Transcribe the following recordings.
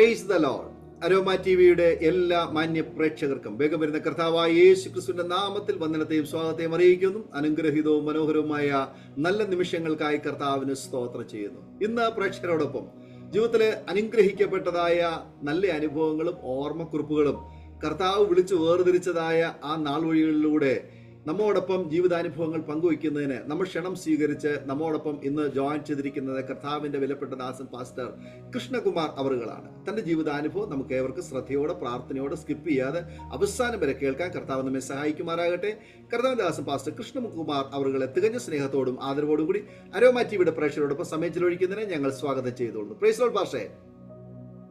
Praise the Lord Aroma T വിയുടെ എല്ലാ മാന്യ പ്രേക്ഷകർക്കും വേഗം വരുന്ന കർത്താവായ യേശു ക്രിസ്തുവിന്റെ നാമത്തിൽ വന്ദനത്തെയും സ്വാഗതത്തെയും അറിയിക്കുന്നു. അനുഗ്രഹീതവും മനോഹരവുമായ നല്ല നിമിഷങ്ങൾക്കായി കർത്താവിന് സ്തോത്രം ചെയ്യുന്നു. ഇന്ന് പ്രേക്ഷകരോടൊപ്പം ജീവിതത്തിലെ അനുഗ്രഹിക്കപ്പെട്ടതായ നല്ല അനുഭവങ്ങളും ഓർമ്മക്കുറിപ്പുകളും കർത്താവ് വിളിച്ചു വേർതിരിച്ചതായ ആ നാൾവഴികളിലൂടെ നമ്മോടൊപ്പം ജീവിതാനുഭവങ്ങൾ പങ്കുവയ്ക്കുന്നതിന് നമ്മൾ ക്ഷണം സ്വീകരിച്ച് നമ്മോടൊപ്പം ഇന്ന് ജോയിൻ ചെയ്തിരിക്കുന്നത് കർത്താവിന്റെ വിലപ്പെട്ട ദാസൻ പാസ്റ്റർ കൃഷ്ണകുമാർ അവറുകളാണ്. തന്റെ ജീവിതാനുഭവം നമുക്ക് ഏവർക്കും ശ്രദ്ധയോടെ പ്രാർത്ഥനയോടെ സ്കിപ്പ് ചെയ്യാതെ അവസാനം വരെ കേൾക്കാൻ കർത്താവ് നമ്മെ സഹായിക്കുമാറാകട്ടെ. കർത്താവിന്റെ ദാസൻ പാസ്റ്റർ കൃഷ്ണകുമാർ അവറുകളെ തികഞ്ഞ സ്നേഹത്തോടും ആദരവോടും കൂടി അരോമാ ടിവിയുടെ പ്രേക്ഷകരോടൊപ്പം സമയം ചെലവഴിക്കുന്നതിനെ ഞങ്ങൾ സ്വാഗതം ചെയ്തോളൂ പ്രൈസ് പാഷേ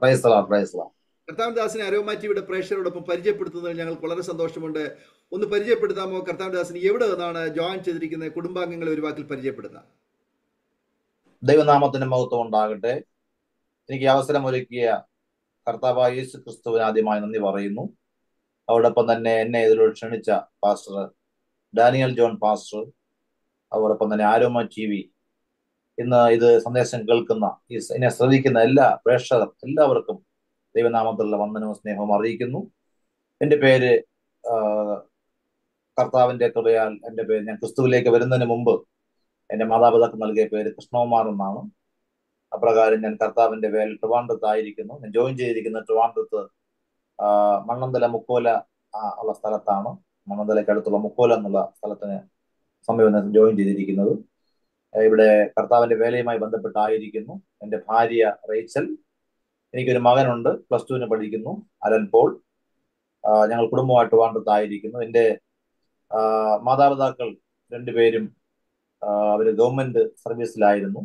പ്രൈസ് പ്രൈസ് ദ അരോമാറ്റിയുടെ കർത്താവ് പ്രേക്ഷകരോടൊപ്പം പരിചയപ്പെടുത്തുന്നതിൽ ഞങ്ങൾക്ക് വളരെ സന്തോഷമുണ്ട്. ഒന്ന് പരിചയപ്പെടുത്താമോ? കർത്താവ് ദാസിന് എവിടെ നിന്നാണ് ജോയിൻ ചെയ്തിരിക്കുന്ന കുടുംബാംഗങ്ങളെ ഒരു വാക്കിൽ പരിചയപ്പെടുത്താം. ദൈവനാമത്തിന് മഹത്വം ഉണ്ടാകട്ടെ. എനിക്ക് അവസരം ഒരുക്കിയ കർത്താവായ യേശു ക്രിസ്തുവിന് ആദ്യമായി നന്ദി പറയുന്നു. അതോടൊപ്പം തന്നെ എന്നെ ഇതിലൂടെ ക്ഷണിച്ച പാസ്റ്റർ ഡാനിയൽ ജോൺ പാസ്റ്റർ അതോടൊപ്പം തന്നെ ആരോമ ടി വി ഇന്ന് ഇത് സന്ദേശം കേൾക്കുന്ന ഈ എന്നെ ശ്രദ്ധിക്കുന്ന എല്ലാ പ്രേക്ഷകർ എല്ലാവർക്കും ദൈവനാമത്തിലുള്ള വന്ദനവും സ്നേഹവും അറിയിക്കുന്നു. എന്റെ പേര് കർത്താവിന്റെ തുടയാൽ എന്റെ പേര് ഞാൻ ക്രിസ്തുവിലേക്ക് വരുന്നതിന് മുമ്പ് എന്റെ മാതാപിതാക്കൾ നൽകിയ പേര് കൃഷ്ണകുമാർ എന്നാണ്. അപ്രകാരം ഞാൻ കർത്താവിന്റെ പേരിൽ ട്രിവാൻഡ്രത്തായിരിക്കുന്നു. ഞാൻ ജോയിൻ ചെയ്തിരിക്കുന്ന ട്രിവാൻഡ്രത്ത് മണ്ണന്തല മുക്കോല ഉള്ള സ്ഥലത്താണ്. മണ്ണന്തലയ്ക്ക് അടുത്തുള്ള മുക്കോല എന്നുള്ള സ്ഥലത്തിന് സമീപം ജോയിൻ ചെയ്തിരിക്കുന്നത്. ഇവിടെ കർത്താവിന്റെ വേലയുമായി ബന്ധപ്പെട്ടായിരിക്കുന്നു. എന്റെ ഭാര്യ റേച്ചൽ എനിക്കൊരു മകനുണ്ട് പ്ലസ് ടുവിന് പഠിക്കുന്നു അലൻ പോൾ. ഞങ്ങൾ കുടുംബമായിട്ട് വാണ്ടത്തായിരിക്കുന്നു. എന്റെ മാതാപിതാക്കൾ രണ്ടുപേരും അവർ ഗവൺമെന്റ് സർവീസിലായിരുന്നു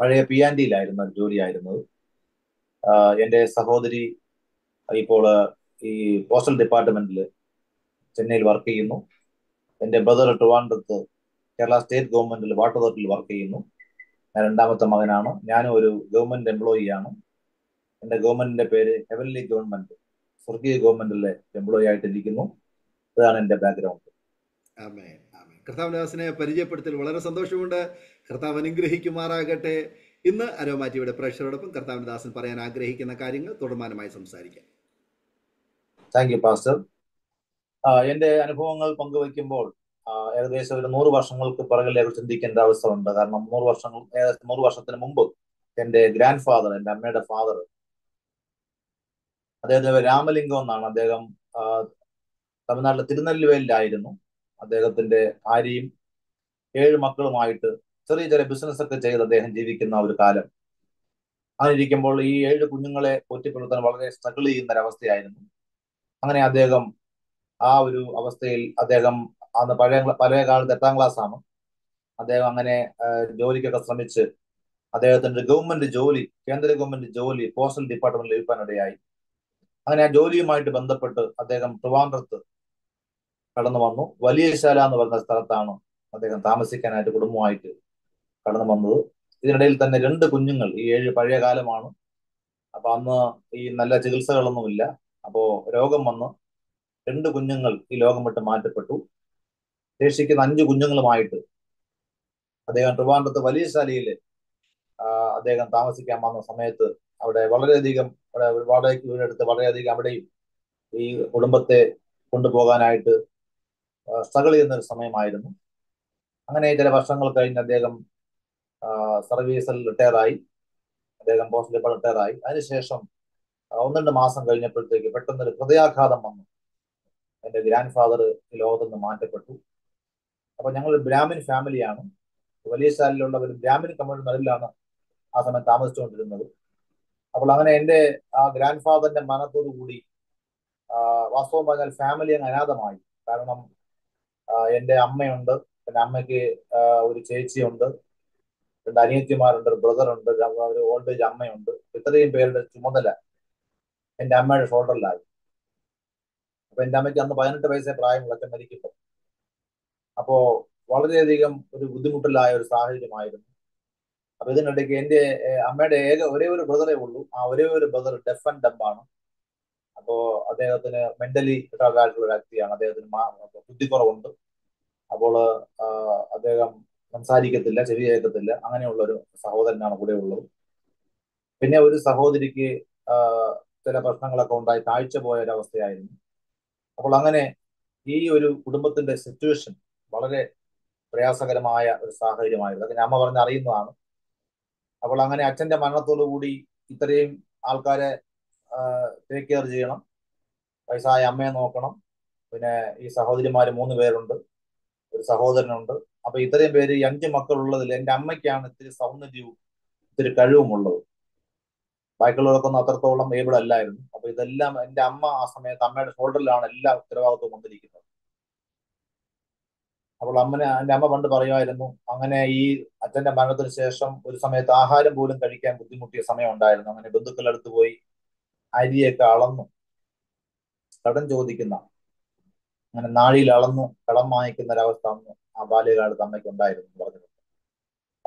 പഴയ പി ആൻഡ് ഡിയിലായിരുന്നു ജോലിയായിരുന്നത്. എന്റെ സഹോദരി ഇപ്പോൾ ഈ പോസ്റ്റൽ ഡിപ്പാർട്ട്മെന്റിൽ ചെന്നൈയിൽ വർക്ക് ചെയ്യുന്നു. എന്റെ ബ്രദർ ട്രിവാൻഡ്രത്ത് കേരള സ്റ്റേറ്റ് ഗവൺമെന്റിൽ വാട്ടർ അതോറിറ്റിയിൽ വർക്ക് ചെയ്യുന്നു. ഞാൻ രണ്ടാമത്തെ മകനാണ്. ഞാനും ഒരു ഗവൺമെന്റ് എംപ്ലോയി ആണ്. എന്റെ ഗവൺമെന്റിന്റെ പേര് ഹെവൻലി ഗവൺമെന്റ്. സ്വർഗീയ ഗവൺമെന്റിലെ എംപ്ലോയി ആയിട്ടിരിക്കുന്നു അതാണ് എന്റെ ബാക്ക്ഗ്രൗണ്ട്. ദാസിനെ പരിചയപ്പെടുത്തൽ വളരെ സന്തോഷമുണ്ട്. കർത്താവ് അനുഗ്രഹിക്കുമാറാകട്ടെ. ഇന്ന് അരോമാറ്റിയുടെ പ്രേക്ഷകരോടൊപ്പം കർത്താവിന്റെ ദാസൻ പറയാൻ ആഗ്രഹിക്കുന്ന കാര്യങ്ങൾ തുടർമാനമായി സംസാരിക്കാം. താങ്ക് യു പാസ്റ്റർ എന്റെ അനുഭവങ്ങൾ പങ്കുവയ്ക്കുമ്പോൾ ഏകദേശം ഒരു നൂറ് വർഷങ്ങൾക്ക് പിറകിലേക്ക് ചിന്തിക്കേണ്ട അവസ്ഥ ഉണ്ട്. കാരണം നൂറ് വർഷങ്ങൾ ഏകദേശം നൂറ് വർഷത്തിന് മുമ്പ് എന്റെ ഗ്രാൻഡ് ഫാദർ എന്റെ അമ്മയുടെ ഫാദർ അദ്ദേഹത്തിന്റെ രാമലിംഗം എന്നാണ്. അദ്ദേഹം തമിഴ്നാട്ടിലെ തിരുനെല്ലുവേലിലായിരുന്നു. അദ്ദേഹത്തിന്റെ ഭാര്യയും ഏഴ് മക്കളുമായിട്ട് ചെറിയ ചെറിയ ബിസിനസ് ഒക്കെ ചെയ്ത് അദ്ദേഹം ജീവിക്കുന്ന ഒരു കാലം. അങ്ങനെ ഇരിക്കുമ്പോൾ ഈ ഏഴ് കുഞ്ഞുങ്ങളെ പോറ്റിപ്പുലർത്താൻ വളരെ സ്ട്രഗിൾ ചെയ്യുന്ന ഒരവസ്ഥയായിരുന്നു. അങ്ങനെ അദ്ദേഹം ആ ഒരു അവസ്ഥയിൽ അദ്ദേഹം അന്ന് പഴയ പഴയ കാലത്ത് എട്ടാം ക്ലാസ് ആണ്. അദ്ദേഹം അങ്ങനെ ജോലിക്കൊക്കെ ശ്രമിച്ച് അദ്ദേഹത്തിന്റെ ഗവൺമെന്റ് ജോലി കേന്ദ്ര ഗവൺമെന്റ് ജോലി പോസ്റ്റൽ ഡിപ്പാർട്ട്മെന്റിൽ ലഭിക്കാനിടയായി അങ്ങനെ ആ ജോലിയുമായിട്ട് ബന്ധപ്പെട്ട് അദ്ദേഹം ട്രിവാൻഡ്രത്ത് കടന്നു വന്നു. വലിയശാല എന്ന് പറയുന്ന സ്ഥലത്താണ് അദ്ദേഹം താമസിക്കാനായിട്ട് കുടുംബമായിട്ട് കടന്നു വന്നത്. ഇതിനിടയിൽ തന്നെ രണ്ട് കുഞ്ഞുങ്ങൾ ഈ ഏഴ് പഴയ കാലമാണ്. അപ്പൊ അന്ന് ഈ നല്ല ചികിത്സകളൊന്നുമില്ല. അപ്പോ രോഗം വന്ന് രണ്ട് കുഞ്ഞുങ്ങൾ ഈ ലോകം വിട്ട് മാറ്റപ്പെട്ടു. ശേഷിക്കുന്ന അഞ്ച് കുഞ്ഞുങ്ങളുമായിട്ട് അദ്ദേഹം ട്രിവാൻഡ്രത്ത് വലിയ ശാലയിൽ അദ്ദേഹം താമസിക്കാൻ വന്ന സമയത്ത് അവിടെ വളരെയധികം വാടകയ്ക്ക് വീടെടുത്ത് വളരെയധികം അവിടെയും ഈ കുടുംബത്തെ കൊണ്ടുപോകാനായിട്ട് സ്ട്രഗിൾ ചെയ്യുന്ന ഒരു സമയമായിരുന്നു. അങ്ങനെ ചില വർഷങ്ങൾ കഴിഞ്ഞ് അദ്ദേഹം സർവീസിൽ റിട്ടയറായി. അദ്ദേഹം പോസ്റ്റ് ഡിപ്പാർട്ട് റിട്ടയറായി. അതിനുശേഷം ഒന്ന് രണ്ട് മാസം കഴിഞ്ഞപ്പോഴത്തേക്ക് പെട്ടെന്നൊരു ഹൃദയാഘാതം വന്നു. എന്റെ ഗ്രാൻഡ് ഫാദർ ഈ ലോകത്തു നിന്ന് മാറ്റപ്പെട്ടു. അപ്പൊ ഞങ്ങൾ ബ്രാഹ്മിൻ ഫാമിലിയാണ്. വലിയ ശാലയിലുള്ള ഒരു ബ്രാഹ്മിൻ കമ്മ്യൂണിറ്റി നടുവിലാണ് ആ സമയം താമസിച്ചുകൊണ്ടിരുന്നത്. അപ്പോൾ അങ്ങനെ എന്റെ ആ ഗ്രാൻഡ് ഫാദറിന്റെ മരണത്തോടു കൂടി ആ, വാസ്തവം പറഞ്ഞാൽ ഫാമിലി അങ്ങ് അനാഥമായി. കാരണം എന്റെ അമ്മയുണ്ട് എന്റെ അമ്മയ്ക്ക് ഒരു ചേച്ചിയുണ്ട് രണ്ട് അനിയത്തിമാരുണ്ട് ഒരു ബ്രദറുണ്ട് ഒരു ഓൾഡ് ഏജ് അമ്മയുണ്ട്. ഇത്രയും പേരുടെ ചുമതല എന്റെ അമ്മയുടെ ഷോൾഡറിലായി അപ്പൊ എന്റെ അമ്മയ്ക്ക് അന്ന് പതിനെട്ട് വയസ്സേ പ്രായമുള്ള അച്ഛൻ മരിക്കുമ്പോൾ. അപ്പോ വളരെയധികം ഒരു ബുദ്ധിമുട്ടിലായ ഒരു സാഹചര്യമായിരുന്നു. അപ്പൊ ഇതിനിടയ്ക്ക് എന്റെ അമ്മയുടെ ഏക ഒരേ ഒരു ബ്രദറേ ഉള്ളൂ. ആ ഒരേ ഒരു ബ്രദർ ഡെഫ് ആൻഡ് ഡെബാണ് അപ്പോ അദ്ദേഹത്തിന് മെന്റലി ആയിട്ടുള്ള വ്യക്തിയാണ്. അദ്ദേഹത്തിന് ബുദ്ധിക്കുറവുണ്ട്. അപ്പോൾ അദ്ദേഹം സംസാരിക്കത്തില്ല ചെവി കേൾക്കത്തില്ല. അങ്ങനെയുള്ള ഒരു സഹോദരനാണ് കൂടെ ഉള്ളത്. പിന്നെ ഒരു സഹോദരിക്ക് ചില പ്രശ്നങ്ങളൊക്കെ ഉണ്ടായി. താഴ്ച പോയ ഒരവസ്ഥയായിരുന്നു അപ്പോൾ അങ്ങനെ ഈ ഒരു കുടുംബത്തിന്റെ സിറ്റുവേഷൻ വളരെ പ്രയാസകരമായ ഒരു സാഹചര്യമായിരുന്നു. അതൊക്കെ അമ്മ പറഞ്ഞ് അറിയുന്നതാണ്. അപ്പോൾ അങ്ങനെ അച്ഛന്റെ മരണത്തോടു കൂടി ഇത്രയും ആൾക്കാരെ ടേക്ക് കെയർ ചെയ്യണം. വയസ്സായ അമ്മയെ നോക്കണം. പിന്നെ ഈ സഹോദരിമാര് മൂന്ന് പേരുണ്ട്. ഒരു സഹോദരനുണ്ട്. അപ്പൊ ഇത്രയും പേര് ഈ അഞ്ച് മക്കളുള്ളതിൽ എന്റെ അമ്മയ്ക്കാണ് ഇത്തിരി സൗന്ദര്യവും ഇത്തിരി കഴിവുമുള്ളത്. ബാക്കിയുള്ളവർക്കൊന്നും അത്രത്തോളം ഏബിൾ അല്ലായിരുന്നു. അപ്പൊ ഇതെല്ലാം എന്റെ അമ്മ ആ സമയത്ത് അമ്മയുടെ ഷോൾഡറിലാണ് എല്ലാ ഉത്തരവാദിത്വവും വന്നിരിക്കുന്നത് അപ്പോൾ അമ്മനെ എന്റെ അമ്മ പണ്ട് പറയുമായിരുന്നു അങ്ങനെ ഈ അച്ഛന്റെ മരണത്തിന് ശേഷം ഒരു സമയത്ത് ആഹാരം പോലും കഴിക്കാൻ ബുദ്ധിമുട്ടിയ സമയം ഉണ്ടായിരുന്നു. അങ്ങനെ ബന്ധുക്കളുടെ അടുത്ത് പോയി അരിയൊക്കെ അളന്നു. കടം ചോദിക്കുന്ന അങ്ങനെ നാഴിയിൽ അളന്നു കടം വാങ്ങിക്കുന്ന ഒരവസ്ഥ അന്ന് ആ ബാല്യകാലത്ത് അമ്മയ്ക്ക് ഉണ്ടായിരുന്നു പറഞ്ഞിട്ടുണ്ട്.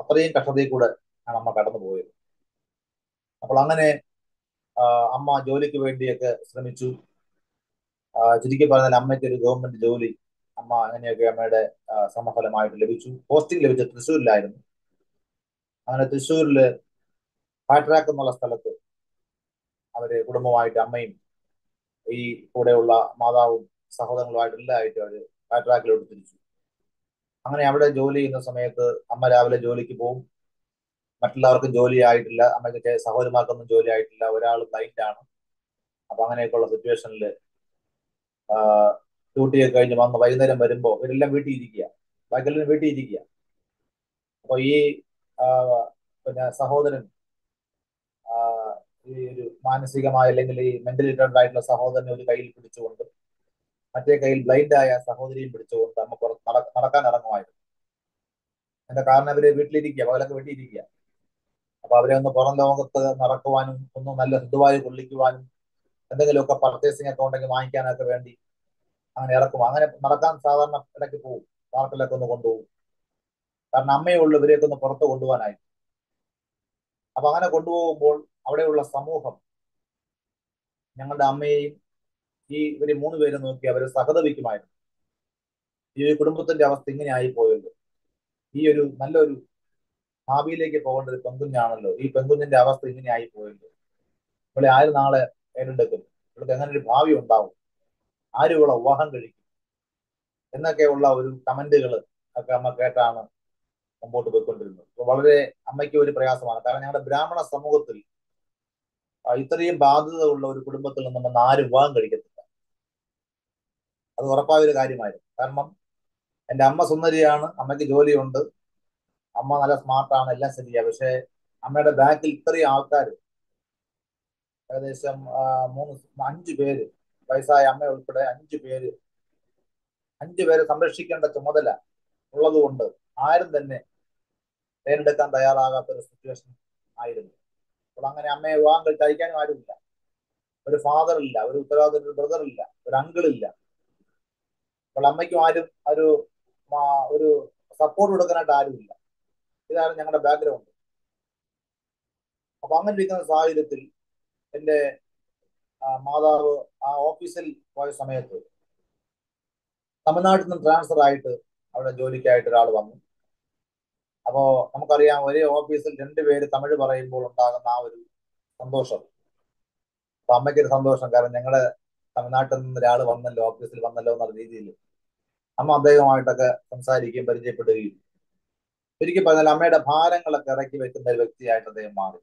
അത്രയും കഷ്ടതയിൽ കൂടെ ആണ് അമ്മ കടന്നു പോയത്. അപ്പോൾ അങ്ങനെ അമ്മ ജോലിക്ക് വേണ്ടിയൊക്കെ ശ്രമിച്ചു. ചുരുക്കി പറഞ്ഞാൽ അമ്മയ്ക്ക് ഒരു ഗവൺമെന്റ് ജോലി അമ്മ അങ്ങനെയൊക്കെ അമ്മയുടെ സമഫലമായിട്ട് ലഭിച്ചു. പോസ്റ്റിംഗ് ലഭിച്ചത് തൃശ്ശൂരിലായിരുന്നു. അങ്ങനെ തൃശ്ശൂരിൽ ഫാട്രാക്ക് എന്നുള്ള സ്ഥലത്ത് അവർ കുടുംബമായിട്ട് അമ്മയും ഈ കൂടെയുള്ള മാതാവും സഹോദരങ്ങളുമായിട്ട് എല്ലാമായിട്ട് അവർ ഫാട്രാക്കിലോട്ട് തിരിച്ചു. അങ്ങനെ അവിടെ ജോലി ചെയ്യുന്ന സമയത്ത് അമ്മ രാവിലെ ജോലിക്ക് പോകും മറ്റുള്ളവർക്കും ജോലി ആയിട്ടില്ല. അമ്മയ്ക്ക് സഹോദരന്മാർക്കൊന്നും ജോലി ആയിട്ടില്ല. ഒരാൾ ആണ്. അപ്പൊ അങ്ങനെയൊക്കെയുള്ള സിറ്റുവേഷനിൽ ഡ്യൂട്ടിയൊക്കെ കഴിഞ്ഞ് വന്ന് വൈകുന്നേരം വരുമ്പോൾ ഇവരെല്ലാം വീട്ടിൽ ഇരിക്കുക. ബാക്കിയെല്ലാം വീട്ടിൽ ഇരിക്കുക. അപ്പൊ ഈ പിന്നെ സഹോദരൻ ഈ ഒരു മാനസികമായ അല്ലെങ്കിൽ ഈ മെന്റലി ആയിട്ടുള്ള സഹോദരനെ ഒരു കയ്യിൽ പിടിച്ചുകൊണ്ട് മറ്റേ കയ്യിൽ ബ്ലൈൻഡ് ആയ സഹോദരിയും പിടിച്ചുകൊണ്ട് അമ്മ പുറത്ത് നട- നടക്കാൻ ഇറങ്ങുമായിരുന്നു. എന്റെ കാരണം അവർ വീട്ടിലിരിക്കുക പകലൊക്കെ വീട്ടിലിരിക്കുക അപ്പൊ അവരെ ഒന്ന് പുറം ലോകത്ത് നടക്കുവാനും ഒന്ന് നല്ല ഹൃദുവായി കൊള്ളിക്കുവാനും എന്തെങ്കിലുമൊക്കെ പർച്ചേസിംഗ് ഒക്കെ ഉണ്ടെങ്കിൽ വാങ്ങിക്കാനൊക്കെ വേണ്ടി അങ്ങനെ ഇറക്കും. അങ്ങനെ നടക്കാൻ സാധാരണ ഇടയ്ക്ക് പോകും പാർക്കിലൊക്കെ ഒന്ന് കൊണ്ടുപോകും കാരണം അമ്മയുള്ളൂ ഇവരെയൊക്കെ ഒന്ന് പുറത്ത് കൊണ്ടുപോകാനായി അപ്പൊ അങ്ങനെ കൊണ്ടുപോകുമ്പോൾ അവിടെയുള്ള സമൂഹം ഞങ്ങളുടെ അമ്മയെയും ഈ ഇവർ മൂന്ന് പേരും നോക്കി അവരെ സഹതപിക്കുമായിരുന്നു. ഈ ഒരു കുടുംബത്തിന്റെ അവസ്ഥ ഇങ്ങനെ ആയി പോയല്ലോ ഈ ഒരു നല്ലൊരു ഭാവിയിലേക്ക് പോകേണ്ട ഒരു പെൺകുഞ്ഞാണല്ലോ. ഈ പെൺകുഞ്ഞിന്റെ അവസ്ഥ ഇങ്ങനെ ആയി പോയല്ലോ ഇവിടെ ആര് നാളെ ഏറ്റെടുക്കും ഇവർക്ക് എങ്ങനെ ഒരു ഭാവി ഉണ്ടാവും? ആര് ഇവിടെ വിവാഹം കഴിക്കും. എന്നൊക്കെയുള്ള ഒരു കമന്റുകൾ ഒക്കെ അമ്മ കേട്ടാണ് മുമ്പോട്ട് പോയിക്കൊണ്ടിരുന്നത്. വളരെ അമ്മയ്ക്ക് ഒരു പ്രയാസമാണ്. കാരണം ഞങ്ങളുടെ ബ്രാഹ്മണ സമൂഹത്തിൽ ഇത്രയും ബാധ്യത ഉള്ള ഒരു കുടുംബത്തിൽ നിന്നും നമ്മൾ ആരും വിവാഹം കഴിക്കത്തില്ല. അത് ഉറപ്പായ ഒരു കാര്യമായിരുന്നു. കാരണം എന്റെ അമ്മ സുന്ദരിയാണ് അമ്മയ്ക്ക് ജോലിയുണ്ട് അമ്മ നല്ല സ്മാർട്ടാണ് എല്ലാം ശരിയാ. പക്ഷേ അമ്മയുടെ ബാക്കിൽ ഇത്രയും ആൾക്കാർ ഏകദേശം മൂന്ന് അഞ്ചു പേര് വയസ്സായ അമ്മ ഉൾപ്പെടെ അഞ്ചു പേര് അഞ്ചു പേരെ സംരക്ഷിക്കേണ്ട ചുമതല ഉള്ളതുകൊണ്ട് ആരും തന്നെ പേരെടുക്കാൻ തയ്യാറാകാത്ത ഒരു സിറ്റുവേഷൻ ആയിരുന്നു. അപ്പോൾ അങ്ങനെ അമ്മയെ വിവാഹം കഴിച്ച് അയക്കാനും ആരുമില്ല. ഒരു ഫാദർ ഇല്ല ഒരു ഉത്തരവാദിത്ത ഒരു ബ്രദർ ഇല്ല ഒരു അങ്കിൾ ഇല്ല. അപ്പോൾ അമ്മയ്ക്കും ആരും ഒരു ഒരു സപ്പോർട്ട് കൊടുക്കാനായിട്ട് ആരുമില്ല. ഇതാണ് ഞങ്ങളുടെ ബാക്ക്ഗ്രൗണ്ട് അപ്പൊ അങ്ങനെ ഇരിക്കുന്ന സാഹചര്യത്തിൽ എന്റെ ആ, മാതാവ് ആ ഓഫീസിൽ പോയ സമയത്ത് തമിഴ്നാട്ടിൽ നിന്ന് ട്രാൻസ്ഫർ ആയിട്ട് അവിടെ ജോലിക്കായിട്ട് ഒരാൾ വന്നു. അപ്പോ നമുക്കറിയാം ഒരേ ഓഫീസിൽ രണ്ടുപേര് തമിഴ് പറയുമ്പോൾ ഉണ്ടാകുന്ന ആ ഒരു സന്തോഷം. അപ്പൊ അമ്മയ്ക്കൊരു സന്തോഷം. കാരണം ഞങ്ങൾ തമിഴ്നാട്ടിൽ നിന്ന് ഒരാൾ വന്നല്ലോ ഓഫീസിൽ വന്നല്ലോ എന്നുള്ള രീതിയിൽ അമ്മ അദ്ദേഹമായിട്ടൊക്കെ സംസാരിക്കുകയും പരിചയപ്പെടുകയും. ശരിക്കും പറഞ്ഞാൽ അമ്മയുടെ ഭാരങ്ങളൊക്കെ ഇറക്കി വെക്കുന്ന ഒരു വ്യക്തിയായിട്ട് അദ്ദേഹം മാറി.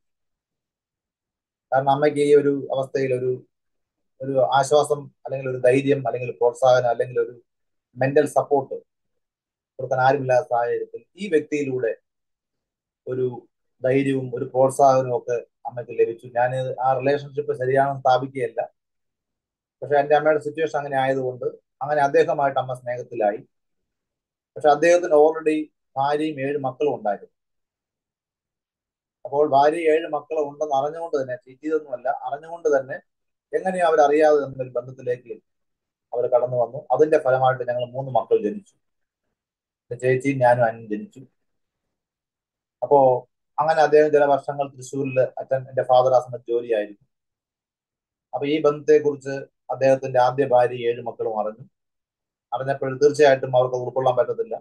കാരണം അമ്മയ്ക്ക് ഈ ഒരു അവസ്ഥയിൽ ഒരു ഒരു ആശ്വാസം അല്ലെങ്കിൽ ഒരു ധൈര്യം അല്ലെങ്കിൽ പ്രോത്സാഹനം അല്ലെങ്കിൽ ഒരു മെന്റൽ സപ്പോർട്ട് കൊടുക്കാൻ ആരുമില്ലാത്ത സാഹചര്യത്തിൽ ഈ വ്യക്തിയിലൂടെ ഒരു ധൈര്യവും ഒരു പ്രോത്സാഹനവും ഒക്കെ അമ്മയ്ക്ക് ലഭിച്ചു. ഞാൻ ആ റിലേഷൻഷിപ്പ് ശരിയാണെന്ന് സ്ഥാപിക്കുകയല്ല. പക്ഷെ എന്റെ അമ്മയുടെ സിറ്റുവേഷൻ അങ്ങനെ ആയതുകൊണ്ട് അങ്ങനെ അദ്ദേഹമായിട്ട് അമ്മ സ്നേഹത്തിലായി. പക്ഷെ അദ്ദേഹത്തിന് ഓൾറെഡി ഭാര്യയും ഏഴ് മക്കളും ഉണ്ടായിരുന്നു. അപ്പോൾ ഭാര്യ ഏഴ് മക്കൾ ഉണ്ടെന്ന് അറിഞ്ഞുകൊണ്ട് തന്നെ ചീറ്റ് ചെയ്തൊന്നുമല്ല അറിഞ്ഞുകൊണ്ട് തന്നെ എങ്ങനെയാ അവരറിയാതെ തന്നെ ബന്ധത്തിലേക്ക് അവർ കടന്നു വന്നു. അതിന്റെ ഫലമായിട്ട് ഞങ്ങൾ മൂന്ന് മക്കൾ ജനിച്ചു. ചേച്ചിയും ഞാനും അനും ജനിച്ചു. അപ്പോ അങ്ങനെ അദ്ദേഹം ചില വർഷങ്ങൾ തൃശ്ശൂരിൽ അച്ഛൻ എന്റെ ഫാദർ ആ സമയത്ത് ജോലിയായിരുന്നു. അപ്പൊ ഈ ബന്ധത്തെക്കുറിച്ച് അദ്ദേഹത്തിന്റെ ആദ്യ ഭാര്യ ഏഴ് മക്കളും അറിഞ്ഞു. അറിഞ്ഞപ്പോൾ തീർച്ചയായിട്ടും അവർക്ക് ഉൾക്കൊള്ളാൻ പറ്റത്തില്ല.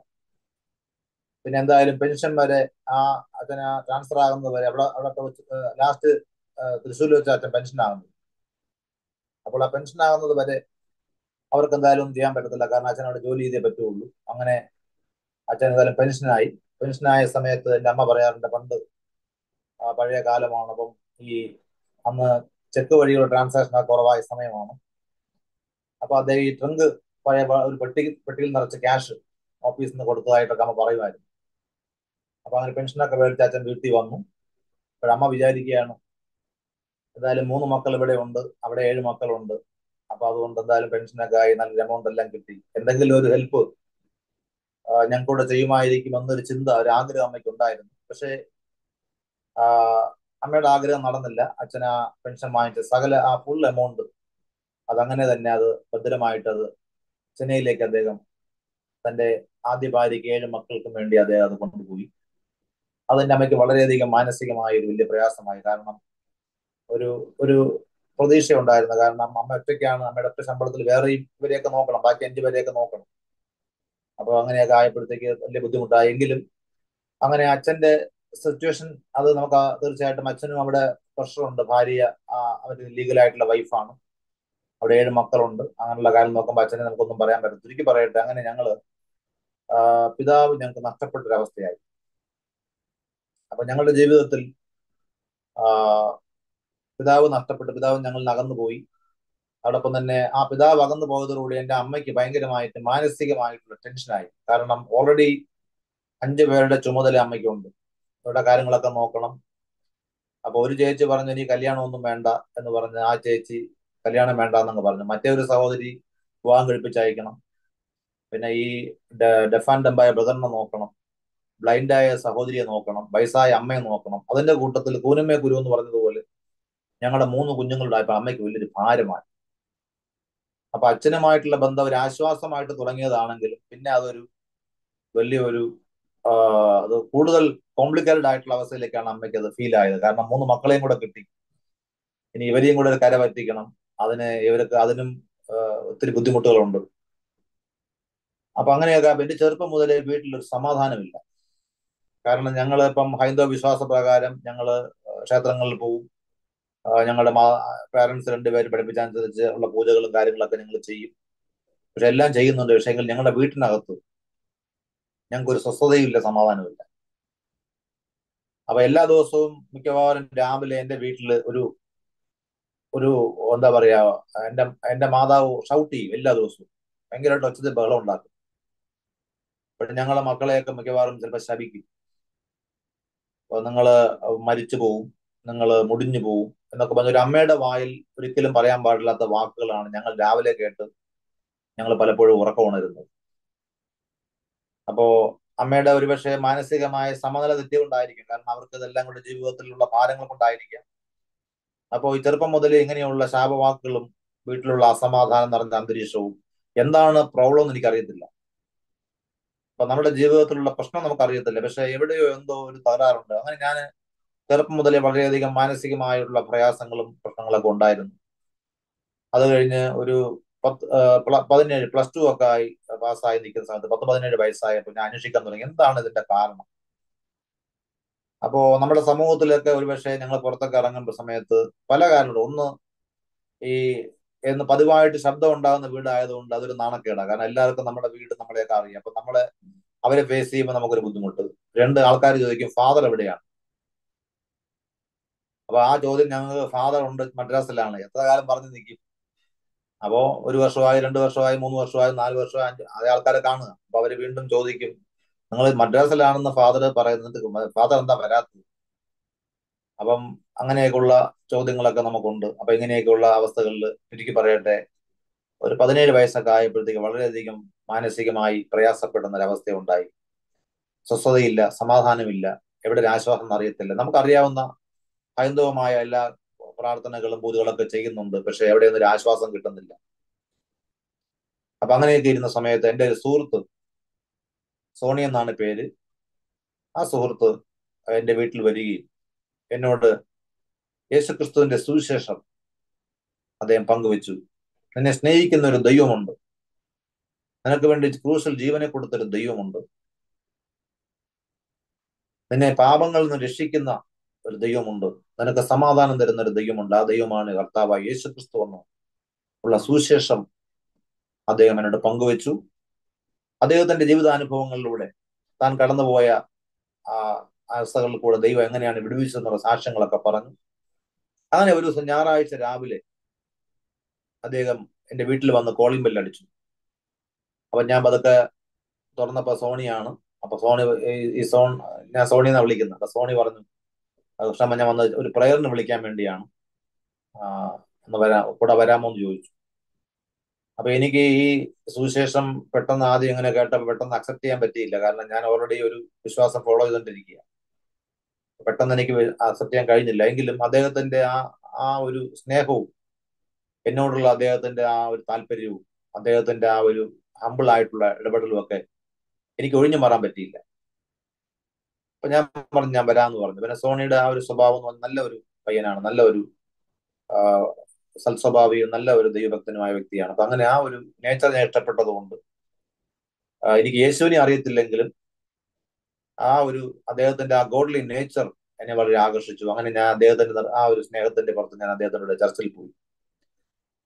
പിന്നെ എന്തായാലും പെൻഷൻ വരെ ആ അച്ഛന് ട്രാൻസ്ഫർ ആകുന്നത് വരെ അവിടെ അവിടെ ലാസ്റ്റ് തൃശ്ശൂരിൽ വെച്ച അച്ഛൻ പെൻഷൻ ആകുന്നത് അപ്പോൾ ആ പെൻഷൻ ആകുന്നത് വരെ അവർക്ക് എന്തായാലും ചെയ്യാൻ പറ്റത്തില്ല. കാരണം അച്ഛൻ അവിടെ ജോലി ചെയ്തേ പറ്റുള്ളൂ. അങ്ങനെ അച്ഛൻ എന്തായാലും പെൻഷനായി പെൻഷനായ സമയത്ത് എന്റെ അമ്മ പറയാറുണ്ട് പണ്ട് പഴയ കാലമാണ്. അപ്പം ഈ അന്ന് ചെക്ക് വഴിയുള്ള ട്രാൻസാക്ഷൻ കുറവായ സമയമാണ്. അപ്പൊ അദ്ദേഹം ഈ ട്രങ്ക് പഴയ ഒരു പെട്ടി പെട്ടിയിൽ നിറച്ച് ക്യാഷ് ഓഫീസിൽ നിന്ന് കൊടുത്തതായിട്ടൊക്കെ അമ്മ പറയുമായിരുന്നു. അപ്പൊ അങ്ങനെ പെൻഷനൊക്കെ മേടിച്ച് അച്ഛൻ വീട്ടിൽ വന്നു. അപ്പോഴമ്മ വിചാരിക്കുകയാണ് എന്തായാലും മൂന്ന് മക്കൾ ഇവിടെ ഉണ്ട് അവിടെ ഏഴ് മക്കളുണ്ട്. അപ്പൊ അതുകൊണ്ട് എന്തായാലും പെൻഷനൊക്കെ ആയി നല്ല എമൗണ്ട് എല്ലാം കിട്ടി. എന്തെങ്കിലും ഒരു ഹെൽപ്പ് ഞങ്ങൾക്കൂടെ ചെയ്യുമായിരിക്കും എന്നൊരു ചിന്ത ഒരു ആഗ്രഹം അമ്മയ്ക്ക് ഉണ്ടായിരുന്നു. പക്ഷേ അമ്മയുടെ ആഗ്രഹം നടന്നില്ല. അച്ഛൻ ആ പെൻഷൻ വാങ്ങിച്ച സകല ആ ഫുൾ എമൗണ്ട് അതങ്ങനെ തന്നെ അത് ഭദ്രമായിട്ട് അത് ചെന്നൈയിലേക്ക് അദ്ദേഹം തന്റെ ആദ്യ ഭാര്യയ്ക്ക് ഏഴ് മക്കൾക്കും വേണ്ടി അദ്ദേഹം അത് കൊണ്ടുപോയി. അതെന്റെ അമ്മയ്ക്ക് വളരെയധികം മാനസികമായ ഒരു വലിയ പ്രയാസമായി. കാരണം ഒരു ഒരു പ്രതീക്ഷ ഉണ്ടായിരുന്നു കാരണം അമ്മ ഒറ്റയ്ക്കാണ് അമ്മയുടെ ഒറ്റ ശമ്പളത്തിൽ വേറെയും ഇവരെയൊക്കെ നോക്കണം ബാക്കി അഞ്ചു പേരെയൊക്കെ നോക്കണം. അപ്പോൾ അങ്ങനെയൊക്കെ ആയപ്പോഴത്തേക്ക് വലിയ ബുദ്ധിമുട്ടായി. എങ്കിലും അങ്ങനെ അച്ഛന്റെ സിറ്റുവേഷൻ അത് നമുക്ക് തീർച്ചയായിട്ടും അച്ഛനും അവിടെ പ്രഷറുണ്ട് ഭാര്യ ആ, അവർ ലീഗലായിട്ടുള്ള വൈഫാണ് അവിടെ ഏഴ് മക്കളുണ്ട്. അങ്ങനെയുള്ള കാര്യം നോക്കുമ്പോൾ അച്ഛനെ നമുക്കൊന്നും പറയാൻ പറ്റും ചുരുക്കി പറയട്ടെ അങ്ങനെ ഞങ്ങൾ പിതാവ് ഞങ്ങൾക്ക് നഷ്ടപ്പെട്ടൊരവസ്ഥയായി. അപ്പൊ ഞങ്ങളുടെ ജീവിതത്തിൽ പിതാവ് നഷ്ടപ്പെട്ടു പിതാവ് ഞങ്ങൾ അകന്നു പോയി. അതോടൊപ്പം തന്നെ ആ പിതാവ് അകന്നു പോയതോടുകൂടി എന്റെ അമ്മയ്ക്ക് ഭയങ്കരമായിട്ട് മാനസികമായിട്ടുള്ള ടെൻഷനായി. കാരണം ഓൾറെഡി അഞ്ചു പേരുടെ ചുമതല അമ്മയ്ക്കുണ്ട്. അവരുടെ കാര്യങ്ങളൊക്കെ നോക്കണം. അപ്പൊ ഒരു ചേച്ചി പറഞ്ഞു ഇനി കല്യാണമൊന്നും വേണ്ട എന്ന് പറഞ്ഞ് ആ ചേച്ചി കല്യാണം വേണ്ട എന്നങ്ങ് പറഞ്ഞു. മറ്റേ ഒരു സഹോദരി വിവാഹം കഴിപ്പിച്ചയക്കണം. പിന്നെ ഈ ഡെഫ് ആൻഡ് ഡംബായ ബ്രദറിനെ നോക്കണം. ബ്ലൈൻഡായ സഹോദരിയെ നോക്കണം വയസ്സായ അമ്മയെ നോക്കണം. അതിന്റെ കൂട്ടത്തിൽ കൂനമ്മേ കുരു എന്ന് പറഞ്ഞതുപോലെ ഞങ്ങളുടെ മൂന്ന് കുഞ്ഞുങ്ങളുണ്ടായപ്പോൾ അമ്മയ്ക്ക് വലിയൊരു ഭാരമായി അപ്പൊ അച്ഛനുമായിട്ടുള്ള ബന്ധം ഒരു ആശ്വാസമായിട്ട് തുടങ്ങിയതാണെങ്കിലും പിന്നെ അതൊരു വലിയൊരു അത് കൂടുതൽ കോംപ്ലിക്കേറ്റഡ് ആയിട്ടുള്ള അവസ്ഥയിലേക്കാണ് അമ്മയ്ക്ക് അത് ഫീൽ ആയത്. കാരണം മൂന്ന് മക്കളെയും കൂടെ കിട്ടി. ഇനി ഇവരെയും കൂടെ കര പറ്റിക്കണം. അതിന് ഇവർക്ക് അതിനും ഒത്തിരി ബുദ്ധിമുട്ടുകളുണ്ട്. അപ്പൊ അങ്ങനെയൊക്കെ എന്റെ ചെറുപ്പം മുതലേ വീട്ടിലൊരു സമാധാനമില്ല. കാരണം ഞങ്ങൾ ഇപ്പം ഹൈന്ദവ വിശ്വാസ പ്രകാരം ഞങ്ങൾ ക്ഷേത്രങ്ങളിൽ പോവും. ഞങ്ങളുടെ മാ പാരന്റ്സ് രണ്ടുപേര് പഠിപ്പിച്ചനുസരിച്ച് ഉള്ള പൂജകളും കാര്യങ്ങളൊക്കെ ഞങ്ങൾ ചെയ്യും. പക്ഷെ എല്ലാം ചെയ്യുന്നുണ്ട്. പക്ഷേ എങ്കിൽ ഞങ്ങളുടെ വീട്ടിനകത്ത് ഞങ്ങൾക്ക് ഒരു സ്വസ്ഥതയുമില്ല സമാധാനമില്ല. അപ്പൊ എല്ലാ ദിവസവും മിക്കവാറും രാവിലെ എന്റെ വീട്ടിൽ ഒരു ഒരു എന്താ പറയാ എന്റെ എന്റെ മാതാവ് ഷൗട്ട് ചെയ്യും എല്ലാ ദിവസവും. ഭയങ്കരമായിട്ട് ഒച്ചത്തിൽ ബഹളം ഉണ്ടാക്കും. പക്ഷെ ഞങ്ങളെ മക്കളെയൊക്കെ മിക്കവാറും ചിലപ്പോൾ ശപിക്കും. നിങ്ങൾ മരിച്ചു പോവും നിങ്ങൾ മുടിഞ്ഞു പോവും എന്നൊക്കെ പറഞ്ഞ ഒരു അമ്മയുടെ വായിൽ ഒരിക്കലും പറയാൻ പാടില്ലാത്ത വാക്കുകളാണ് ഞങ്ങൾ രാവിലെ കേട്ട് ഞങ്ങൾ പലപ്പോഴും ഉറക്കം ഉണരുന്നത്. അപ്പോ അമ്മയുടെ ഒരുപക്ഷെ മാനസികമായ സമനില തെറ്റിയുണ്ടായിരിക്കും കാരണം അവർക്ക് ഇതെല്ലാം കൂടെ ജീവിതത്തിലുള്ള ഭാരങ്ങൾ കൊണ്ടായിരിക്കാം അപ്പോൾ ഈ ചെറുപ്പം മുതലേ ഇങ്ങനെയുള്ള ശാപവാക്കുകളും വീട്ടിലുള്ള അസമാധാനം നിറഞ്ഞ അന്തരീക്ഷവും എന്താണ് പ്രോബ്ലം എന്ന് എനിക്കറിയത്തില്ല. അപ്പൊ നമ്മുടെ ജീവിതത്തിലുള്ള പ്രശ്നം നമുക്കറിയത്തില്ല. പക്ഷെ എവിടെയോ എന്തോ ഒരു തകരാറുണ്ട്. അങ്ങനെ ഞാൻ ചെറുപ്പം മുതലേ വളരെയധികം മാനസികമായിട്ടുള്ള പ്രയാസങ്ങളും പ്രശ്നങ്ങളൊക്കെ ഉണ്ടായിരുന്നു. അത് കഴിഞ്ഞ് ഒരു പത്ത് പതിനേഴ് പ്ലസ് ടു ഒക്കെ ആയി പാസ്സായി നിൽക്കുന്ന സമയത്ത് പത്ത് പതിനേഴ് വയസ്സായപ്പോൾ ഞാൻ അന്വേഷിക്കാൻ തുടങ്ങി. എന്താണ് ഇതിന്റെ കാരണം? അപ്പോ നമ്മുടെ സമൂഹത്തിലൊക്കെ ഒരുപക്ഷെ ഞങ്ങൾ പുറത്തൊക്കെ ഇറങ്ങുന്ന സമയത്ത് പല കാരണങ്ങളും ഒന്ന് ഈ എന്ന് പതിവായിട്ട് ശബ്ദം ഉണ്ടാകുന്ന വീടായതുകൊണ്ട് അതൊരു നാണക്കേടാണ്. കാരണം എല്ലാവർക്കും നമ്മുടെ വീട് നമ്മളെയൊക്കെ അറിയാം. അപ്പൊ നമ്മളെ അവരെ ഫേസ് ചെയ്യുമ്പോൾ നമുക്കൊരു ബുദ്ധിമുട്ട്. രണ്ട് ആൾക്കാർ ചോദിക്കും ഫാദർ എവിടെയാണ്? അപ്പൊ ആ ചോദ്യം ഞങ്ങൾക്ക് ഫാദർ ഉണ്ട് മദ്രാസിലാണ്. എത്ര കാലം പറഞ്ഞു നിൽക്കും? അപ്പോ ഒരു വർഷമായി രണ്ട് വർഷമായി മൂന്ന് വർഷമായി നാല് വർഷമായി അഞ്ച് അതേ ആൾക്കാരെ കാണുക. അപ്പൊ അവർ വീണ്ടും ചോദിക്കും നിങ്ങൾ മദ്രാസിലാണെന്ന് ഫാദർ പറയുന്നത് ഫാദർ എന്താ വരാത്തത്? അപ്പം അങ്ങനെയൊക്കെയുള്ള ചോദ്യങ്ങളൊക്കെ നമുക്കുണ്ട്. അപ്പൊ ഇങ്ങനെയൊക്കെയുള്ള അവസ്ഥകളിൽ ചുരുക്കി പറയട്ടെ. ഒരു പതിനേഴ് വയസ്സൊക്കെ ആയപ്പോഴത്തേക്ക് വളരെയധികം മാനസികമായി പ്രയാസപ്പെടുന്ന ഒരവസ്ഥ ഉണ്ടായി സ്വസ്ഥതയില്ല സമാധാനമില്ല എവിടെ ഒരു ആശ്വാസം എന്ന് അറിയത്തില്ല നമുക്കറിയാവുന്ന ഹൈന്ദവമായ എല്ലാ പ്രാർത്ഥനകളും പൂജകളൊക്കെ ചെയ്യുന്നുണ്ട് പക്ഷെ എവിടെയൊന്നും ഒരു ആശ്വാസം കിട്ടുന്നില്ല. അപ്പൊ അങ്ങനെയൊക്കെ ഇരുന്ന സമയത്ത് എന്റെ ഒരു സുഹൃത്ത് സോണി എന്നാണ് പേര് ആ സുഹൃത്ത് എന്റെ വീട്ടിൽ വരികയും എന്നോട് യേശുക്രിസ്തുവിന്റെ സുവിശേഷം അദ്ദേഹം പങ്കുവെച്ചു. നിന്നെ സ്നേഹിക്കുന്ന ഒരു ദൈവമുണ്ട്. നിനക്ക് വേണ്ടി ക്രൂസിൽ ജീവനെ കൊടുത്തൊരു ദൈവമുണ്ട്. നിന്നെ പാപങ്ങളിൽ നിന്ന് രക്ഷിക്കുന്ന ഒരു ദൈവമുണ്ട്. നിനക്ക് സമാധാനം തരുന്ന ഒരു ദൈവമുണ്ട്. ആ ദൈവമാണ് കർത്താവായ യേശു ക്രിസ്തു എന്ന് ഉള്ള സുശേഷം അദ്ദേഹം എന്നോട് പങ്കുവച്ചു. അദ്ദേഹത്തിന്റെ ജീവിതാനുഭവങ്ങളിലൂടെ താൻ കടന്നുപോയ ആ അവസ്ഥകളിൽ കൂടെ ദൈവം എങ്ങനെയാണ് വിടുവിച്ചതെന്നുള്ള സാക്ഷ്യങ്ങളൊക്കെ പറഞ്ഞു. അങ്ങനെ ഒരു ദിവസം ഞായറാഴ്ച രാവിലെ അദ്ദേഹം എന്റെ വീട്ടിൽ വന്ന് കോളിംഗ് ബെല്ല് അടിച്ചു. അപ്പൊ ഞാൻ പതുക്കെ തുറന്നപ്പോൾ സോണിയാണ്. അപ്പൊ സോണി ഈ- സോൺ ഞാൻ സോണി എന്നാണ് വിളിക്കുന്നത്. അപ്പൊ സോണി പറഞ്ഞു "അത് കൃഷ്ണമ്മ ഞാൻ വന്ന് ഒരു പ്രയറിന് വിളിക്കാൻ വേണ്ടിയാണ്. ഒന്ന് വരാ കൂടെ വരാമോ എന്ന് ചോദിച്ചു. അപ്പൊ എനിക്ക് ഈ സുവിശേഷം പെട്ടെന്ന് ആദ്യം ഇങ്ങനെ കേട്ടപ്പോൾ പെട്ടെന്ന് അക്സെപ്റ്റ് ചെയ്യാൻ പറ്റിയില്ല. കാരണം ഞാൻ ഓൾറെഡി ഒരു വിശ്വാസം ഫോളോ ചെയ്തുകൊണ്ടിരിക്കുക പെട്ടെന്ന് എനിക്ക് അക്സെപ്റ്റ് ചെയ്യാൻ കഴിഞ്ഞില്ല. എങ്കിലും അദ്ദേഹത്തിന്റെ ആ ആ ഒരു സ്നേഹവും എന്നോടുള്ള അദ്ദേഹത്തിന്റെ ആ ഒരു താല്പര്യവും അദ്ദേഹത്തിന്റെ ആ ഒരു ഹമ്പിൾ ആയിട്ടുള്ള ഇടപെടലും ഒക്കെ എനിക്ക് ഒഴിഞ്ഞു മാറാൻ പറ്റിയില്ല. അപ്പൊ ഞാൻ പറഞ്ഞു ഞാൻ വരാമെന്ന് പറഞ്ഞു. പിന്നെ സോണിയുടെ ആ ഒരു സ്വഭാവം എന്ന് പറഞ്ഞാൽ നല്ല ഒരു പയ്യനാണ് നല്ല ഒരു സൽസ്വഭാവിയും നല്ല ഒരു ദൈവഭക്തനുമായ വ്യക്തിയാണ്. അപ്പൊ അങ്ങനെ ആ ഒരു നേച്ചർ ഞാൻ ഇഷ്ടപ്പെട്ടതുകൊണ്ട് എനിക്ക് യേശുവിനെ അറിയത്തില്ലെങ്കിലും ആ ഒരു അദ്ദേഹത്തിന്റെ ആ ഗോഡ്ലി നേച്ചർ എന്നെ വളരെ ആകർഷിച്ചു. അങ്ങനെ ഞാൻ അദ്ദേഹത്തിന്റെ ആ ഒരു സ്നേഹത്തിന്റെ പുറത്ത് ഞാൻ അദ്ദേഹത്തിനോട് ചർച്ചിൽ പോയി.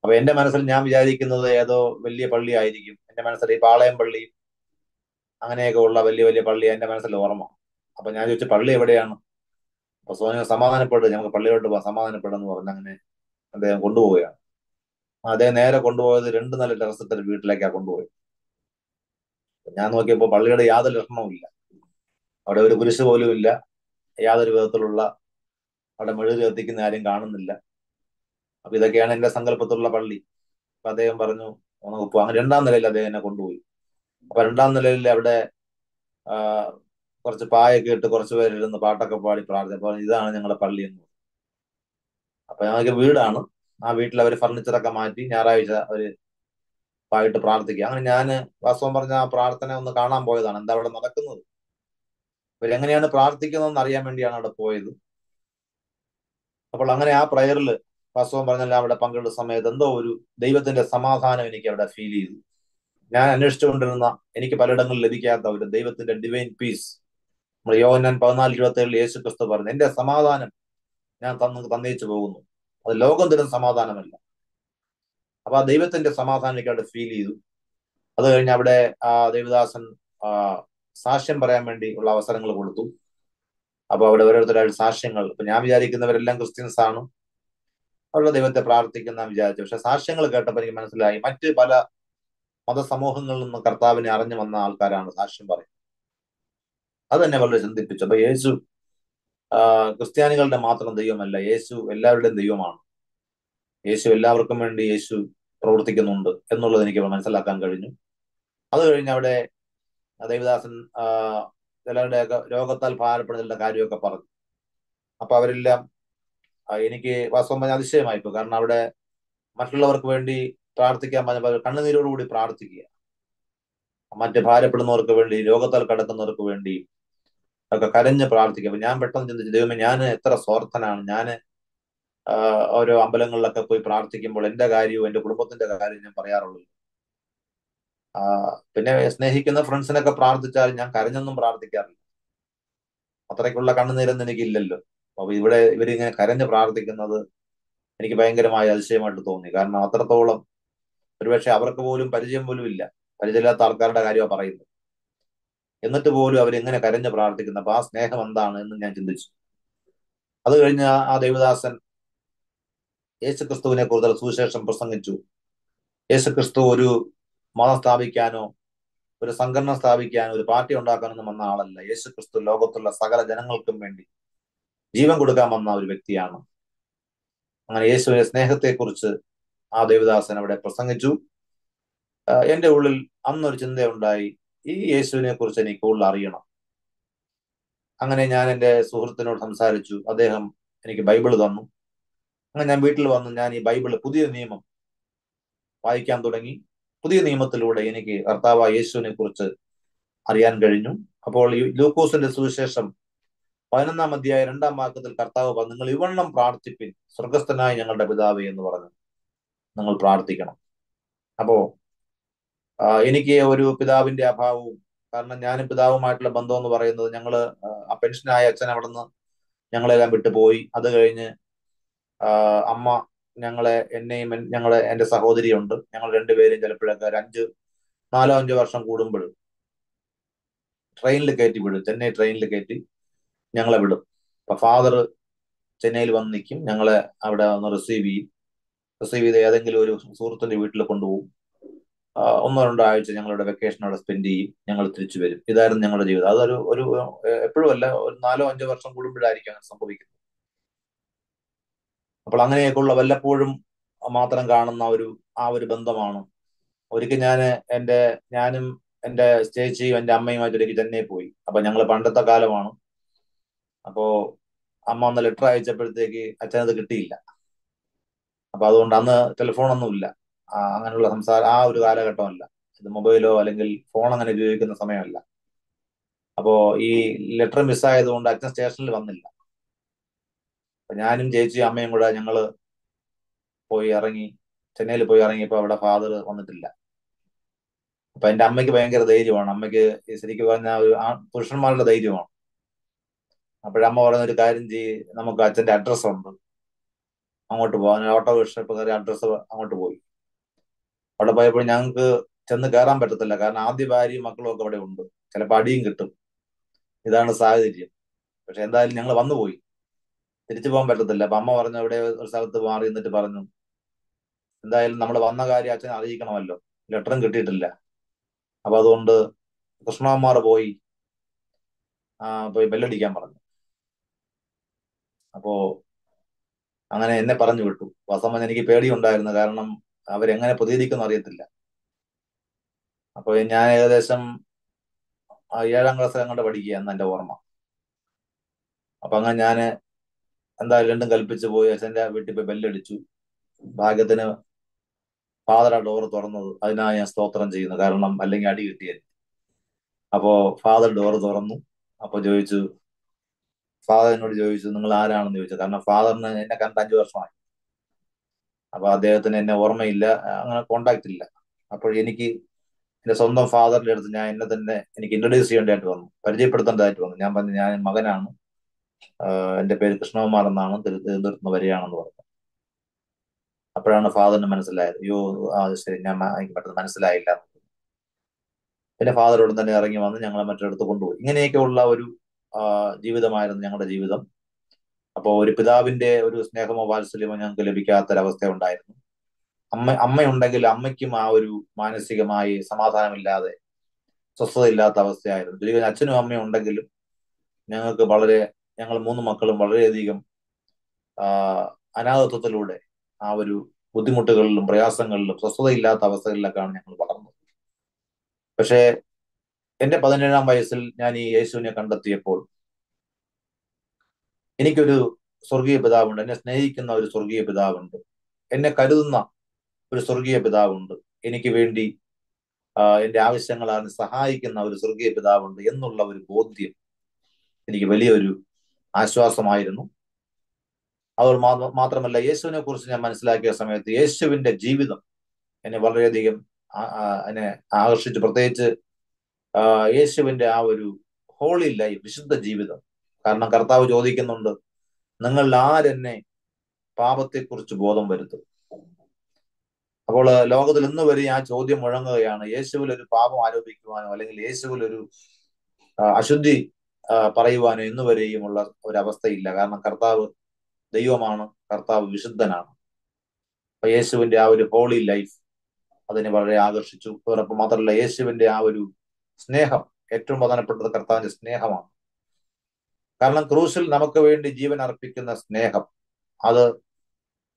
അപ്പൊ എന്റെ മനസ്സിൽ ഞാൻ വിചാരിക്കുന്നത് ഏതോ വലിയ പള്ളി ആയിരിക്കും. എന്റെ മനസ്സിൽ ഈ പാളയം പള്ളി അങ്ങനെയൊക്കെ ഉള്ള വലിയ വലിയ പള്ളി എന്റെ മനസ്സിൽ ഓർമ്മ. അപ്പൊ ഞാൻ ചോദിച്ചു പള്ളി എവിടെയാണ്? അപ്പൊ സോനിയ സമാധാനപ്പെട്ട് ഞങ്ങൾക്ക് പള്ളിയിലോട്ട് പോവാം. സമാധാനപ്പെടുന്നു പറഞ്ഞ് അങ്ങനെ അദ്ദേഹം കൊണ്ടുപോവുകയാണ്. അദ്ദേഹം നേരെ കൊണ്ടുപോയത് രണ്ട് നല്ല ടെറസത്തിന്റെ വീട്ടിലേക്കാണ് കൊണ്ടുപോയത്. ഞാൻ നോക്കിയപ്പോൾ പള്ളിയുടെ യാതൊരു ലക്ഷണവും ഇല്ല. അവിടെ ഒരു കുരിശ് പോലും ഇല്ല. യാതൊരു വിധത്തിലുള്ള അവിടെ മെഴുകി കത്തിക്കുന്ന ആരും കാണുന്നില്ല. അപ്പൊ ഇതൊക്കെയാണ് എന്റെ സങ്കല്പത്തിലുള്ള പള്ളി. അപ്പൊ അദ്ദേഹം പറഞ്ഞു നമുക്ക് പോവാം അങ്ങനെ രണ്ടാം നിലയിൽ അദ്ദേഹം എന്നെ കൊണ്ടുപോയി. അപ്പൊ രണ്ടാം നിലയിൽ അവിടെ കുറച്ച് പായൊക്കെ ഇട്ട് കുറച്ച് പേരിരുന്ന് പാട്ടൊക്കെ പാടി പ്രാർത്ഥന പറഞ്ഞു ഇതാണ് ഞങ്ങളുടെ പള്ളി എന്ന്. അപ്പൊ ഞങ്ങൾക്ക് വീടാണ്. ആ വീട്ടിൽ അവർ ഫർണിച്ചറൊക്കെ മാറ്റി ഞായറാഴ്ച അവർ പായിട്ട് പ്രാർത്ഥിക്കുക അങ്ങനെ ഞാൻ വാസ്തവം പറഞ്ഞ ആ പ്രാർത്ഥന ഒന്ന് കാണാൻ പോയതാണ്. എന്താ അവിടെ നടക്കുന്നത്? ഇവരെങ്ങനെയാണ് പ്രാർത്ഥിക്കുന്നതെന്ന് അറിയാൻ വേണ്ടിയാണ് അവിടെ പോയത്. അപ്പോൾ അങ്ങനെ ആ പ്രയറിൽ വാസ്തവം പറഞ്ഞല്ല അവിടെ പങ്കെടുത്ത സമയത്ത് എന്തോ ഒരു ദൈവത്തിന്റെ സമാധാനം എനിക്ക് അവിടെ ഫീൽ ചെയ്തു. ഞാൻ അന്വേഷിച്ചുകൊണ്ടിരുന്ന എനിക്ക് പലയിടങ്ങളിൽ ലഭിക്കാത്ത ഒരു ദൈവത്തിന്റെ ഡിവൈൻ പീസ് നമ്മൾ യോഹന്നാൻ പതിനാല് ഇരുപത്തി ഏഴിൽ യേശു ക്രിസ്തു പറഞ്ഞു എന്റെ സമാധാനം ഞാൻ തന്നു തന്നയിച്ചു പോകുന്നു. അത് ലോകം തരുന്ന സമാധാനമല്ല. അപ്പൊ ആ ദൈവത്തിന്റെ സമാധാനം എനിക്ക് അവിടെ ഫീൽ ചെയ്തു. അത് കഴിഞ്ഞ് അവിടെ ആ ദേവദാസൻ സാക്ഷ്യം പറയാൻ വേണ്ടി ഉള്ള അവസരങ്ങൾ കൊടുത്തു. അപ്പൊ അവിടെ ഓരോരുത്തരായിട്ട് സാക്ഷ്യങ്ങൾ. ഇപ്പൊ ഞാൻ വിചാരിക്കുന്നവരെല്ലാം ക്രിസ്ത്യൻസ് ആണ് അവരുടെ ദൈവത്തെ പ്രാർത്ഥിക്കുന്ന വിചാരിച്ചു. പക്ഷെ സാക്ഷ്യങ്ങൾ കേട്ടപ്പോൾ എനിക്ക് മനസ്സിലായി. മറ്റ് പല മതസമൂഹങ്ങളിൽ നിന്ന് കർത്താവിനെ അറിഞ്ഞു വന്ന ആൾക്കാരാണ് സാക്ഷ്യം പറയുന്നത്. അത് തന്നെ വളരെ ചിന്തിപ്പിച്ചു. അപ്പൊ യേശു ക്രിസ്ത്യാനികളുടെ മാത്രം ദൈവമല്ല. യേശു എല്ലാവരുടെയും ദൈവമാണ്. യേശു എല്ലാവർക്കും വേണ്ടി യേശു പ്രവർത്തിക്കുന്നുണ്ട് എന്നുള്ളത് എനിക്ക് മനസ്സിലാക്കാൻ കഴിഞ്ഞു. അത് കഴിഞ്ഞ് അവിടെ ദേവദാസൻ ചിലരുടെയൊക്കെ രോഗത്താൽ ഭാരപ്പെടുന്നതിന്റെ കാര്യമൊക്കെ പറഞ്ഞു. അപ്പൊ അവരെല്ലാം എനിക്ക് വാസ്തവം പറഞ്ഞാൽ അതിശയമായിപ്പോ കാരണം അവിടെ മറ്റുള്ളവർക്ക് വേണ്ടി പ്രാർത്ഥിക്കാൻ അവർ കണ്ണുനീരോടുകൂടി പ്രാർത്ഥിക്കുക. മറ്റ് ഭാരപ്പെടുന്നവർക്ക് വേണ്ടി രോഗത്താൽ കടക്കുന്നവർക്ക് വേണ്ടി ഒക്കെ കരഞ്ഞ് പ്രാർത്ഥിക്കുക. അപ്പൊ ഞാൻ പെട്ടെന്ന് ചിന്തിച്ചു ദൈവമേ ഞാൻ എത്ര സ്വാർത്ഥനാണ്. ഞാൻ ഓരോ അമ്പലങ്ങളിലൊക്കെ പോയി പ്രാർത്ഥിക്കുമ്പോൾ എന്റെ കാര്യവും എന്റെ കുടുംബത്തിന്റെ കാര്യവും ഞാൻ പറയാറുള്ളൂ. പിന്നെ സ്നേഹിക്കുന്ന ഫ്രണ്ട്സിനൊക്കെ പ്രാർത്ഥിച്ചാൽ ഞാൻ കരഞ്ഞൊന്നും പ്രാർത്ഥിക്കാറില്ല. അത്രയ്ക്കുള്ള കണ്ണുനീരൊന്നും എനിക്കില്ലല്ലോ. അപ്പൊ ഇവിടെ ഇവരിങ്ങനെ കരഞ്ഞ് പ്രാർത്ഥിക്കുന്നത് എനിക്ക് ഭയങ്കരമായ അതിശയമായിട്ട് തോന്നി. കാരണം അത്രത്തോളം ഒരുപക്ഷെ അവർക്ക് പോലും പരിചയം പോലും ഇല്ല. പരിചയമില്ലാത്ത ആൾക്കാരുടെ കാര്യമാണ് പറയുന്നത്. എന്നിട്ട് പോലും അവരെങ്ങനെ കരഞ്ഞ് പ്രാർത്ഥിക്കുന്ന അപ്പൊ ആ സ്നേഹം എന്താണ് എന്ന് ഞാൻ ചിന്തിച്ചു. അത് കഴിഞ്ഞ് ആ- ദേവദാസൻ യേശുക്രിസ്തുവിനെ കൂടുതൽ സുവിശേഷം പ്രസംഗിച്ചു. യേശുക്രിസ്തു ഒരു മതം സ്ഥാപിക്കാനോ ഒരു സംഘടന സ്ഥാപിക്കാനോ ഒരു പാർട്ടി ഉണ്ടാക്കാനൊന്നും വന്ന ആളല്ല. യേശുക്രിസ്തു ലോകത്തുള്ള സകല ജനങ്ങൾക്കും വേണ്ടി ജീവൻ കൊടുക്കാൻ വന്ന ഒരു വ്യക്തിയാണ്. അങ്ങനെ യേശുവിന്റെ സ്നേഹത്തെക്കുറിച്ച് ആ ദേവദാസൻ അവിടെ പ്രസംഗിച്ചു. എന്റെ ഉള്ളിൽ അന്നൊരു ചിന്തയുണ്ടായി. ഈ യേശുവിനെ കുറിച്ച് എനിക്ക് കൂടുതൽ അറിയണം. അങ്ങനെ ഞാൻ എന്റെ സുഹൃത്തിനോട് സംസാരിച്ചു. അദ്ദേഹം എനിക്ക് ബൈബിൾ തന്നു. അങ്ങനെ ഞാൻ വീട്ടിൽ വന്ന് ഞാൻ ഈ ബൈബിൾ പുതിയ നിയമം വായിക്കാൻ തുടങ്ങി. പുതിയ നിയമത്തിലൂടെ എനിക്ക് കർത്താവ് യേശുവിനെ കുറിച്ച് അറിയാൻ കഴിഞ്ഞു. അപ്പോൾ ഈ ലൂക്കോസിന്റെ സുവിശേഷം പതിനൊന്നാം അധ്യായ രണ്ടാം വാക്യത്തിൽ കർത്താവ് പറഞ്ഞു നിങ്ങൾ ഇവണ്ണം പ്രാർത്ഥിപ്പിൻ സ്വർഗസ്ഥനായ ഞങ്ങളുടെ പിതാവ് എന്ന് പറഞ്ഞു. നിങ്ങൾ പ്രാർത്ഥിക്കണം. അപ്പോ എനിക്ക് ഒരു പിതാവിന്റെ അഭാവവും കാരണം ഞാനും പിതാവുമായിട്ടുള്ള ബന്ധം എന്ന് പറയുന്നത് ഞങ്ങൾ ആ, പെൻഷനായ അച്ഛൻ അവിടെ നിന്ന് ഞങ്ങളെല്ലാം വിട്ടുപോയി. അത് കഴിഞ്ഞ് അമ്മ ഞങ്ങളെ എന്നെയും ഞങ്ങളെ എന്റെ സഹോദരിയുണ്ട്. ഞങ്ങൾ രണ്ടുപേരും ചിലപ്പോഴൊക്കെ ഒരു അഞ്ച് നാലോ അഞ്ചോ വർഷം കൂടുമ്പോൾ ട്രെയിനിൽ കയറ്റി വിടും. ചെന്നൈ ട്രെയിനിൽ കയറ്റി ഞങ്ങളെ വിടും. അപ്പൊ ഫാദർ ചെന്നൈയിൽ വന്ന് നിൽക്കും. ഞങ്ങളെ അവിടെ ഒന്ന് റിസീവ് ചെയ്യും. റിസീവ് ചെയ്ത് ഏതെങ്കിലും ഒരു സുഹൃത്തിന്റെ വീട്ടിൽ കൊണ്ടുപോകും. ഒന്നോ രണ്ടോ ആഴ്ച ഞങ്ങളുടെ വെക്കേഷൻ അവിടെ സ്പെൻഡ് ചെയ്യും. ഞങ്ങൾ തിരിച്ചു വരും. ഇതായിരുന്നു ഞങ്ങളുടെ ജീവിതം. അതൊരു ഒരു എപ്പോഴും അല്ല ഒരു നാലോ അഞ്ചോ വർഷം കൂടുമ്പോഴായിരിക്കും അങ്ങനെ സംഭവിക്കുന്നത്. അപ്പോൾ അങ്ങനെയൊക്കെയുള്ള വല്ലപ്പോഴും മാത്രം കാണുന്ന ഒരു ആ ഒരു ബന്ധമാണ്. ഒരിക്കൽ ഞാൻ എന്റെ ഞാനും എന്റെ ചേച്ചിയും എന്റെ അമ്മയുമായിട്ട് ഒരിക്കൽ ചെന്നൈ പോയി. അപ്പൊ ഞങ്ങൾ പണ്ടത്തെ കാലമാണ്. അപ്പോ അമ്മ വന്ന ലെറ്റർ അയച്ചപ്പോഴത്തേക്ക് അച്ഛനത് കിട്ടിയില്ല. അപ്പൊ അതുകൊണ്ട് അന്ന് ടെലിഫോണൊന്നും ഇല്ല. അങ്ങനെയുള്ള സംസാരം ആ ഒരു കാലഘട്ടമല്ല. ഇത് മൊബൈലോ അല്ലെങ്കിൽ ഫോൺ അങ്ങനെ ഉപയോഗിക്കുന്ന സമയമല്ല. അപ്പോ ഈ ലെറ്റർ മിസ്സായത് കൊണ്ട് അച്ഛൻ സ്റ്റേഷനിൽ വന്നില്ല. ഞാനും ചേച്ചി അമ്മയും കൂടെ ഞങ്ങൾ പോയി ഇറങ്ങി ചെന്നൈയിൽ പോയി ഇറങ്ങിയപ്പോ അവിടെ ഫാദർ വന്നിട്ടില്ല. അപ്പൊ എന്റെ അമ്മയ്ക്ക് ഭയങ്കര ധൈര്യമാണ്. അമ്മയ്ക്ക് ശരിക്കും പറഞ്ഞ ഒരു പുരുഷന്മാരുടെ ധൈര്യമാണ്. അപ്പോഴമ്മ പറഞ്ഞൊരു കാര്യം ചെയ്യ്. നമുക്ക് അച്ഛന്റെ അഡ്രസ്സ് ഉണ്ട്. അങ്ങോട്ട് പോകാൻ ഓട്ടോ റിക്ഷ കയറി അഡ്രസ്സ് അങ്ങോട്ട് പോയി. അവിടെ പോയപ്പോൾ ഞങ്ങൾക്ക് ചെന്ന് കയറാൻ പറ്റത്തില്ല. കാരണം ആദ്യ ഭാര്യയും മക്കളും ഒക്കെ അവിടെ ഉണ്ട്. ചിലപ്പോൾ അടിയും കിട്ടും. ഇതാണ് സാഹചര്യം. പക്ഷെ എന്തായാലും ഞങ്ങൾ വന്നുപോയി തിരിച്ചു പോകാൻ പറ്റത്തില്ല. അപ്പൊ അമ്മ പറഞ്ഞു അവിടെ ഒരു സ്ഥലത്ത് മാറി നിന്നിട്ട് പറഞ്ഞു. എന്തായാലും നമ്മൾ വന്ന കാര്യം അച്ഛൻ അറിയിക്കണമല്ലോ. ലെറ്ററും കിട്ടിയിട്ടില്ല. അപ്പൊ അതുകൊണ്ട് കൃഷ്ണകുമാർ പോയി. ബെല്ലടിക്കാൻ പറഞ്ഞു. അപ്പോ അങ്ങനെ എന്നെ പറഞ്ഞു വിട്ടു. വാസ്തവം എനിക്ക് പേടിയുണ്ടായിരുന്നു. കാരണം അവരെങ്ങനെ പ്രതികരിക്കുന്ന അറിയത്തില്ല. അപ്പോൾ ഞാൻ ഏകദേശം ഏഴാം ക്ലാസ് അങ്ങോട്ട് പഠിക്കുക എന്ന് എന്റെ ഓർമ്മ. അപ്പൊ അങ്ങനെ ഞാൻ എന്തായാലും രണ്ടും കൽപ്പിച്ചു പോയി. അച്ഛന്റെ വീട്ടിൽ പോയി ബെല്ലടിച്ചു. ഭാഗ്യത്തിന് ഫാദർ ആ ഡോർ തുറന്നത് അതിനാ ഞാൻ സ്തോത്രം ചെയ്യുന്നു കാരണം അല്ലെങ്കിൽ അടി കിട്ടിയത് അപ്പോ ഫാദർ ഡോർ തുറന്നു. അപ്പൊ ചോദിച്ചു ഫാദർ എന്നോട് ചോദിച്ചു നിങ്ങൾ ആരാണെന്ന് ചോദിച്ചു? കാരണം ഫാദറിന് എന്നെ കണ്ട അഞ്ചു വർഷമായി. അപ്പൊ അദ്ദേഹത്തിന് എന്നെ ഓർമ്മയില്ല അങ്ങനെ കോണ്ടാക്ട് ഇല്ല. അപ്പോൾ എനിക്ക് എന്റെ സ്വന്തം ഫാദറിന്റെ അടുത്ത് ഞാൻ എന്നെ തന്നെ എനിക്ക് ഇൻട്രൊഡ്യൂസ് ചെയ്യേണ്ടതായിട്ട് വന്നു. പരിചയപ്പെടുത്തേണ്ടതായിട്ട് വന്നു. ഞാൻ പറഞ്ഞു ഞാൻ മകനാണ്. എന്റെ പേര് കൃഷ്ണകുമാർ എന്നാണ് തിരു- തിരുവനന്തപുരത്ത് നിന്ന് വരികയാണെന്ന് പറഞ്ഞു. അപ്പോഴാണ് ഫാദറിന് മനസ്സിലായത്. അയ്യോ ആ ശരി ഞാൻ എനിക്ക് പെട്ടെന്ന് മനസ്സിലായില്ല. പിന്നെ ഫാദറോട് തന്നെ ഇറങ്ങി വന്ന് ഞങ്ങളെ മറ്റൊരിടത്ത് കൊണ്ടുപോയി. ഇങ്ങനെയൊക്കെ ഉള്ള ഒരു ജീവിതമായിരുന്നു ഞങ്ങളുടെ ജീവിതം. അപ്പോൾ ഒരു പിതാവിന്റെ ഒരു സ്നേഹമോ വാത്സല്യമോ ഞങ്ങൾക്ക് ലഭിക്കാത്തൊരവസ്ഥ ഉണ്ടായിരുന്നു അമ്മ അമ്മയുണ്ടെങ്കിൽ അമ്മയ്ക്കും ആ ഒരു മാനസികമായി സമാധാനമില്ലാതെ സ്വസ്ഥതയില്ലാത്ത അവസ്ഥയായിരുന്നു. ചുരുക്കി അച്ഛനും അമ്മയും ഉണ്ടെങ്കിലും ഞങ്ങൾക്ക് വളരെ ഞങ്ങൾ മൂന്ന് മക്കളും വളരെയധികം അനാഥത്വത്തിലൂടെ ആ ഒരു ബുദ്ധിമുട്ടുകളിലും പ്രയാസങ്ങളിലും സ്വസ്ഥതയില്ലാത്ത അവസ്ഥകളിലൊക്കെയാണ് ഞങ്ങൾ വളർന്നത്. പക്ഷേ എന്റെ പതിനേഴാം വയസ്സിൽ ഞാൻ ഈ യേശുവിനെ കണ്ടെത്തിയപ്പോൾ എനിക്കൊരു സ്വർഗീയ പിതാവുണ്ട്. എന്നെ സ്നേഹിക്കുന്ന ഒരു സ്വർഗീയ പിതാവുണ്ട്. എന്നെ കരുതുന്ന ഒരു സ്വർഗീയ പിതാവുണ്ട്. എനിക്ക് വേണ്ടി എന്റെ ആവശ്യങ്ങളാണ് സഹായിക്കുന്ന ഒരു സ്വർഗീയ പിതാവുണ്ട് എന്നുള്ള ഒരു ബോധ്യം എനിക്ക് വലിയൊരു ആശ്വാസമായിരുന്നു. അവർ മാത്രമല്ല യേശുവിനെ കുറിച്ച് ഞാൻ മനസ്സിലാക്കിയ സമയത്ത് യേശുവിന്റെ ജീവിതം എന്നെ വളരെയധികം എന്നെ ആകർഷിച്ചു. പ്രത്യേകിച്ച് യേശുവിന്റെ ആ ഒരു ഹോളി ലൈഫ് വിശുദ്ധ ജീവിതം. കാരണം കർത്താവ് ചോദിക്കുന്നുണ്ട് നിങ്ങൾ ആരെന്നെ പാപത്തെക്കുറിച്ച് ബോധം വരുത്തും? അപ്പോൾ ലോകത്തിൽ ഇന്ന് വരെ ആ ചോദ്യം മുഴങ്ങുകയാണ് യേശുവിൽ ഒരു പാപം ആരോപിക്കുവാനോ അല്ലെങ്കിൽ യേശുവിൽ ഒരു അശുദ്ധി പറയുവാനോ ഇന്ന് വരെയുമുള്ള ഒരവസ്ഥയില്ല. കാരണം കർത്താവ് ദൈവമാണ് കർത്താവ് വിശുദ്ധനാണ്. അപ്പൊ യേശുവിന്റെ ആ ഒരു ഹോളി ലൈഫ് അതിനെ വളരെ ആകർഷിച്ചു. അതോടൊപ്പം മാത്രമല്ല യേശുവിന്റെ ആ ഒരു സ്നേഹം ഏറ്റവും പ്രധാനപ്പെട്ടത് കർത്താവിന്റെ സ്നേഹമാണ്. കാരണം ക്രൂസിൽ നമുക്ക് വേണ്ടി ജീവൻ അർപ്പിക്കുന്ന സ്നേഹം അത്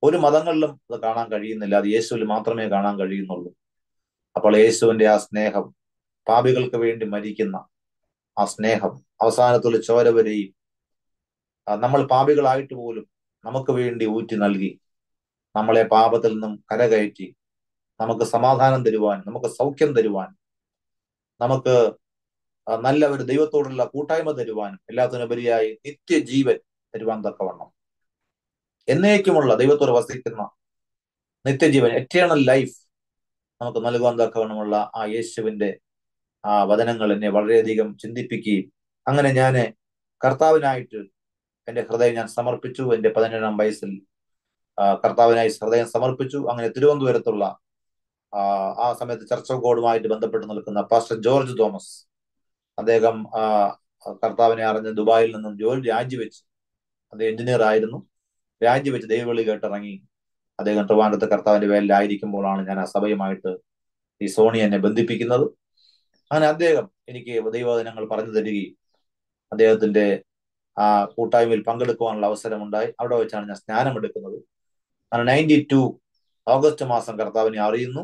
ഒരു മതങ്ങളിലും അത് കാണാൻ കഴിയുന്നില്ല. അത് യേശുവിൽ മാത്രമേ കാണാൻ കഴിയുന്നുള്ളൂ. അപ്പോൾ യേശുവിന്റെ ആ സ്നേഹം പാപികൾക്ക് വേണ്ടി മരിക്കുന്ന ആ സ്നേഹം അവസാനത്തുള്ള ചോര വരെയും നമ്മൾ പാപികളായിട്ട് പോലും നമുക്ക് വേണ്ടി ഊറ്റി നൽകി നമ്മളെ പാപത്തിൽ നിന്നും കരകയറ്റി നമുക്ക് സമാധാനം തരുവാൻ നമുക്ക് സൗഖ്യം തരുവാൻ നമുക്ക് നല്ല ഒരു ദൈവത്തോടുള്ള കൂട്ടായ്മ തരുവാനും എല്ലാത്തിനുപരിയായി നിത്യജീവൻ തരുവാൻ തക്കവണ്ണം. എന്നേക്കുമുള്ള ദൈവത്തോട് വസിക്കുന്ന നിത്യജീവൻ എറ്റേണൽ ലൈഫ് നമുക്ക് നൽകുവാൻ തക്കവണ്ണമുള്ള ആ യേശുവിന്റെ ആ വചനങ്ങൾ എന്നെ വളരെയധികം ചിന്തിപ്പിക്കുകയും അങ്ങനെ ഞാൻ കർത്താവിനായിട്ട് എന്റെ ഹൃദയം ഞാൻ സമർപ്പിച്ചു എന്റെ പതിനേഴാം വയസ്സിൽ കർത്താവിനായി ഹൃദയം സമർപ്പിച്ചു അങ്ങനെ തിരുവനന്തപുരത്തുള്ള ആ, സമയത്ത് ചർച്ച ഗോഡുമായിട്ട് ബന്ധപ്പെട്ട് നിൽക്കുന്ന പാസ്റ്റർ ജോർജ് തോമസ് അദ്ദേഹം കർത്താവിനെ അറിഞ്ഞ് ദുബായിൽ നിന്നും ജോലി രാജിവെച്ച് അദ്ദേഹം എഞ്ചിനീയർ ആയിരുന്നു. രാജിവെച്ച് ദൈവവിളി കേട്ടിറങ്ങി അദ്ദേഹം ട്രിവാൻഡ്രത്ത് കർത്താവിന്റെ വേലിലായിരിക്കുമ്പോഴാണ് ഞാൻ ആ സഭയുമായിട്ട് ഈ സോണി എന്നെ ബന്ധിപ്പിക്കുന്നത്. അങ്ങനെ അദ്ദേഹം എനിക്ക് ദൈവവചനങ്ങൾ പറഞ്ഞു തരികയും അദ്ദേഹത്തിന്റെ ആ കൂട്ടായ്മയിൽ പങ്കെടുക്കുവാനുള്ള അവസരമുണ്ടായി. അവിടെ വെച്ചാണ് ഞാൻ സ്നാനം എടുക്കുന്നത് അങ്ങനെ നയന്റി ടു ഓഗസ്റ്റ് മാസം കർത്താവിനെ അറിയുന്നു.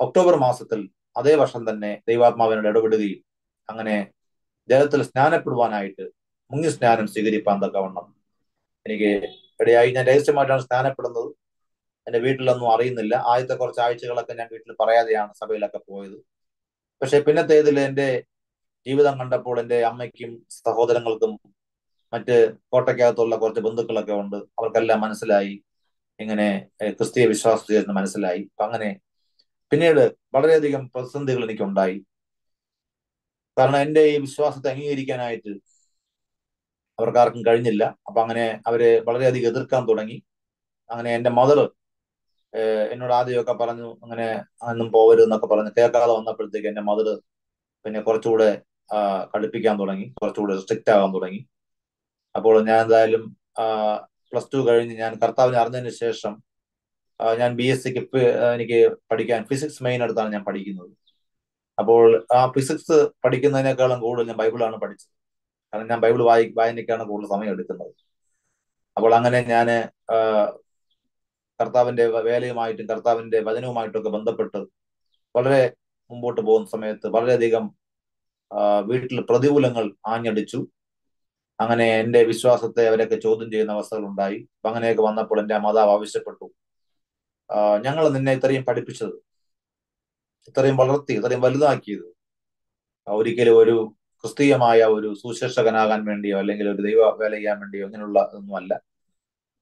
ഒക്ടോബർ മാസത്തിൽ അതേ വർഷം തന്നെ ദൈവാത്മാവിനോട് ഇടപെടുകയും അങ്ങനെ ജലത്തിൽ സ്നാനപ്പെടുവാനായിട്ട് മുങ്ങി സ്നാനം സ്വീകരിപ്പാൻ തക്കവണ്ണം എനിക്ക് ഇടയായി ഞാൻ രഹസ്യമായിട്ടാണ് സ്നാനപ്പെടുന്നത്. എന്റെ വീട്ടിലൊന്നും അറിയുന്നില്ല. ആദ്യത്തെ കുറച്ച് ആഴ്ചകളൊക്കെ ഞാൻ വീട്ടിൽ പറയാതെയാണ് സഭയിലൊക്കെ പോയത്. പക്ഷെ പിന്നത്തേതിൽ എന്റെ ജീവിതം കണ്ടപ്പോൾ എന്റെ അമ്മയ്ക്കും സഹോദരങ്ങൾക്കും മറ്റ് കോട്ടയ്ക്കകത്തുള്ള കുറച്ച് ബന്ധുക്കളൊക്കെ ഉണ്ട്. അവർക്കെല്ലാം മനസ്സിലായി. ഇങ്ങനെ ക്രിസ്തീയ വിശ്വാസത്തിൽ മനസ്സിലായി. അങ്ങനെ പിന്നീട് വളരെയധികം പ്രതിസന്ധികൾ എനിക്കുണ്ടായി. കാരണം എന്റെ ഈ വിശ്വാസത്തെ അംഗീകരിക്കാനായിട്ട് അവർക്കാർക്കും കഴിഞ്ഞില്ല. അപ്പൊ അങ്ങനെ അവരെ വളരെയധികം എതിർക്കാൻ തുടങ്ങി. അങ്ങനെ എന്റെ മദർ എന്നോട് ആദ്യമൊക്കെ പറഞ്ഞു അങ്ങനെ അന്നും പോവരുത് എന്നൊക്കെ പറഞ്ഞ്. കേൾക്കാതെ വന്നപ്പോഴത്തേക്ക് എന്റെ മദർ പിന്നെ കുറച്ചുകൂടെ കളിപ്പിക്കാൻ തുടങ്ങി. കുറച്ചുകൂടെ സ്ട്രിക്റ്റ് ആകാൻ തുടങ്ങി. അപ്പോൾ ഞാൻ എന്തായാലും പ്ലസ് ടു കഴിഞ്ഞ് ഞാൻ കർത്താവിനെ അറിഞ്ഞതിന് ശേഷം ഞാൻ ബി എസ് സിക്ക് എനിക്ക് പഠിക്കാൻ ഫിസിക്സ് മെയിൻ എടുത്താണ് ഞാൻ പഠിക്കുന്നത്. അപ്പോൾ ആ ഫിസിക്സ് പഠിക്കുന്നതിനേക്കാളും കൂടുതൽ ഞാൻ ബൈബിളാണ് പഠിച്ചത്. കാരണം ഞാൻ ബൈബിൾ വായി വായനയ്ക്കാണ് കൂടുതൽ സമയം എടുക്കുന്നത്. അപ്പോൾ അങ്ങനെ ഞാൻ കർത്താവിന്റെ വേലയുമായിട്ടും കർത്താവിന്റെ വചനവുമായിട്ടൊക്കെ ബന്ധപ്പെട്ട് വളരെ മുമ്പോട്ട് പോകുന്ന സമയത്ത് വളരെയധികം വീട്ടിൽ പ്രതികൂലങ്ങൾ ആഞ്ഞടിച്ചു. അങ്ങനെ എന്റെ വിശ്വാസത്തെ അവരൊക്കെ ചോദ്യം ചെയ്യുന്ന അപ്പൊ അങ്ങനെയൊക്കെ വന്നപ്പോൾ എന്റെ മാതാവ് ആവശ്യപ്പെട്ടു. ഞങ്ങൾ നിന്നെ ഇത്രയും പഠിപ്പിച്ചത്. ഇത്രയും വളർത്തി ഇത്രയും വലുതാക്കിയത്. ഒരിക്കലും ഒരു ക്രിസ്തീയമായ ഒരു സുശേഷകനാകാൻ വേണ്ടിയോ അല്ലെങ്കിൽ ഒരു ദൈവ വേല ചെയ്യാൻ വേണ്ടിയോ അങ്ങനെയുള്ള ഒന്നുമല്ല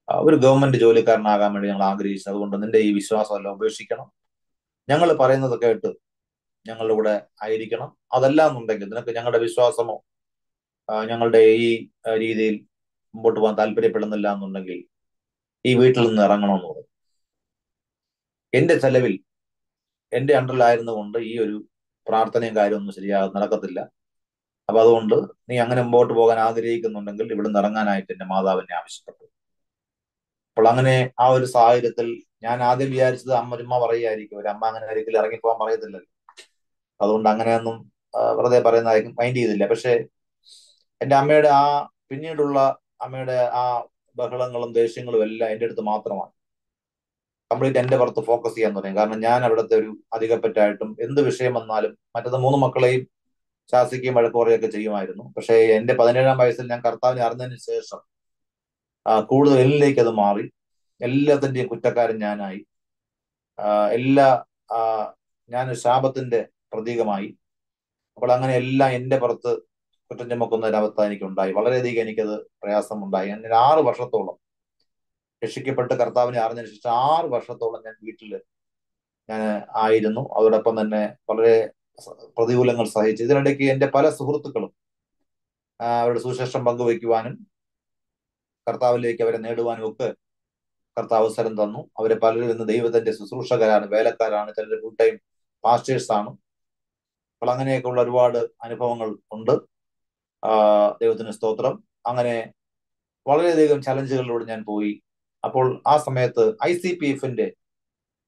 ഒരു ഗവൺമെന്റ് ജോലിക്കാരനാകാൻ വേണ്ടി ഞങ്ങൾ ആഗ്രഹിച്ചത്. അതുകൊണ്ട് നിന്റെ ഈ വിശ്വാസമെല്ലാം ഉപേക്ഷിക്കണം. ഞങ്ങൾ പറയുന്നത് കേട്ട് ഞങ്ങളുടെ കൂടെ ആയിരിക്കണം. അതല്ല എന്നുണ്ടെങ്കിൽ നിനക്ക് ഞങ്ങളുടെ വിശ്വാസമോ ഞങ്ങളുടെ ഈ രീതിയിൽ മുമ്പോട്ട് പോകാൻ താല്പര്യപ്പെടുന്നില്ല എന്നുണ്ടെങ്കിൽ ഈ വീട്ടിൽ നിന്ന് ഇറങ്ങണമെന്ന് പറഞ്ഞു എന്റെ ചെലവിൽ എന്റെ അണ്ടറിലായിരുന്നുകൊണ്ട് ഈ ഒരു പ്രാർത്ഥനയും കാര്യമൊന്നും ശരിയാകും നടക്കത്തില്ല. അപ്പൊ അതുകൊണ്ട് നീ അങ്ങനെ മുമ്പോട്ട് പോകാൻ ആഗ്രഹിക്കുന്നുണ്ടെങ്കിൽ ഇവിടുന്ന് ഇറങ്ങാനായിട്ട് എന്റെ മാതാവ് എന്നെ ആവശ്യപ്പെട്ടു. അപ്പോൾ അങ്ങനെ ആ ഒരു സാഹചര്യത്തിൽ ഞാൻ ആദ്യം വിചാരിച്ചത് അമ്മ ചുമ്മാ പറയുമായിരിക്കും ഒരു അമ്മ അങ്ങനെ ഒരിക്കലും ഇറങ്ങിപ്പോകാൻ പറയത്തില്ലല്ലോ അതുകൊണ്ട് അങ്ങനെയൊന്നും വെറുതെ പറയുന്നതായിരിക്കും മൈൻഡ് ചെയ്തില്ല. പക്ഷെ എന്റെ അമ്മയുടെ ആ പിന്നീടുള്ള അമ്മയുടെ ആ ബഹളങ്ങളും ദേഷ്യങ്ങളും എല്ലാം എന്റെ അടുത്ത് മാത്രമാണ്. കംപ്ലീറ്റ് എന്റെ പുറത്ത് ഫോക്കസ് ചെയ്യാൻ തുടങ്ങി. കാരണം ഞാൻ അവിടുത്തെ ഒരു അധികപ്പറ്റായിട്ടും എന്ത് വിഷയം വന്നാലും മറ്റത് മൂന്ന് മക്കളെയും ശാസിക്കുകയും വഴക്ക് പറയുകയൊക്കെ ചെയ്യുമായിരുന്നു. പക്ഷേ എന്റെ പതിനേഴാം വയസ്സിൽ ഞാൻ കർത്താവിനെ അറിഞ്ഞതിന് ശേഷം കൂടുതൽ എന്നിലേക്ക് അത് മാറി. എല്ലാത്തിന്റെയും കുറ്റക്കാരൻ ഞാനായി. എല്ലാ ഞാൻ ശാപത്തിന്റെ പ്രതീകമായി. അപ്പോൾ അങ്ങനെ എല്ലാം എന്റെ പുറത്ത് കുറ്റം ചുമക്കുന്ന ഒരവസ്ഥ എനിക്കുണ്ടായി. വളരെയധികം എനിക്കത് പ്രയാസമുണ്ടായി. ഞാൻ ആറ് വർഷത്തോളം രക്ഷിക്കപ്പെട്ട് കർത്താവിനെ അറിഞ്ഞതിന് ശേഷം ആറ് വർഷത്തോളം ഞാൻ വീട്ടിൽ ഞാൻ ആയിരുന്നു. അതോടൊപ്പം തന്നെ വളരെ പ്രതികൂലങ്ങൾ സഹിച്ചു. ഇതിനിടയ്ക്ക് എന്റെ പല സുഹൃത്തുക്കളും അവരുടെ സുശേഷം പങ്കുവയ്ക്കുവാനും കർത്താവിലേക്ക് അവരെ നേടുവാനും ഒക്കെ കർത്താവ് അവസരം തന്നു. അവരെ പലരും ഇന്ന് ദൈവത്തിന്റെ ശുശ്രൂഷകരാണ് വേലക്കാരാണ് ചിലർ ഫുൾ ടൈം പാസ്റ്റേഴ്സ് ആണ്. അപ്പോൾ അങ്ങനെയൊക്കെയുള്ള ഒരുപാട് അനുഭവങ്ങൾ ഉണ്ട്. ദൈവത്തിന് സ്തോത്രം. അങ്ങനെ വളരെയധികം ചലഞ്ചുകളിലൂടെ ഞാൻ പോയി. അപ്പോൾ ആ സമയത്ത് ഐ സി പി എഫിന്റെ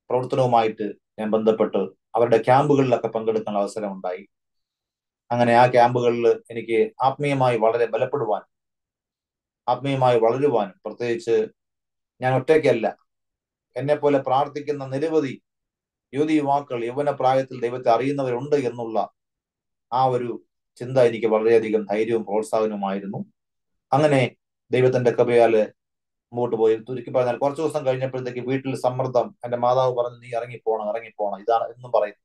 പ്രവർത്തനവുമായിട്ട് ഞാൻ ബന്ധപ്പെട്ട് അവരുടെ ക്യാമ്പുകളിലൊക്കെ പങ്കെടുക്കാൻ അവസരം ഉണ്ടായി അങ്ങനെ ആ ക്യാമ്പുകളിൽ എനിക്ക് ആത്മീയമായി വളരെ ബലപ്പെടുവാൻ ആത്മീയമായി വളരുവാനും പ്രത്യേകിച്ച് ഞാൻ ഒറ്റയ്ക്കല്ല എന്നെ പോലെ പ്രാർത്ഥിക്കുന്ന നിരവധി യുവതി യുവാക്കൾ യൗവന പ്രായത്തിൽ ദൈവത്തെ അറിയുന്നവരുണ്ട് എന്നുള്ള ആ ഒരു ചിന്ത എനിക്ക് വളരെയധികം ധൈര്യവും പ്രോത്സാഹനവുമായിരുന്നു. അങ്ങനെ ദൈവത്തിന്റെ കൃപയാൽ മുമ്പോട്ട് പോയി. ചുരുക്കി പറഞ്ഞാൽ കുറച്ചു ദിവസം കഴിഞ്ഞപ്പോഴത്തേക്ക് വീട്ടിൽ സമ്മർദ്ദം എന്റെ മാതാവ് പറഞ്ഞു നീ ഇറങ്ങിപ്പോണം ഇറങ്ങിപ്പോണം. ഇതാണ് എന്നും പറയുന്നു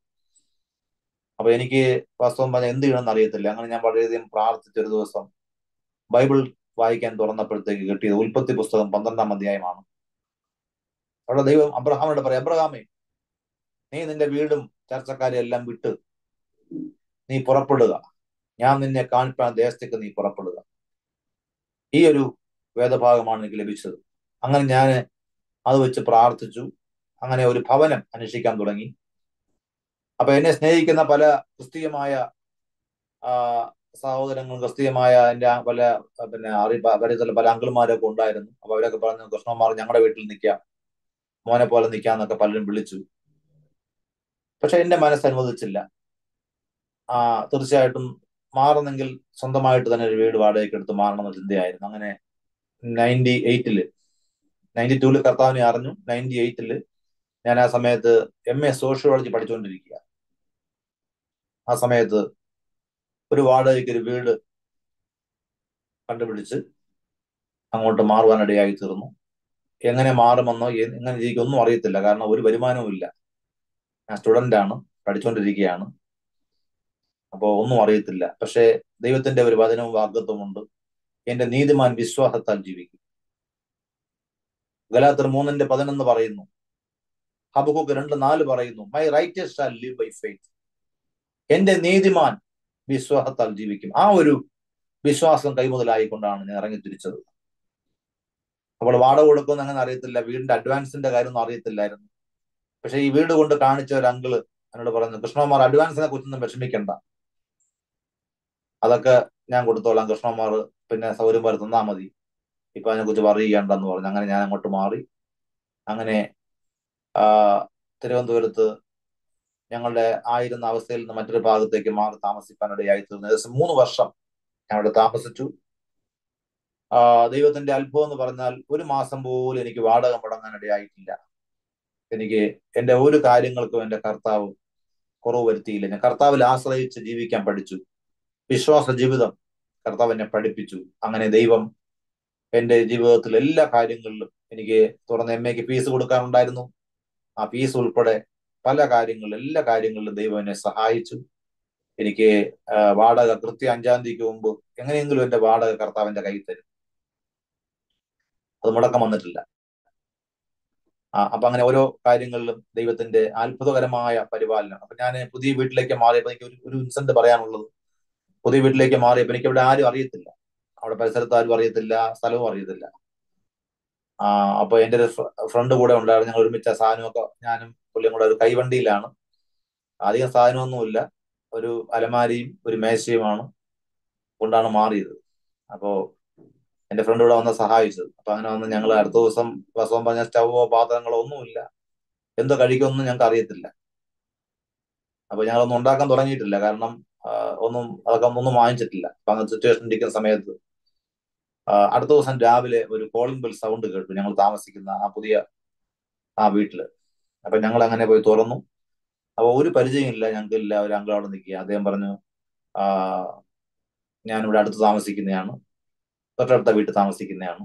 അപ്പൊ എനിക്ക് വാസ്തവം പറഞ്ഞാൽ എന്ത് ചെയ്യണമെന്ന് അറിയത്തില്ല. അങ്ങനെ ഞാൻ വളരെയധികം പ്രാർത്ഥിച്ച ഒരു ദിവസം ബൈബിൾ വായിക്കാൻ തുറന്നപ്പോഴത്തേക്ക് കിട്ടിയത് ഉൽപ്പത്തി പുസ്തകം പന്ത്രണ്ടാം അധ്യായമാണ്. അവിടെ ദൈവം അബ്രഹാമിനോട് പറയാം അബ്രഹാമേ നീ നിന്റെ വീടും ചർച്ചക്കാരെ എല്ലാം വിട്ട് നീ പുറപ്പെടുക. ഞാൻ നിന്നെ കാണിപ്പാൻ ദേശത്തേക്ക് നീ പുറപ്പെടുക. ഈ ഒരു വേദഭാഗമാണ് എനിക്ക് ലഭിച്ചത്. അങ്ങനെ ഞാൻ അത് വെച്ച് പ്രാർത്ഥിച്ചു. അങ്ങനെ ഒരു ഭവനം അന്വേഷിക്കാൻ തുടങ്ങി. അപ്പൊ എന്നെ സ്നേഹിക്കുന്ന പല ക്രിസ്തീയമായ സഹോദരങ്ങളും ക്രിസ്തീയമായ എന്റെ പല പിന്നെ അറി പരിചയത്തിലുള്ള പല അങ്കിൾമാരൊക്കെ ഉണ്ടായിരുന്നു. അപ്പൊ അവരൊക്കെ പറഞ്ഞു കൃഷ്ണന്മാർ ഞങ്ങളുടെ വീട്ടിൽ നിൽക്കാം. മോനെ പോലെ നിൽക്കാന്നൊക്കെ പലരും വിളിച്ചു. പക്ഷെ എന്റെ മനസ്സ് അനുവദിച്ചില്ല. ആ തീർച്ചയായിട്ടും മാറുന്നെങ്കിൽ സ്വന്തമായിട്ട് തന്നെ ഒരു വീട് വാടകയ്ക്ക് എടുത്ത് മാറണം എന്ന ചിന്തയായിരുന്നു. അങ്ങനെ നയന്റി എയ്റ്റിൽ. നയന്റി ടൂൽ കർത്താവിനെ അറിഞ്ഞു. നയന്റി എയ്റ്റിൽ ഞാൻ ആ സമയത്ത് എം എ സോഷ്യോളജി പഠിച്ചുകൊണ്ടിരിക്കുക ആ സമയത്ത് ഒരു വാടകയ്ക്ക് ഒരു വീട് കണ്ടുപിടിച്ച് അങ്ങോട്ട് മാറുവാനിടയായി തീർന്നു എങ്ങനെ മാറുമെന്നോ എങ്ങനെ ജീവിക്കും ഒന്നും അറിയത്തില്ല. കാരണം ഒരു വരുമാനവും ഇല്ല. ഞാൻ സ്റ്റുഡന്റ് ആണ് പഠിച്ചുകൊണ്ടിരിക്കുകയാണ് അപ്പോൾ ഒന്നും അറിയത്തില്ല. പക്ഷേ ദൈവത്തിന്റെ ഒരു വചനവും വാഗ്ദത്വമുണ്ട് എന്റെ നീതിമാൻ വിശ്വാസത്താൽ ജീവിക്കും. ഗലാത്തർ മൂന്നിന്റെ പതിനൊന്ന് പറയുന്നു. ഹബുഹുക്ക് രണ്ട് നാല് പറയുന്നു my righteous shall live by faith എന്റെ നീതിമാൻ വിശ്വാസത്താൽ ജീവിക്കും. ആ ഒരു വിശ്വാസം കൈമുതലായിക്കൊണ്ടാണ് ഞാൻ ഇറങ്ങി തിരിച്ചത് അപ്പോൾ വാടക കൊടുക്കുമെന്ന് അങ്ങനെ അറിയത്തില്ല. വീടിന്റെ അഡ്വാൻസിന്റെ കാര്യമൊന്നും അറിയത്തില്ലായിരുന്നു. പക്ഷെ ഈ വീട് കൊണ്ട് കാണിച്ച ഒരു അങ്കിൾ എന്നോട് പറഞ്ഞു കൃഷ്ണകുമാർ അഡ്വാൻസിനെ കുറിച്ചൊന്നും വിഷമിക്കണ്ട. അതൊക്കെ ഞാൻ കൊടുത്തോളാം. കൃഷ്ണകുമാർ പിന്നെ സൗകര്യം പോലെ മതി. ഇപ്പൊ അതിനെ കുറിച്ച് പറയുകയുണ്ടെന്ന് പറഞ്ഞു. അങ്ങനെ ഞാൻ അങ്ങോട്ട് മാറി. അങ്ങനെ തിരുവനന്തപുരത്ത് ഞങ്ങളുടെ ആയിരുന്ന അവസ്ഥയിൽ നിന്ന് മറ്റൊരു ഭാഗത്തേക്ക് മാറി താമസിക്കാനിടയായി തീർന്നു. ഏകദേശം മൂന്ന് വർഷം ഞാൻ അവിടെ താമസിച്ചു. ദൈവത്തിന്റെ അത്ഭുതം എന്ന് പറഞ്ഞാൽ ഒരു മാസം പോലും എനിക്ക് വാടക മുടങ്ങാനിടയായിട്ടില്ല. എനിക്ക് എന്റെ ഒരു കാര്യങ്ങൾക്കും എന്റെ കർത്താവ് കുറവ് വരുത്തിയില്ല. ഞാൻ കർത്താവിൽ ആശ്രയിച്ച് ജീവിക്കാൻ പഠിച്ചു. വിശ്വാസ ജീവിതം കർത്താവ് എന്നെ പഠിപ്പിച്ചു. അങ്ങനെ ദൈവം എന്റെ ജീവിതത്തിൽ എല്ലാ കാര്യങ്ങളിലും എനിക്ക് തുറന്ന് എം എക്ക് ഫീസ് കൊടുക്കാനുണ്ടായിരുന്നു. ആ ഫീസ് ഉൾപ്പെടെ പല കാര്യങ്ങളിലും എല്ലാ കാര്യങ്ങളിലും ദൈവം എന്നെ സഹായിച്ചു. എനിക്ക് വാടക കൃത്യം അഞ്ചാം തീയതിക്ക് മുമ്പ് എങ്ങനെയെങ്കിലും എന്റെ വാടക കർത്താവിന്റെ കയ്യിൽ തരും. അത് മുടക്കം വന്നിട്ടില്ല. ആ അപ്പൊ അങ്ങനെ ഓരോ കാര്യങ്ങളിലും ദൈവത്തിന്റെ അത്ഭുതകരമായ പരിപാലനം. അപ്പൊ ഞാൻ പുതിയ വീട്ടിലേക്ക് മാറിയപ്പോൾ എനിക്ക് ഒരു ഒരു ഇൻസിഡന്റ് പറയാനുള്ളത്. പുതിയ വീട്ടിലേക്ക് മാറിയപ്പോൾ എനിക്ക് അവിടെ ആരും അറിയത്തില്ല. അവിടെ പരിസരത്ത് ആരും അറിയത്തില്ല സ്ഥലവും അറിയത്തില്ല. ആ അപ്പൊ എന്റെ ഒരു ഫ്രണ്ട് കൂടെ ഉണ്ടായിരുന്നു. ഞങ്ങൾ ഒരുമിച്ച സാധനമൊക്കെ ഞാനും പുള്ളിയും കൂടെ ഒരു കൈവണ്ടിയിലാണ്. അധികം സാധനമൊന്നുമില്ല. ഒരു അലമാരിയും ഒരു മേശയുമാണ് കൊണ്ടാണ് മാറിയത്. അപ്പോ എന്റെ ഫ്രണ്ട് ഇവിടെ വന്ന് സഹായിച്ചത്. അപ്പൊ അങ്ങനെ വന്ന് ഞങ്ങൾ അടുത്ത ദിവസം വസവം പറഞ്ഞ സ്റ്റവോ പാത്രങ്ങളോ ഒന്നുമില്ല. എന്തോ കഴിക്കുമെന്നും ഞങ്ങൾക്ക് അറിയത്തില്ല അപ്പൊ ഞങ്ങളൊന്നും ഉണ്ടാക്കാൻ തുടങ്ങിയിട്ടില്ല. കാരണം ഒന്നും അതൊക്കെ ഒന്നും വാങ്ങിച്ചിട്ടില്ല. അപ്പൊ അങ്ങനെ സിറ്റുവേഷൻ ഇരിക്കുന്ന സമയത്ത് അടുത്ത ദിവസം രാവിലെ ഒരു കോളിംഗ് ബെൽ സൗണ്ട് കേട്ടു. ഞങ്ങൾ താമസിക്കുന്ന ആ പുതിയ ആ വീട്ടിൽ. അപ്പൊ ഞങ്ങൾ അങ്ങനെ പോയി തുറന്നു. അപ്പൊ ഒരു പരിചയമില്ല ഞങ്ങൾക്ക് ഇല്ല ഒരു അങ്കിൾ അവിടെ നിൽക്കുക. അദ്ദേഹം പറഞ്ഞു ഞാനിവിടെ അടുത്ത് താമസിക്കുന്നതാണ് തൊട്ടടുത്ത വീട്ടിൽ താമസിക്കുന്നതാണ്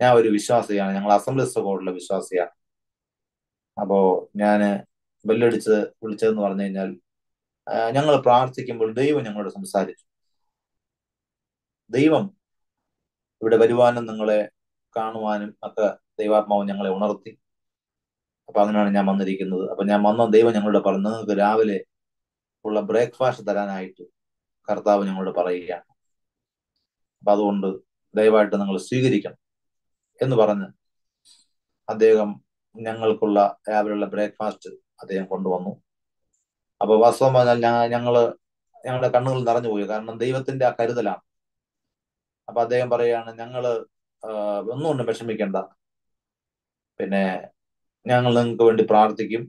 ഞാൻ ഒരു വിശ്വാസിയാണ്. ഞങ്ങൾ അസംബ്ലിസ്റ്റ് കോഡിലെ വിശ്വാസിയാണ്. അപ്പോ ഞാൻ ബെല്ലടിച്ച് വിളിച്ചതെന്ന് പറഞ്ഞു കഴിഞ്ഞാൽ ഞങ്ങൾ പ്രാർത്ഥിക്കുമ്പോൾ ദൈവം ഞങ്ങളോട് സംസാരിച്ചു. ദൈവം ഇവിടെ വരുവാനും നിങ്ങളെ കാണുവാനും ഒക്കെ ദൈവാത്മാവ് ഞങ്ങളെ ഉണർത്തി. അപ്പൊ അങ്ങനെയാണ് ഞാൻ വന്നിരിക്കുന്നത്. അപ്പൊ ഞാൻ വന്ന ദൈവം ഞങ്ങളോട് പറഞ്ഞു നിങ്ങൾക്ക് രാവിലെ ഉള്ള ബ്രേക്ക്ഫാസ്റ്റ് തരാനായിട്ട് കർത്താവ് ഞങ്ങളോട് പറയുകയാണ്. അപ്പൊ അതുകൊണ്ട് ദയവായിട്ട് നിങ്ങൾ സ്വീകരിക്കണം. എന്ന് പറഞ്ഞ് അദ്ദേഹം ഞങ്ങൾക്കുള്ള രാവിലെയുള്ള ബ്രേക്ക്ഫാസ്റ്റ് അദ്ദേഹം കൊണ്ടുവന്നു. അപ്പൊ വാസ്തവം പറഞ്ഞാൽ ഞങ്ങൾ ഞങ്ങളുടെ കണ്ണുകൾ നിറഞ്ഞുപോയി കാരണം ദൈവത്തിന്റെ ആ കരുതലാണ്. അപ്പൊ അദ്ദേഹം പറയാണ് ഞങ്ങൾ ഒന്നുകൊണ്ടും വിഷമിക്കേണ്ട. പിന്നെ ഞങ്ങൾ നിങ്ങൾക്ക് വേണ്ടി പ്രാർത്ഥിക്കും.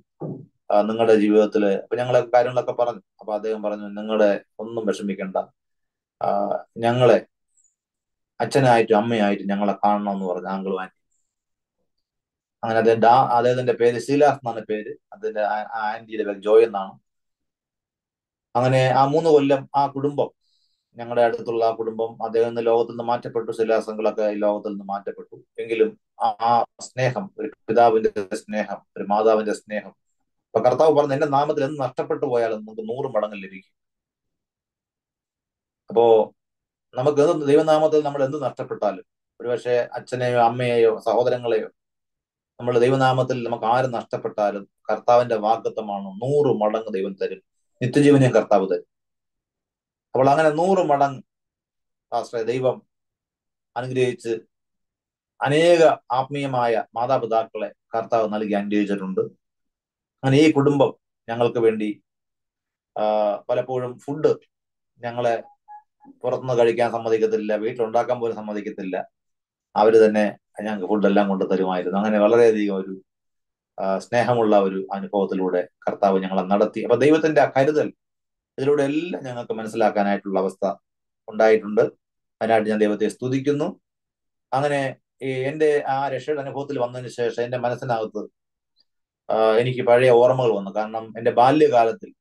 നിങ്ങളുടെ ജീവിതത്തിൽ അപ്പൊ ഞങ്ങളെ കാര്യങ്ങളൊക്കെ പറഞ്ഞു. അപ്പൊ അദ്ദേഹം പറഞ്ഞു നിങ്ങളുടെ ഒന്നും വിഷമിക്കേണ്ട. ഞങ്ങളെ അച്ഛനായിട്ടും അമ്മയായിട്ടും ഞങ്ങളെ കാണണം എന്ന് പറഞ്ഞു ആംഗിൾ ആന്റി അങ്ങനെ അദ്ദേഹം അദ്ദേഹത്തിന്റെ പേര് ശീലാസ് എന്നാണ് പേര്. അതിന്റെ ആന്റിയുടെ പേര് ജോയ് എന്നാണ്. അങ്ങനെ ആ മൂന്ന് കൊല്ലം ആ കുടുംബം ഞങ്ങളുടെ അടുത്തുള്ള ആ കുടുംബം അദ്ദേഹം ഇന്ന് ലോകത്തിൽ നിന്ന് മാറ്റപ്പെട്ടു ശിലാസങ്ങളൊക്കെ ഈ ലോകത്തിൽ നിന്ന് മാറ്റപ്പെട്ടു. എങ്കിലും ആ സ്നേഹം ഒരു പിതാവിന്റെ സ്നേഹം ഒരു മാതാവിന്റെ സ്നേഹം. അപ്പൊ കർത്താവ് പറഞ്ഞു എന്റെ നാമത്തിൽ എന്ത് നഷ്ടപ്പെട്ടു പോയാലും നമുക്ക് നൂറ് മടങ്ങ് ലഭിക്കും. അപ്പോ നമുക്ക് എന്ത് ദൈവനാമത്തിൽ നമ്മൾ എന്ത് നഷ്ടപ്പെട്ടാലും ഒരുപക്ഷെ അച്ഛനെയോ അമ്മയെയോ സഹോദരങ്ങളെയോ നമ്മൾ ദൈവനാമത്തിൽ നമുക്ക് ആര് നഷ്ടപ്പെട്ടാലും കർത്താവിന്റെ വാഗ്ദത്തമാണ് നൂറ് മടങ്ങ് ദൈവം തരും. നിത്യജീവനെയും കർത്താവ് തരും. അപ്പോൾ അങ്ങനെ നൂറ് മടങ്ങ് ആശ്രയ ദൈവം അനുഗ്രഹിച്ച് അനേക ആത്മീയമായ മാതാപിതാക്കളെ കർത്താവ് നൽകി അനുഗ്രഹിച്ചിട്ടുണ്ട്. അങ്ങനെ ഈ കുടുംബം ഞങ്ങൾക്ക് വേണ്ടി പലപ്പോഴും ഫുഡ് ഞങ്ങളെ പുറത്തുനിന്ന് കഴിക്കാൻ സമ്മതിക്കത്തില്ല വീട്ടിലുണ്ടാക്കാൻ പോലും സമ്മതിക്കത്തില്ല. അവർ തന്നെ ഞങ്ങൾക്ക് ഫുഡെല്ലാം കൊണ്ട് തരുമായിരുന്നു. അങ്ങനെ വളരെയധികം ഒരു സ്നേഹമുള്ള ഒരു അനുഭവത്തിലൂടെ കർത്താവ് ഞങ്ങളെ നടത്തി. അപ്പൊ ദൈവത്തിന്റെ ആ കരുതൽ ഇതിലൂടെ എല്ലാം ഞങ്ങൾക്ക് മനസ്സിലാക്കാനായിട്ടുള്ള അവസ്ഥ ഉണ്ടായിട്ടുണ്ട്. അതിനായിട്ട് ഞാൻ ദൈവത്തെ സ്തുതിക്കുന്നു. അങ്ങനെ എന്റെ ആ രക്ഷയുടെ അനുഭവത്തിൽ വന്നതിന് ശേഷം എന്റെ മനസ്സിനകത്ത് എനിക്ക് പഴയ ഓർമ്മകൾ വന്നു. കാരണം എന്റെ ബാല്യകാലത്തിൽ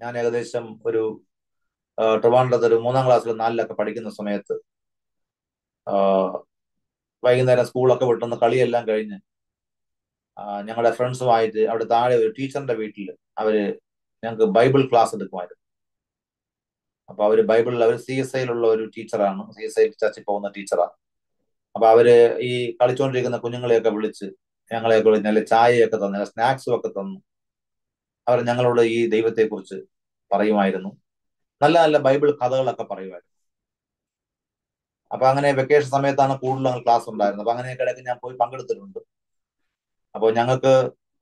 ഞാൻ ഏകദേശം ഒരു ട്രിവാൻഡ്രത്ത് ഒരു മൂന്നാം ക്ലാസ്സിൽ നാലിലൊക്കെ പഠിക്കുന്ന സമയത്ത് വൈകുന്നേരം സ്കൂളൊക്കെ വിട്ടുന്ന കളിയെല്ലാം കഴിഞ്ഞ് ഞങ്ങളുടെ ഫ്രണ്ട്സുമായിട്ട് അവിടെ താഴെ ഒരു ടീച്ചറിന്റെ വീട്ടിൽ അവർ ഞങ്ങൾക്ക് ബൈബിൾ ക്ലാസ് എടുക്കുമായിരുന്നു. അപ്പൊ അവർ ബൈബിളിൽ അവർ സി എസ് ഐയിലുള്ള ഒരു ടീച്ചറാണ്. സി എസ് ഐ ചർച്ചിൽ പോകുന്ന ടീച്ചറാണ് അപ്പൊ അവർ ഈ കളിച്ചുകൊണ്ടിരിക്കുന്ന കുഞ്ഞുങ്ങളെയൊക്കെ വിളിച്ച് ഞങ്ങളെയൊക്കെ വിളിച്ച് നല്ല ചായയൊക്കെ തന്നു സ്നാക്സും ഒക്കെ തന്നു അവർ ഞങ്ങളോട് ഈ ദൈവത്തെ കുറിച്ച് പറയുമായിരുന്നു. നല്ല നല്ല ബൈബിൾ കഥകളൊക്കെ പറയുമായിരുന്നു. അപ്പൊ അങ്ങനെ വെക്കേഷൻ സമയത്താണ് കൂടുതൽ ക്ലാസ് ഉണ്ടായിരുന്നത്. അപ്പൊ അങ്ങനെയൊക്കെ ഇടയ്ക്ക് ഞാൻ പോയി പങ്കെടുത്തിട്ടുണ്ട്. അപ്പോൾ ഞങ്ങൾക്ക്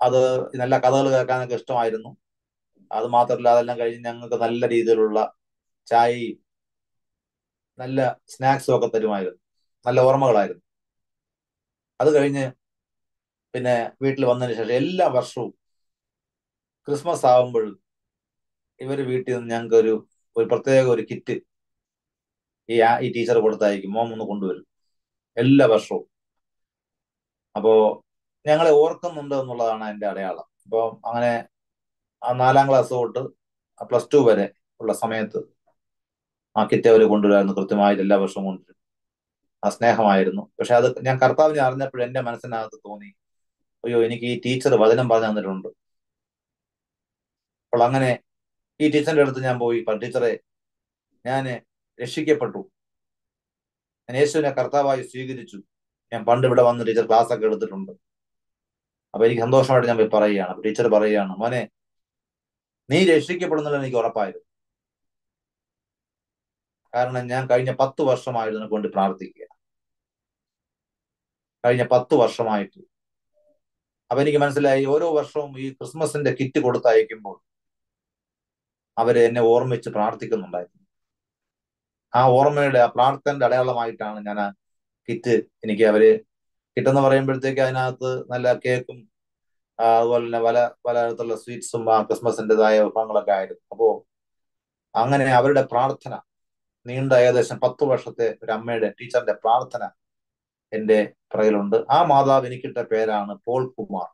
അത് നല്ല കഥകൾ കേൾക്കാനൊക്കെ ഇഷ്ടമായിരുന്നു. അത് മാത്രമല്ല അതെല്ലാം കഴിഞ്ഞ് ഞങ്ങൾക്ക് നല്ല രീതിയിലുള്ള ചായ നല്ല സ്നാക്സും ഒക്കെ തരുമായിരുന്നു. നല്ല ഓർമ്മകളായിരുന്നു. അത് കഴിഞ്ഞ് പിന്നെ വീട്ടിൽ വന്നതിന് ശേഷം എല്ലാ വർഷവും ക്രിസ്മസ് ആവുമ്പോൾ ഇവർ വീട്ടിൽ നിന്ന് ഞങ്ങൾക്ക് ഒരു ഒരു പ്രത്യേക ഒരു കിറ്റ് ഈ ഈ ടീച്ചർ കൊടുത്തായിരിക്കും മോം ഒന്ന് കൊണ്ടുവരും. എല്ലാ വർഷവും. അപ്പോ ഞങ്ങളെ ഓർക്കുന്നുണ്ട് എന്നുള്ളതാണ് എന്റെ അടയാളം. അപ്പോൾ അങ്ങനെ ആ നാലാം ക്ലാസ് തൊട്ട് പ്ലസ് ടു വരെ ഉള്ള സമയത്ത് ആ കിറ്റ് അവർ കൊണ്ടുവരായിരുന്നു. കൃത്യമായിട്ട് എല്ലാ വർഷവും കൊണ്ടുവരും. ആ സ്നേഹമായിരുന്നു. പക്ഷെ അത് ഞാൻ കർത്താവിനെ അറിഞ്ഞപ്പോൾ എന്റെ മനസ്സിനകത്ത് തോന്നി അയ്യോ എനിക്ക് ഈ ടീച്ചർ വചനം പറഞ്ഞു തന്നിട്ടുണ്ട്. അപ്പോൾ അങ്ങനെ ഈ ടീച്ചറിന്റെ അടുത്ത് ഞാൻ പോയി "പ- ടീച്ചറെ ഞാൻ രക്ഷിക്കപ്പെട്ടു. ഞാൻ യേശുവിനെ കർത്താവായി സ്വീകരിച്ചു. ഞാൻ പണ്ട് ഇവിടെ വന്ന് ടീച്ചർ ക്ലാസ് ഒക്കെ എടുത്തിട്ടുണ്ട്. അപ്പൊ എനിക്ക് സന്തോഷമായിട്ട് ഞാൻ പറയുകയാണ്. അപ്പൊ ടീച്ചർ പറയുകയാണ് മോനെ നീ രക്ഷിക്കപ്പെടുന്നില്ല എനിക്ക് ഉറപ്പായിരുന്നു. കാരണം ഞാൻ കഴിഞ്ഞ പത്ത് വർഷമായിട്ട് നിനക്ക് വേണ്ടി പ്രാർത്ഥിക്കുക കഴിഞ്ഞ പത്ത് വർഷമായിട്ട്. അപ്പൊ എനിക്ക് മനസ്സിലായി ഓരോ വർഷവും ഈ ക്രിസ്മസിന്റെ കിറ്റ് കൊടുത്തയക്കുമ്പോൾ അവർ എന്നെ ഓർമ്മിച്ച് പ്രാർത്ഥിക്കുന്നുണ്ടായിരുന്നു. ആ ഓർമ്മയുടെ ആ പ്രാർത്ഥനയുടെ അടയാളമായിട്ടാണ് ഞാൻ ആ കിറ്റ് എനിക്ക് അവർ കിട്ടെന്ന് പറയുമ്പോഴത്തേക്ക് അതിനകത്ത് നല്ല കേക്കും അതുപോലെ തന്നെ പല പലതരത്തിലുള്ള സ്വീറ്റ്സും ആ ക്രിസ്മസിന്റെതായ വിഭവങ്ങളൊക്കെ ആയിരുന്നു. അപ്പോൾ അങ്ങനെ അവരുടെ പ്രാർത്ഥന നീണ്ട ഏകദേശം പത്ത് വർഷത്തെ ഒരു അമ്മയുടെ ടീച്ചറിന്റെ പ്രാർത്ഥന എന്റെ പുറകിലുണ്ട്. ആ മാതാവ് എനിക്കിട്ട പേരാണ് പോൾ കുമാർ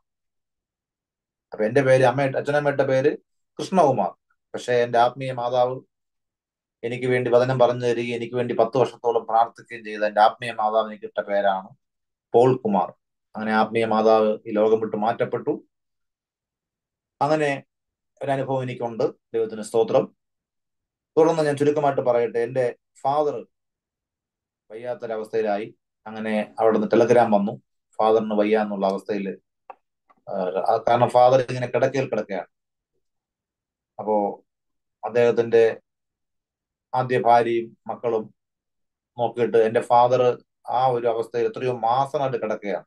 അപ്പൊ എന്റെ പേര് അമ്മ അച്ഛനമ്മയുടെ പേര് കൃഷ്ണകുമാർ. പക്ഷേ എന്റെ ആത്മീയ മാതാവ് എനിക്ക് വേണ്ടി വചനം പറഞ്ഞു തരികയും എനിക്ക് വേണ്ടി പത്ത് വർഷത്തോളം പ്രാർത്ഥിക്കുകയും ചെയ്ത എന്റെ ആത്മീയ മാതാവ് എനിക്കിട്ട പേരാണ് പോൾ കുമാർ. അങ്ങനെ ആത്മീയ മാതാവ് ഈ ലോകം വിട്ട് മാറ്റപ്പെട്ടു. അങ്ങനെ ഒരു അനുഭവം എനിക്കുണ്ട്. ദൈവത്തിന് സ്തോത്രം. തുടർന്ന് ഞാൻ ചുരുക്കമായിട്ട് പറയട്ടെ. എന്റെ ഫാദർ വയ്യാത്തൊരവസ്ഥയിലായി. അങ്ങനെ അവിടെ നിന്ന് ടെലഗ്രാം വന്നു. ഫാദറിന് വയ്യ എന്നുള്ള അവസ്ഥയിൽ കാരണം ഫാദർ ഇങ്ങനെ കിടക്കയിൽ കിടക്കുകയാണ്. അപ്പോ അദ്ദേഹത്തിന്റെ ആദ്യ ഭാര്യയും മക്കളും നോക്കിയിട്ട് എന്റെ ഫാദർ ആ ഒരു അവസ്ഥയിൽ എത്രയോ മാസമായിട്ട് കിടക്കുകയാണ്.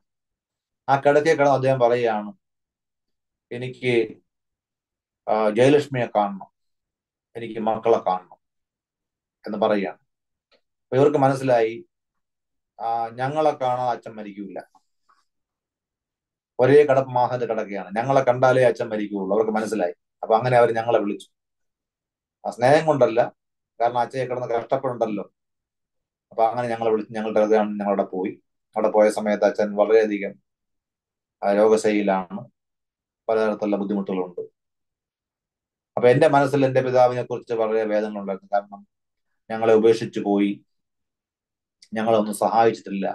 ആ കിടക്കെ കിടന്ന് അദ്ദേഹം പറയുകയാണ് എനിക്ക് ജയലക്ഷ്മിയെ കാണണം. എനിക്ക് മക്കളെ കാണണം. എന്ന് പറയുകയാണ്. അപ്പൊ ഇവർക്ക് മനസ്സിലായി ഞങ്ങളെ കാണാതെ അച്ഛൻ മരിക്കൂല. ഒരേ കിടപ്പ് മാസത്തെ കിടക്കുകയാണ്. ഞങ്ങളെ കണ്ടാലേ അച്ഛൻ മരിക്കുകയുള്ളൂ. അവർക്ക് മനസ്സിലായി. അപ്പൊ അങ്ങനെ അവർ ഞങ്ങളെ വിളിച്ചു. ആ സ്നേഹം കൊണ്ടല്ല. കാരണം അച്ഛയെ കിടന്ന് കഷ്ടപ്പെടുണ്ടല്ലോ അപ്പൊ അങ്ങനെ ഞങ്ങളെ വിളിച്ച് ഞങ്ങളുടെ ഞങ്ങളവിടെ പോയി. അവിടെ പോയ സമയത്ത് അച്ഛൻ വളരെയധികം രോഗശൈലിയിലാണ് പലതരത്തിലുള്ള ബുദ്ധിമുട്ടുകളുണ്ട്. അപ്പൊ എന്റെ മനസ്സിൽ എന്റെ പിതാവിനെ കുറിച്ച് വളരെ വേദനകളുണ്ടായിരുന്നു. കാരണം ഞങ്ങളെ ഉപേക്ഷിച്ചു പോയി. ഞങ്ങളെ ഒന്നും സഹായിച്ചിട്ടില്ല.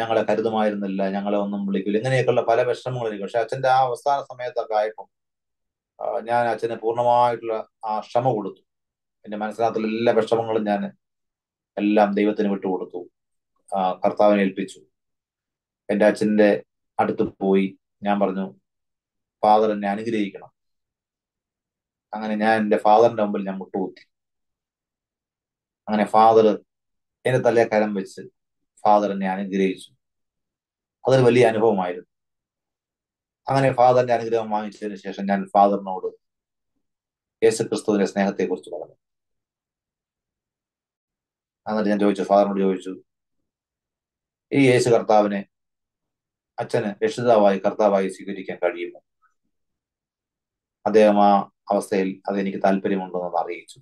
ഞങ്ങളെ കരുതുമായിരുന്നില്ല. ഞങ്ങളെ ഒന്നും വിളിക്കില്ല ഇങ്ങനെയൊക്കെയുള്ള പല വിഷമങ്ങളും എനിക്ക് പക്ഷെ അച്ഛന്റെ ആ അവസാന സമയത്തൊക്കെ ആയപ്പോൾ ഞാൻ അച്ഛന് പൂർണമായിട്ടുള്ള ആ ക്ഷമ കൊടുത്തു. എന്റെ മനസ്സിനകത്തുള്ള എല്ലാ വിഷമങ്ങളും ഞാൻ എല്ലാം ദൈവത്തിന് വിട്ടുകൊടുത്തു. കർത്താവിനെ ഏൽപ്പിച്ചു. എന്റെ അച്ഛന്റെ അടുത്ത് പോയി ഞാൻ പറഞ്ഞു ഫാദർ എന്നെ അനുഗ്രഹിക്കണം. അങ്ങനെ ഞാൻ എന്റെ ഫാദറിന്റെ മുമ്പിൽ ഞാൻ മുട്ടുകുത്തി. അങ്ങനെ ഫാദർ എന്റെ തലയെ കരം വെച്ച് ഫാദർ എന്നെ അനുഗ്രഹിച്ചു. അതൊരു വലിയ അനുഭവമായിരുന്നു. അങ്ങനെ ഫാദറിന്റെ അനുഗ്രഹം വാങ്ങിച്ചതിന് ശേഷം ഞാൻ ഫാദറിനോട് യേശുക്രിസ്തുവിന്റെ സ്നേഹത്തെക്കുറിച്ച് സ്നേഹത്തെ കുറിച്ച് പറഞ്ഞു. എന്നിട്ട് ഞാൻ ചോദിച്ചു ഫാദറിനോട് ചോദിച്ചു ഈ യേശു കർത്താവിനെ അച്ഛന് രക്ഷിതാവായി കർത്താവായി സ്വീകരിക്കാൻ കഴിയുമോ? അദ്ദേഹം ആ അവസ്ഥയിൽ അതെനിക്ക് താല്പര്യമുണ്ടെന്ന് അറിയിച്ചു.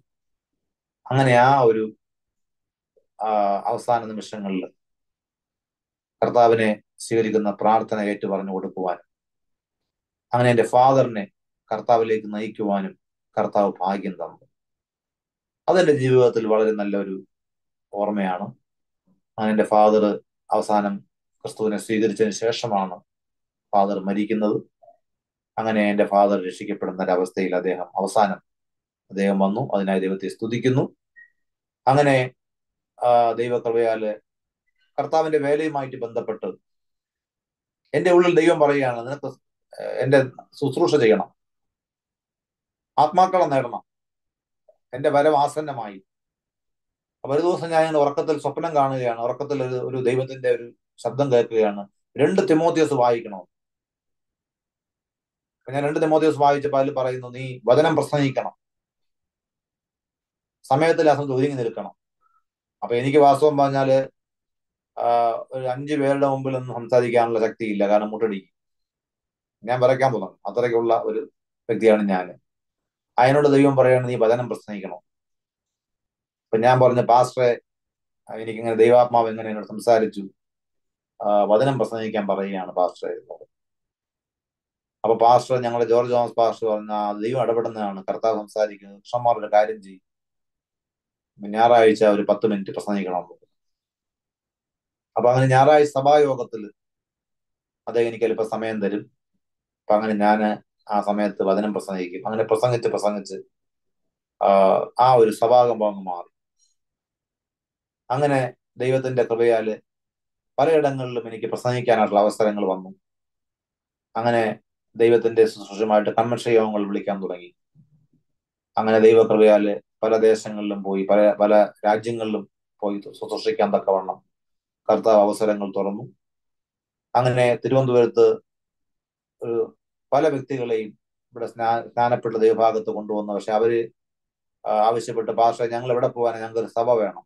അങ്ങനെ ആ ഒരു അവസാന നിമിഷങ്ങളിൽ കർത്താവിനെ സ്വീകരിക്കുന്ന പ്രാർത്ഥന ഏറ്റു പറഞ്ഞു കൊടുക്കുവാനും അങ്ങനെ എന്റെ ഫാദറിനെ കർത്താവിലേക്ക് നയിക്കുവാനും കർത്താവ് ഭാഗ്യം തന്നു. അതെന്റെ ജീവിതത്തിൽ വളരെ നല്ലൊരു ഓർമ്മയാണ്. അതിന്റെ ഫാദർ അവസാനം ക്രിസ്തുവിനെ സ്വീകരിച്ചതിന് ശേഷമാണ് ഫാദർ മരിക്കുന്നത്. അങ്ങനെ എന്റെ ഫാദർ രക്ഷിക്കപ്പെടുന്ന ഒരവസ്ഥയിൽ അദ്ദേഹം അവസാനം അദ്ദേഹം വന്നു. അതിനായി ദൈവത്തെ സ്തുതിക്കുന്നു. അങ്ങനെ ദൈവകൃപയാൽ കർത്താവിന്റെ വേലയുമായിട്ട് ബന്ധപ്പെട്ട് എന്റെ ഉള്ളിൽ ദൈവം പറയുകയാണ് നിനക്ക് എന്റെ ശുശ്രൂഷ ചെയ്യണം. ആത്മാക്കളെ നേടണം. എന്റെ വരവ് ആസന്നമായി. അപ്പൊ ഒരു ദിവസം ഞാൻ ഉറക്കത്തിൽ സ്വപ്നം കാണുകയാണ്. ഉറക്കത്തിൽ ഒരു ഒരു ദൈവത്തിന്റെ ഒരു ശബ്ദം കേൾക്കുകയാണ്. രണ്ട് തിമോത്തിയസ് വായിക്കണം? ഞാൻ രണ്ട് തിമോത്തിയസ് വായിച്ചപ്പോൾ അതിൽ പറയുന്നു നീ വചനം പ്രസംഗിക്കണം. സമയത്തിൽ ആ സമയത്ത് ഒരുങ്ങി നിൽക്കണം. അപ്പൊ എനിക്ക് വാസ്തവം പറഞ്ഞാൽ ഒരു അഞ്ചു പേരുടെ മുമ്പിൽ ഒന്നും സംസാരിക്കാനുള്ള ശക്തിയില്ല. കാരണം മുട്ടടിക്കും. ഞാൻ വരയ്ക്കാൻ പോകുന്നു. അത്രയ്ക്കുള്ള ഒരു വ്യക്തിയാണ് ഞാൻ അതിനോട് ദൈവം പറയുകയാണെങ്കിൽ നീ വചനം പ്രസംഗിക്കണം. അപ്പൊ ഞാൻ പറഞ്ഞ പാസ്റ്ററെ എനിക്കിങ്ങനെ ദൈവാത്മാവ് എങ്ങനെ എന്നോട് സംസാരിച്ചു വചനം പ്രസംഗിക്കാൻ പറയുകയാണ് പാസ്റ്റർ എന്നുള്ളത് അപ്പൊ പാസ്റ്റർ ഞങ്ങളുടെ ജോർജ് തോമസ് പാസ്റ്റർ പറഞ്ഞ "ആ, ദൈവം ഇടപെടുന്നതാണ് കർത്താവ് സംസാരിക്കുന്നത് കൃഷ്ണന്മാർ ഒരു കാര്യം ചെയ്യും. ഞായറാഴ്ച ഒരു പത്ത് മിനിറ്റ് പ്രസംഗിക്കണം. അപ്പൊ അങ്ങനെ ഞായറാഴ്ച സഭായോഗത്തിൽ അദ്ദേഹം എനിക്ക് അല്പം സമയം തരും. അപ്പൊ അങ്ങനെ ഞാൻ ആ സമയത്ത് വചനം പ്രസംഗിക്കും. അങ്ങനെ പ്രസംഗിച്ച് പ്രസംഗിച്ച് ആ, ആ ഒരു സഭാകമ്പം അങ്ങ് മാറി. അങ്ങനെ ദൈവത്തിന്റെ കൃപയാൽ പലയിടങ്ങളിലും എനിക്ക് പ്രസംഗിക്കാനായിട്ടുള്ള അവസരങ്ങൾ വന്നു. അങ്ങനെ ദൈവത്തിന്റെ ശുശ്രൂഷമായിട്ട് കൺവെൻഷൻ യോഗങ്ങൾ വിളിക്കാൻ തുടങ്ങി. അങ്ങനെ ദൈവകൃപയാൽ പല ദേശങ്ങളിലും പോയി പല പല രാജ്യങ്ങളിലും പോയി ശുശ്രൂഷിക്കാൻ തക്കവണ്ണം കർത്താവ് അവസരങ്ങൾ തുറന്നു. അങ്ങനെ തിരുവനന്തപുരത്ത് ഒരു പല വ്യക്തികളെയും ഇവിടെ സ്നാ സ്നാനപ്പെട്ട ദൈവഭാഗത്ത് കൊണ്ടുവന്നു. പക്ഷെ അവർ ആവശ്യപ്പെട്ട് പാർഷ ഞങ്ങൾ എവിടെ പോകാനാണ് ഞങ്ങൾക്ക് ഒരു സഭ വേണം.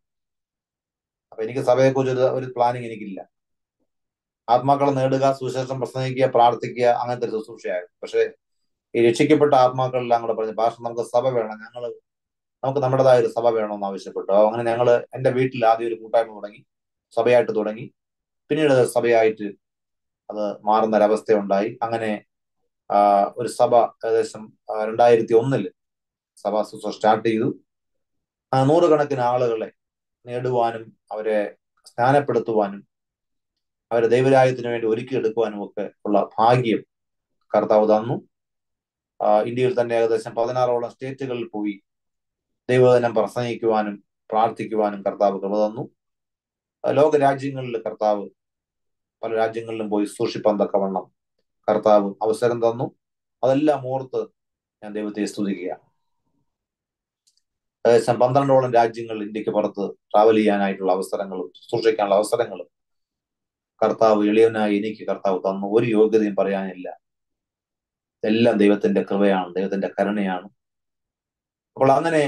അപ്പൊ എനിക്ക് സഭയെക്കുറിച്ച് ഒരു ഒരു പ്ലാനിങ് എനിക്കില്ല. ആത്മാക്കളെ നേടുക സുശേഷം പ്രസംഗിക്കുക പ്രാർത്ഥിക്കുക അങ്ങനത്തെ ഒരു ശുശ്രൂഷയായിരുന്നു. പക്ഷേ ഈ രക്ഷിക്കപ്പെട്ട ആത്മാക്കളെല്ലാം കൂടെ പറഞ്ഞു ഭാഷ നമുക്ക് സഭ വേണം. ഞങ്ങൾ നമുക്ക് നമ്മുടേതായ ഒരു സഭ വേണമെന്ന് ആവശ്യപ്പെട്ടു. അങ്ങനെ ഞങ്ങൾ എന്റെ വീട്ടിൽ ആദ്യം ഒരു കൂട്ടായ്മ തുടങ്ങി സഭയായിട്ട് തുടങ്ങി. പിന്നീട് സഭയായിട്ട് അത് മാറുന്ന ഒരവസ്ഥയുണ്ടായി അങ്ങനെ ഒരു സഭ ഏകദേശം രണ്ടായിരത്തി ഒന്നിൽ സഭ സ്റ്റാർട്ട് ചെയ്തു. നൂറുകണക്കിന് ആളുകളെ നേടുവാനും അവരെ സ്നാനപ്പെടുത്തുവാനും അവരെ ദൈവരാജ്യത്തിന് വേണ്ടി ഒരുക്കിയെടുക്കുവാനും ഒക്കെ ഉള്ള ഭാഗ്യം കർത്താവ് തന്നു. ഇന്ത്യയിൽ തന്നെ ഏകദേശം പതിനാറോളം സ്റ്റേറ്റുകളിൽ പോയി ദൈവവചനം പ്രസംഗിക്കുവാനും പ്രാർത്ഥിക്കുവാനും കർത്താവ് കൃപ തന്നു. ലോക രാജ്യങ്ങളിൽ കർത്താവ് പല രാജ്യങ്ങളിലും പോയി സൂക്ഷിപ്പാൻ തക്കവണ്ണം കർത്താവ് അവസരം തന്നു. അതെല്ലാം ഓർത്ത് ഞാൻ ദൈവത്തെ സ്തുതിക്കുക ഏകദേശം പന്ത്രണ്ടോളം രാജ്യങ്ങൾ ഇന്ത്യയ്ക്ക് പുറത്ത് ട്രാവൽ ചെയ്യാനായിട്ടുള്ള അവസരങ്ങളും സൂക്ഷിക്കാനുള്ള അവസരങ്ങളും കർത്താവ് എളിയവനായി എനിക്ക് കർത്താവ് തന്നു. ഒരു യോഗ്യതയും പറയാനില്ല. എല്ലാം ദൈവത്തിന്റെ കൃപയാണ് ദൈവത്തിന്റെ കരുണയാണ്. അപ്പോൾ അങ്ങനെ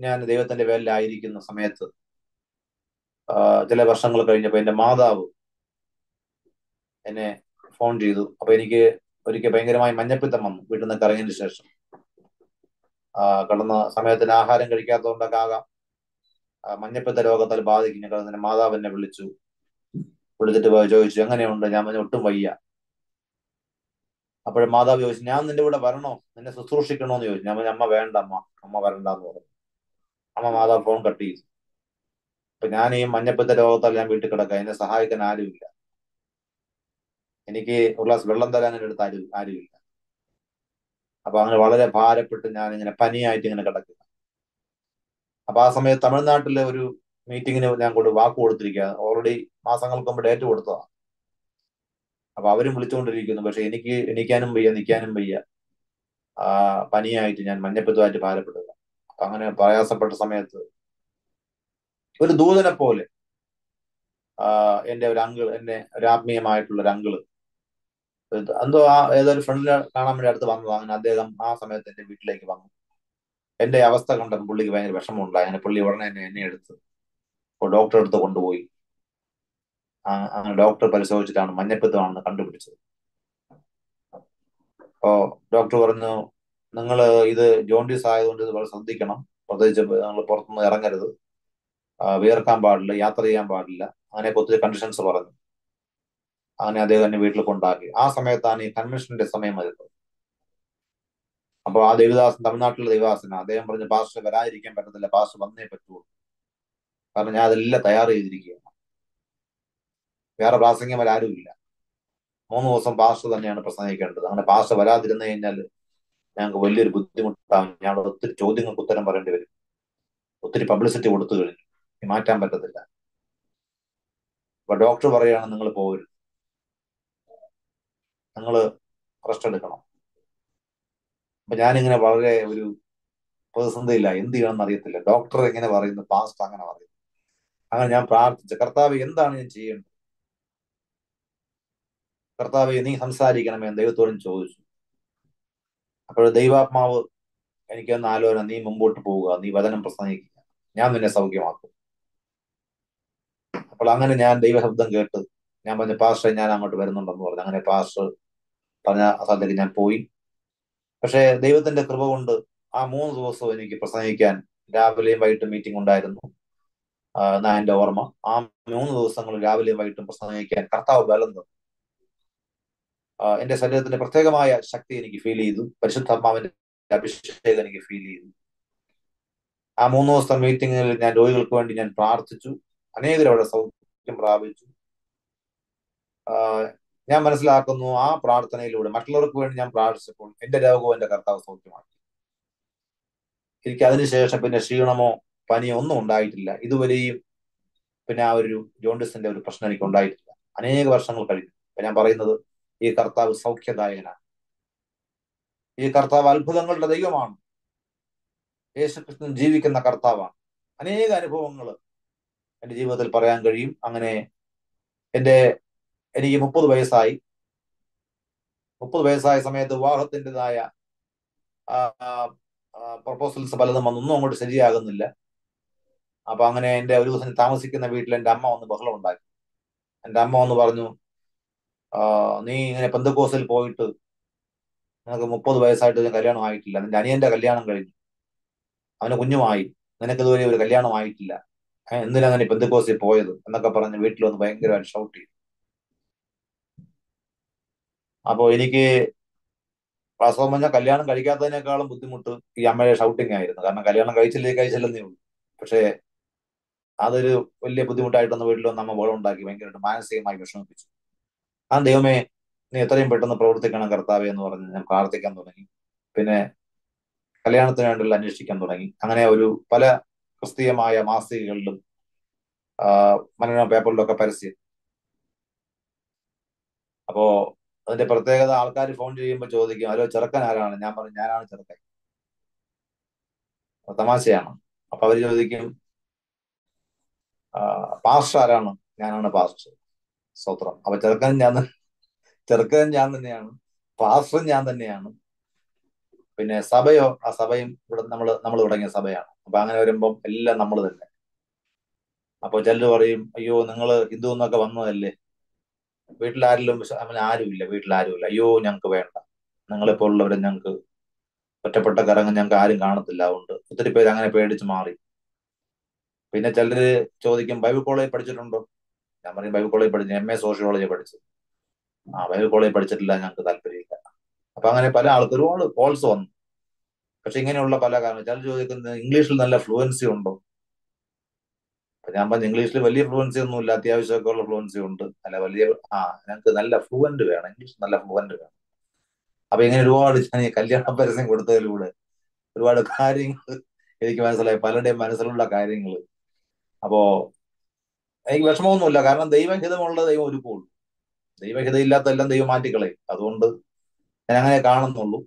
ഞാൻ ദൈവത്തിന്റെ പേരിലായിരിക്കുന്ന സമയത്ത് ചില വർഷങ്ങൾ കഴിഞ്ഞപ്പോൾ എന്റെ മാതാവ് എന്നെ ഫോൺ ചെയ്തു. അപ്പൊ എനിക്ക് ഒരിക്കൽ ഭയങ്കരമായി മഞ്ഞപ്പിത്തം വന്നു. വീട്ടിൽ നിന്ന് കറങ്ങിയതിന് ശേഷം. കിടന്ന സമയത്തിന് ആഹാരം കഴിക്കാത്തതുകൊണ്ടൊക്കെ ആകാം. മഞ്ഞപ്പിത്ത രോഗത്താൽ ബാധിക്കും ഞാൻ കിടന്ന മാതാവ് എന്നെ വിളിച്ചു. വിളിച്ചിട്ട് ചോദിച്ചു എങ്ങനെയുണ്ട്? ഞാൻ പറഞ്ഞു ഒട്ടും വയ്യ. അപ്പോഴും മാതാവ് ചോദിച്ചു ഞാൻ നിന്റെ കൂടെ വരണോ? നിന്നെ ശുശ്രൂഷിക്കണോ എന്ന് ചോദിച്ചു. ഞാൻ അമ്മ വേണ്ട അമ്മ. അമ്മ വരണ്ട എന്ന് പറഞ്ഞു. അമ്മ മാതാവ് ഫോൺ കട്ട് ചെയ്തു. അപ്പൊ ഞാൻ ഈ മഞ്ഞപ്പിത്ത രോഗത്താൽ ഞാൻ വീട്ടിൽ കിടക്കുക എന്നെ സഹായിക്കാൻ ആരുമില്ല. എനിക്ക് ഒരു ഗ്ലാസ് വെള്ളം തരാൻ എന്റെ അടുത്ത് ആരും ആരുമില്ല. അപ്പൊ അങ്ങനെ വളരെ ഭാരപ്പെട്ട് ഞാൻ ഇങ്ങനെ പനിയായിട്ട് ഇങ്ങനെ കിടക്കുക അപ്പൊ ആ സമയത്ത് തമിഴ്നാട്ടിലെ ഒരു മീറ്റിങ്ങിന് ഞാൻ കൊണ്ട് വാക്ക് കൊടുത്തിരിക്കുക ഓൾറെഡി മാസങ്ങൾക്ക് മുമ്പ് ഡേറ്റ് കൊടുത്തതാണ് അപ്പൊ അവരും വിളിച്ചുകൊണ്ടിരിക്കുന്നു. പക്ഷെ എനിക്ക് എണീക്കാനും വയ്യ നിൽക്കാനും വയ്യ. ആ പനിയായിട്ട് ഞാൻ മഞ്ഞപ്പിത്തമായിട്ട് ഭാരപ്പെടുക അപ്പൊ അങ്ങനെ പ്രയാസപ്പെട്ട സമയത്ത് ഒരു ദൂതനെ പോലെ എന്റെ ഒരു അങ്കിൾ എന്നെ ഒരു ആത്മീയമായിട്ടുള്ള ഒരു അങ്കിൾ എന്തോ ആ ഏതൊരു ഫ്രണ്ടിനെ കാണാൻ വേണ്ടി അടുത്ത് വന്നു അങ്ങനെ അദ്ദേഹം ആ സമയത്ത് എന്റെ വീട്ടിലേക്ക് വന്നു. എന്റെ അവസ്ഥ കണ്ടപ്പോൾ പുള്ളിക്ക് ഭയങ്കര വിഷമമുണ്ടായി. അങ്ങനെ പുള്ളി ഉടനെ തന്നെ എന്നെ എടുത്ത് ഡോക്ടറെ അടുത്ത് കൊണ്ടുപോയി. ഡോക്ടർ പരിശോധിച്ചിട്ടാണ് മഞ്ഞപ്പിത്തമാണെന്ന് കണ്ടുപിടിച്ചത്. അപ്പോ ഡോക്ടർ പറഞ്ഞു നിങ്ങൾ ഇത് ജോണ്ടീസ് ആയതുകൊണ്ട് ഇത് വളരെ ശ്രദ്ധിക്കണം. പ്രത്യേകിച്ച് നിങ്ങൾ പുറത്തുനിന്ന് ഇറങ്ങരുത്. വിയർക്കാൻ പാടില്ല യാത്ര ചെയ്യാൻ പാടില്ല. അങ്ങനെയൊക്കെ ഒത്തിരി കണ്ടീഷൻസ് പറഞ്ഞു. അങ്ങനെ അദ്ദേഹം തന്നെ വീട്ടിൽ കൊണ്ടാക്കി. ആ സമയത്താണ് ഈ കൺവെൻഷന്റെ സമയം വരുന്നത്. അപ്പൊ ആ ദേവിദാസൻ തമിഴ്നാട്ടിലെ ദേവിദാസന അദ്ദേഹം പറഞ്ഞു പാസ്റ്റർ വരാതിരിക്കാൻ പറ്റത്തില്ല പാസ്റ്റർ വന്നേ പറ്റുള്ളൂ. കാരണം ഞാൻ അതെല്ലാം തയ്യാർ ചെയ്തിരിക്കുകയാണ്. വേറെ ഇല്ല. മൂന്ന് ദിവസം പാസ്റ്റർ തന്നെയാണ് പ്രസംഗിക്കേണ്ടത്. അങ്ങനെ പാസ്റ്റർ വരാതിരുന്നു കഴിഞ്ഞാൽ ഞങ്ങൾക്ക് വലിയൊരു ബുദ്ധിമുട്ടാണ് ഞാൻ ഒത്തിരി ചോദ്യങ്ങൾക്ക് ഉത്തരം പറയേണ്ടി വരും. ഒത്തിരി പബ്ലിസിറ്റി കൊടുത്തു കഴിഞ്ഞു. മാറ്റാൻ പറ്റത്തില്ല. അപ്പൊ ഡോക്ടർ പറയുകയാണ് നിങ്ങൾ പോകരുത്. നിങ്ങൾ റെസ്റ്റ് എടുക്കണം. അപ്പൊ ഞാനിങ്ങനെ വളരെ ഒരു പ്രതിസന്ധിയില്ല എന്ത് ചെയ്യണമെന്ന് അറിയത്തില്ല. ഡോക്ടർ എങ്ങനെ പറയുന്നു പാസ്റ്റ് അങ്ങനെ പറയുന്നു. അങ്ങനെ ഞാൻ പ്രാർത്ഥിച്ച. കർത്താവ് എന്താണ് ഞാൻ ചെയ്യേണ്ടത്? കർത്താവ് നീ സംസാരിക്കണമേ ദൈവത്തോടും ചോദിച്ചു. അപ്പോൾ ദൈവാത്മാവ് എനിക്കൊന്ന് ആലോചന നീ മുമ്പോട്ട് പോവുക. നീ വചനം പ്രസംഗിക്കുക. ഞാൻ നിന്നെ സൗഖ്യമാക്കും. അപ്പോൾ അങ്ങനെ ഞാൻ ദൈവശബ്ദം കേട്ട് ഞാൻ പറഞ്ഞു പാസ്റ്റർ ഞാൻ അങ്ങോട്ട് വരുന്നുണ്ടെന്ന് പറഞ്ഞു. അങ്ങനെ പാസ്റ്റർ പറഞ്ഞ സ്ഥലത്തേക്ക് ഞാൻ പോയി. പക്ഷേ ദൈവത്തിന്റെ കൃപ കൊണ്ട് ആ മൂന്ന് ദിവസവും എനിക്ക് പ്രസംഗിക്കാൻ രാവിലെയും വൈകിട്ടും മീറ്റിംഗ് ഉണ്ടായിരുന്നു. ആ, എന്നാ എന്റെ ഓർമ്മ. ആ മൂന്ന് ദിവസങ്ങൾ രാവിലെയും വൈകിട്ടും പ്രസംഗിക്കാൻ കർത്താവ് ബലം തന്നു. എന്റെ ശരീരത്തിന്റെ പ്രത്യേകമായ ശക്തി എനിക്ക് ഫീൽ ചെയ്തു. പരിശുദ്ധാത്മാവിന്റെ അഭിഷേകം എനിക്ക് ഫീൽ ചെയ്തു. ആ മൂന്ന് ദിവസത്തെ മീറ്റിംഗിൽ ഞാൻ രോഗികൾക്ക് വേണ്ടി ഞാൻ പ്രാർത്ഥിച്ചു. അനേകരവിടെ സൗഖ്യം പ്രാപിച്ചു. ഞാൻ മനസ്സിലാക്കുന്നു ആ പ്രാർത്ഥനയിലൂടെ മറ്റുള്ളവർക്ക് വേണ്ടി ഞാൻ പ്രാർത്ഥിച്ചപ്പോൾ എന്റെ രോഗവും എന്റെ കർത്താവ് സൗഖ്യമാക്കി. എനിക്ക് അതിനുശേഷം പിന്നെ ക്ഷീണമോ പനിയോ ഒന്നും ഉണ്ടായിട്ടില്ല. ഇതുവരെയും പിന്നെ ആ ഒരു ജോണ്ടിസിന്റെ ഒരു പ്രശ്നം എനിക്ക് ഉണ്ടായിട്ടില്ല. അനേക വർഷങ്ങൾ കഴിഞ്ഞു. അപ്പൊ ഞാൻ പറയുന്നത് ഈ കർത്താവ് സൗഖ്യദായകനാണ്. ഈ കർത്താവ് അത്ഭുതങ്ങളുടെ ദൈവമാണ്. യേശുക്രിസ്തു ജീവിക്കുന്ന കർത്താവാണ്. അനേക അനുഭവങ്ങൾ എന്റെ ജീവിതത്തിൽ പറയാൻ കഴിയും. അങ്ങനെ എന്റെ എനിക്ക് മുപ്പത് വയസ്സായി. മുപ്പത് വയസ്സായ സമയത്ത് വിവാഹത്തിന്റെതായ പ്രപ്പോസൽസ് പലതും വന്നൊന്നും അങ്ങോട്ട് ശരിയാകുന്നില്ല. അപ്പൊ അങ്ങനെ എന്റെ ഒരു ദിവസം താമസിക്കുന്ന വീട്ടിൽ എന്റെ അമ്മ വന്ന് ബഹളം ഉണ്ടാക്കി. എന്റെ അമ്മ വന്ന് പറഞ്ഞു നീ ഇങ്ങനെ പെന്തക്കോസിൽ പോയിട്ട് നിനക്ക് മുപ്പത് വയസ്സായിട്ട് കല്യാണം ആയിട്ടില്ല. നിന്റെ അനിയന്റെ കല്യാണം കഴിഞ്ഞു. അവന് കുഞ്ഞുമായി. നിനക്ക് ഇതുവരെ ഒരു കല്യാണം ആയിട്ടില്ല. എന്തിനാ അങ്ങനെ പെന്തക്കോസിൽ പോയത്? എന്നൊക്കെ പറഞ്ഞ് വീട്ടിൽ വന്ന് ഭയങ്കരമായിട്ട് ഷൗട്ട് ചെയ്തു. അപ്പോ എനിക്ക് വാസ്തവം പറഞ്ഞാൽ കല്യാണം കഴിക്കാത്തതിനേക്കാളും ബുദ്ധിമുട്ട് ഈ അമ്മയുടെ ഷൗട്ടിങ് ആയിരുന്നു. കാരണം കല്യാണം കഴിച്ചില്ലേ കഴിച്ചില്ലെന്നേ ഉള്ളൂ. പക്ഷേ അതൊരു വലിയ ബുദ്ധിമുട്ടായിട്ടൊന്ന് വീട്ടിൽ വന്ന് അമ്മ ബോളം ഉണ്ടാക്കി ഭയങ്കരമായിട്ട് മാനസികമായി വിഷമിപ്പിച്ചു. ആ ദൈവമേ നീ എത്രയും പെട്ടെന്ന് പ്രവർത്തിക്കണം കർത്താവേ എന്ന് പറഞ്ഞ് ഞാൻ പ്രാർത്ഥിക്കാൻ തുടങ്ങി. പിന്നെ കല്യാണത്തിന് വേണ്ടിയുള്ള അന്വേഷിക്കാൻ തുടങ്ങി. അങ്ങനെ ഒരു പല ക്രിസ്തീയമായ മാസികകളിലും മനോരമ പേപ്പറിലൊക്കെ പരസ്യം. അപ്പോ അതിന്റെ പ്രത്യേകത ആൾക്കാർ ഫോൺ ചെയ്യുമ്പോൾ ചോദിക്കും ഹലോ ചെറുക്കൻ ആരാണ്? ഞാൻ പറഞ്ഞു ഞാനാണ് ചെറുക്കൻ. തമാശയാണ്. അപ്പൊ അവർ ചോദിക്കും പാസ്റ്റർ ആരാണ്? ഞാനാണ് പാസ്റ്റർ സ്തോത്രം. അപ്പൊ ചെറുക്കൻ ഞാൻ ചെറുക്കൻ ഞാൻ തന്നെയാണ് പാസ്റ്ററും ഞാൻ തന്നെയാണ്. പിന്നെ സഭയോ ആ സഭയും ഇവിടെ നമ്മൾ നമ്മൾ തുടങ്ങിയ സഭയാണ്. അപ്പൊ അങ്ങനെ വരുമ്പം എല്ലാം നമ്മൾ തന്നെ. അപ്പൊ ചിലർ പറയും അയ്യോ നിങ്ങൾ ഹിന്ദു എന്നൊക്കെ വന്നതല്ലേ? വീട്ടിൽ ആരുമില്ല വീട്ടിലാരുമില്ല. അയ്യോ ഞങ്ങൾക്ക് വേണ്ട. നിങ്ങളെപ്പോലുള്ളവരെ ഞങ്ങൾക്ക് ഒറ്റപ്പെട്ട കറങ്ങ് ഞങ്ങൾക്ക് ആരും കാണത്തില്ല. അതുകൊണ്ട് ഒത്തിരി പേര് അങ്ങനെ പേടിച്ച് മാറി. പിന്നെ ചിലര് ചോദിക്കും ബൈബിൾ കോളേജ് പഠിച്ചിട്ടുണ്ടോ? ഞാൻ പറയും ബൈബിൾ കോളേജ് പഠിച്ചു എം എ സോഷ്യോളജി പഠിച്ചു ആ ബൈബിൾ കോളേജ് പഠിച്ചിട്ടില്ല ഞങ്ങൾക്ക് താല്പര്യമില്ല. അപ്പൊ അങ്ങനെ പല ആൾക്ക് ഒരുപാട് കോൾസ് വന്നു. പക്ഷെ ഇങ്ങനെയുള്ള പല കാരണം ചിലർ ചോദിക്കുന്നത് ഇംഗ്ലീഷിൽ നല്ല ഫ്ലുവൻസി ഉണ്ടോ? ഞാൻ പറഞ്ഞു ഇംഗ്ലീഷിൽ വലിയ ഫ്ലുവൻസി ഒന്നും ഇല്ല അത്യാവശ്യമൊക്കെ ഉള്ള ഫ്ലുവൻസി ഉണ്ട്. അല്ല വലിയ ആ ഞങ്ങൾക്ക് നല്ല ഫ്ലുവന്റ് വേണം ഇംഗ്ലീഷ് നല്ല ഫ്ലുവന്റ് വേണം. അപ്പൊ ഇങ്ങനെ ഒരുപാട് ഞാൻ ഈ കല്യാണ പരസ്യം കൊടുത്തതിലൂടെ ഒരുപാട് കാര്യങ്ങൾ എനിക്ക് മനസ്സിലായി പലരുടെയും മനസ്സിലുള്ള കാര്യങ്ങൾ അപ്പോ എനിക്ക് വിഷമമൊന്നുമില്ല കാരണം ദൈവഹിതമുള്ള ദൈവം ഒരുക്കുള്ളൂ ദൈവഹിതം ഇല്ലാത്ത എല്ലാം ദൈവം മാറ്റിക്കളയും. അതുകൊണ്ട് ഞാൻ അങ്ങനെ കാണുന്നുള്ളൂ.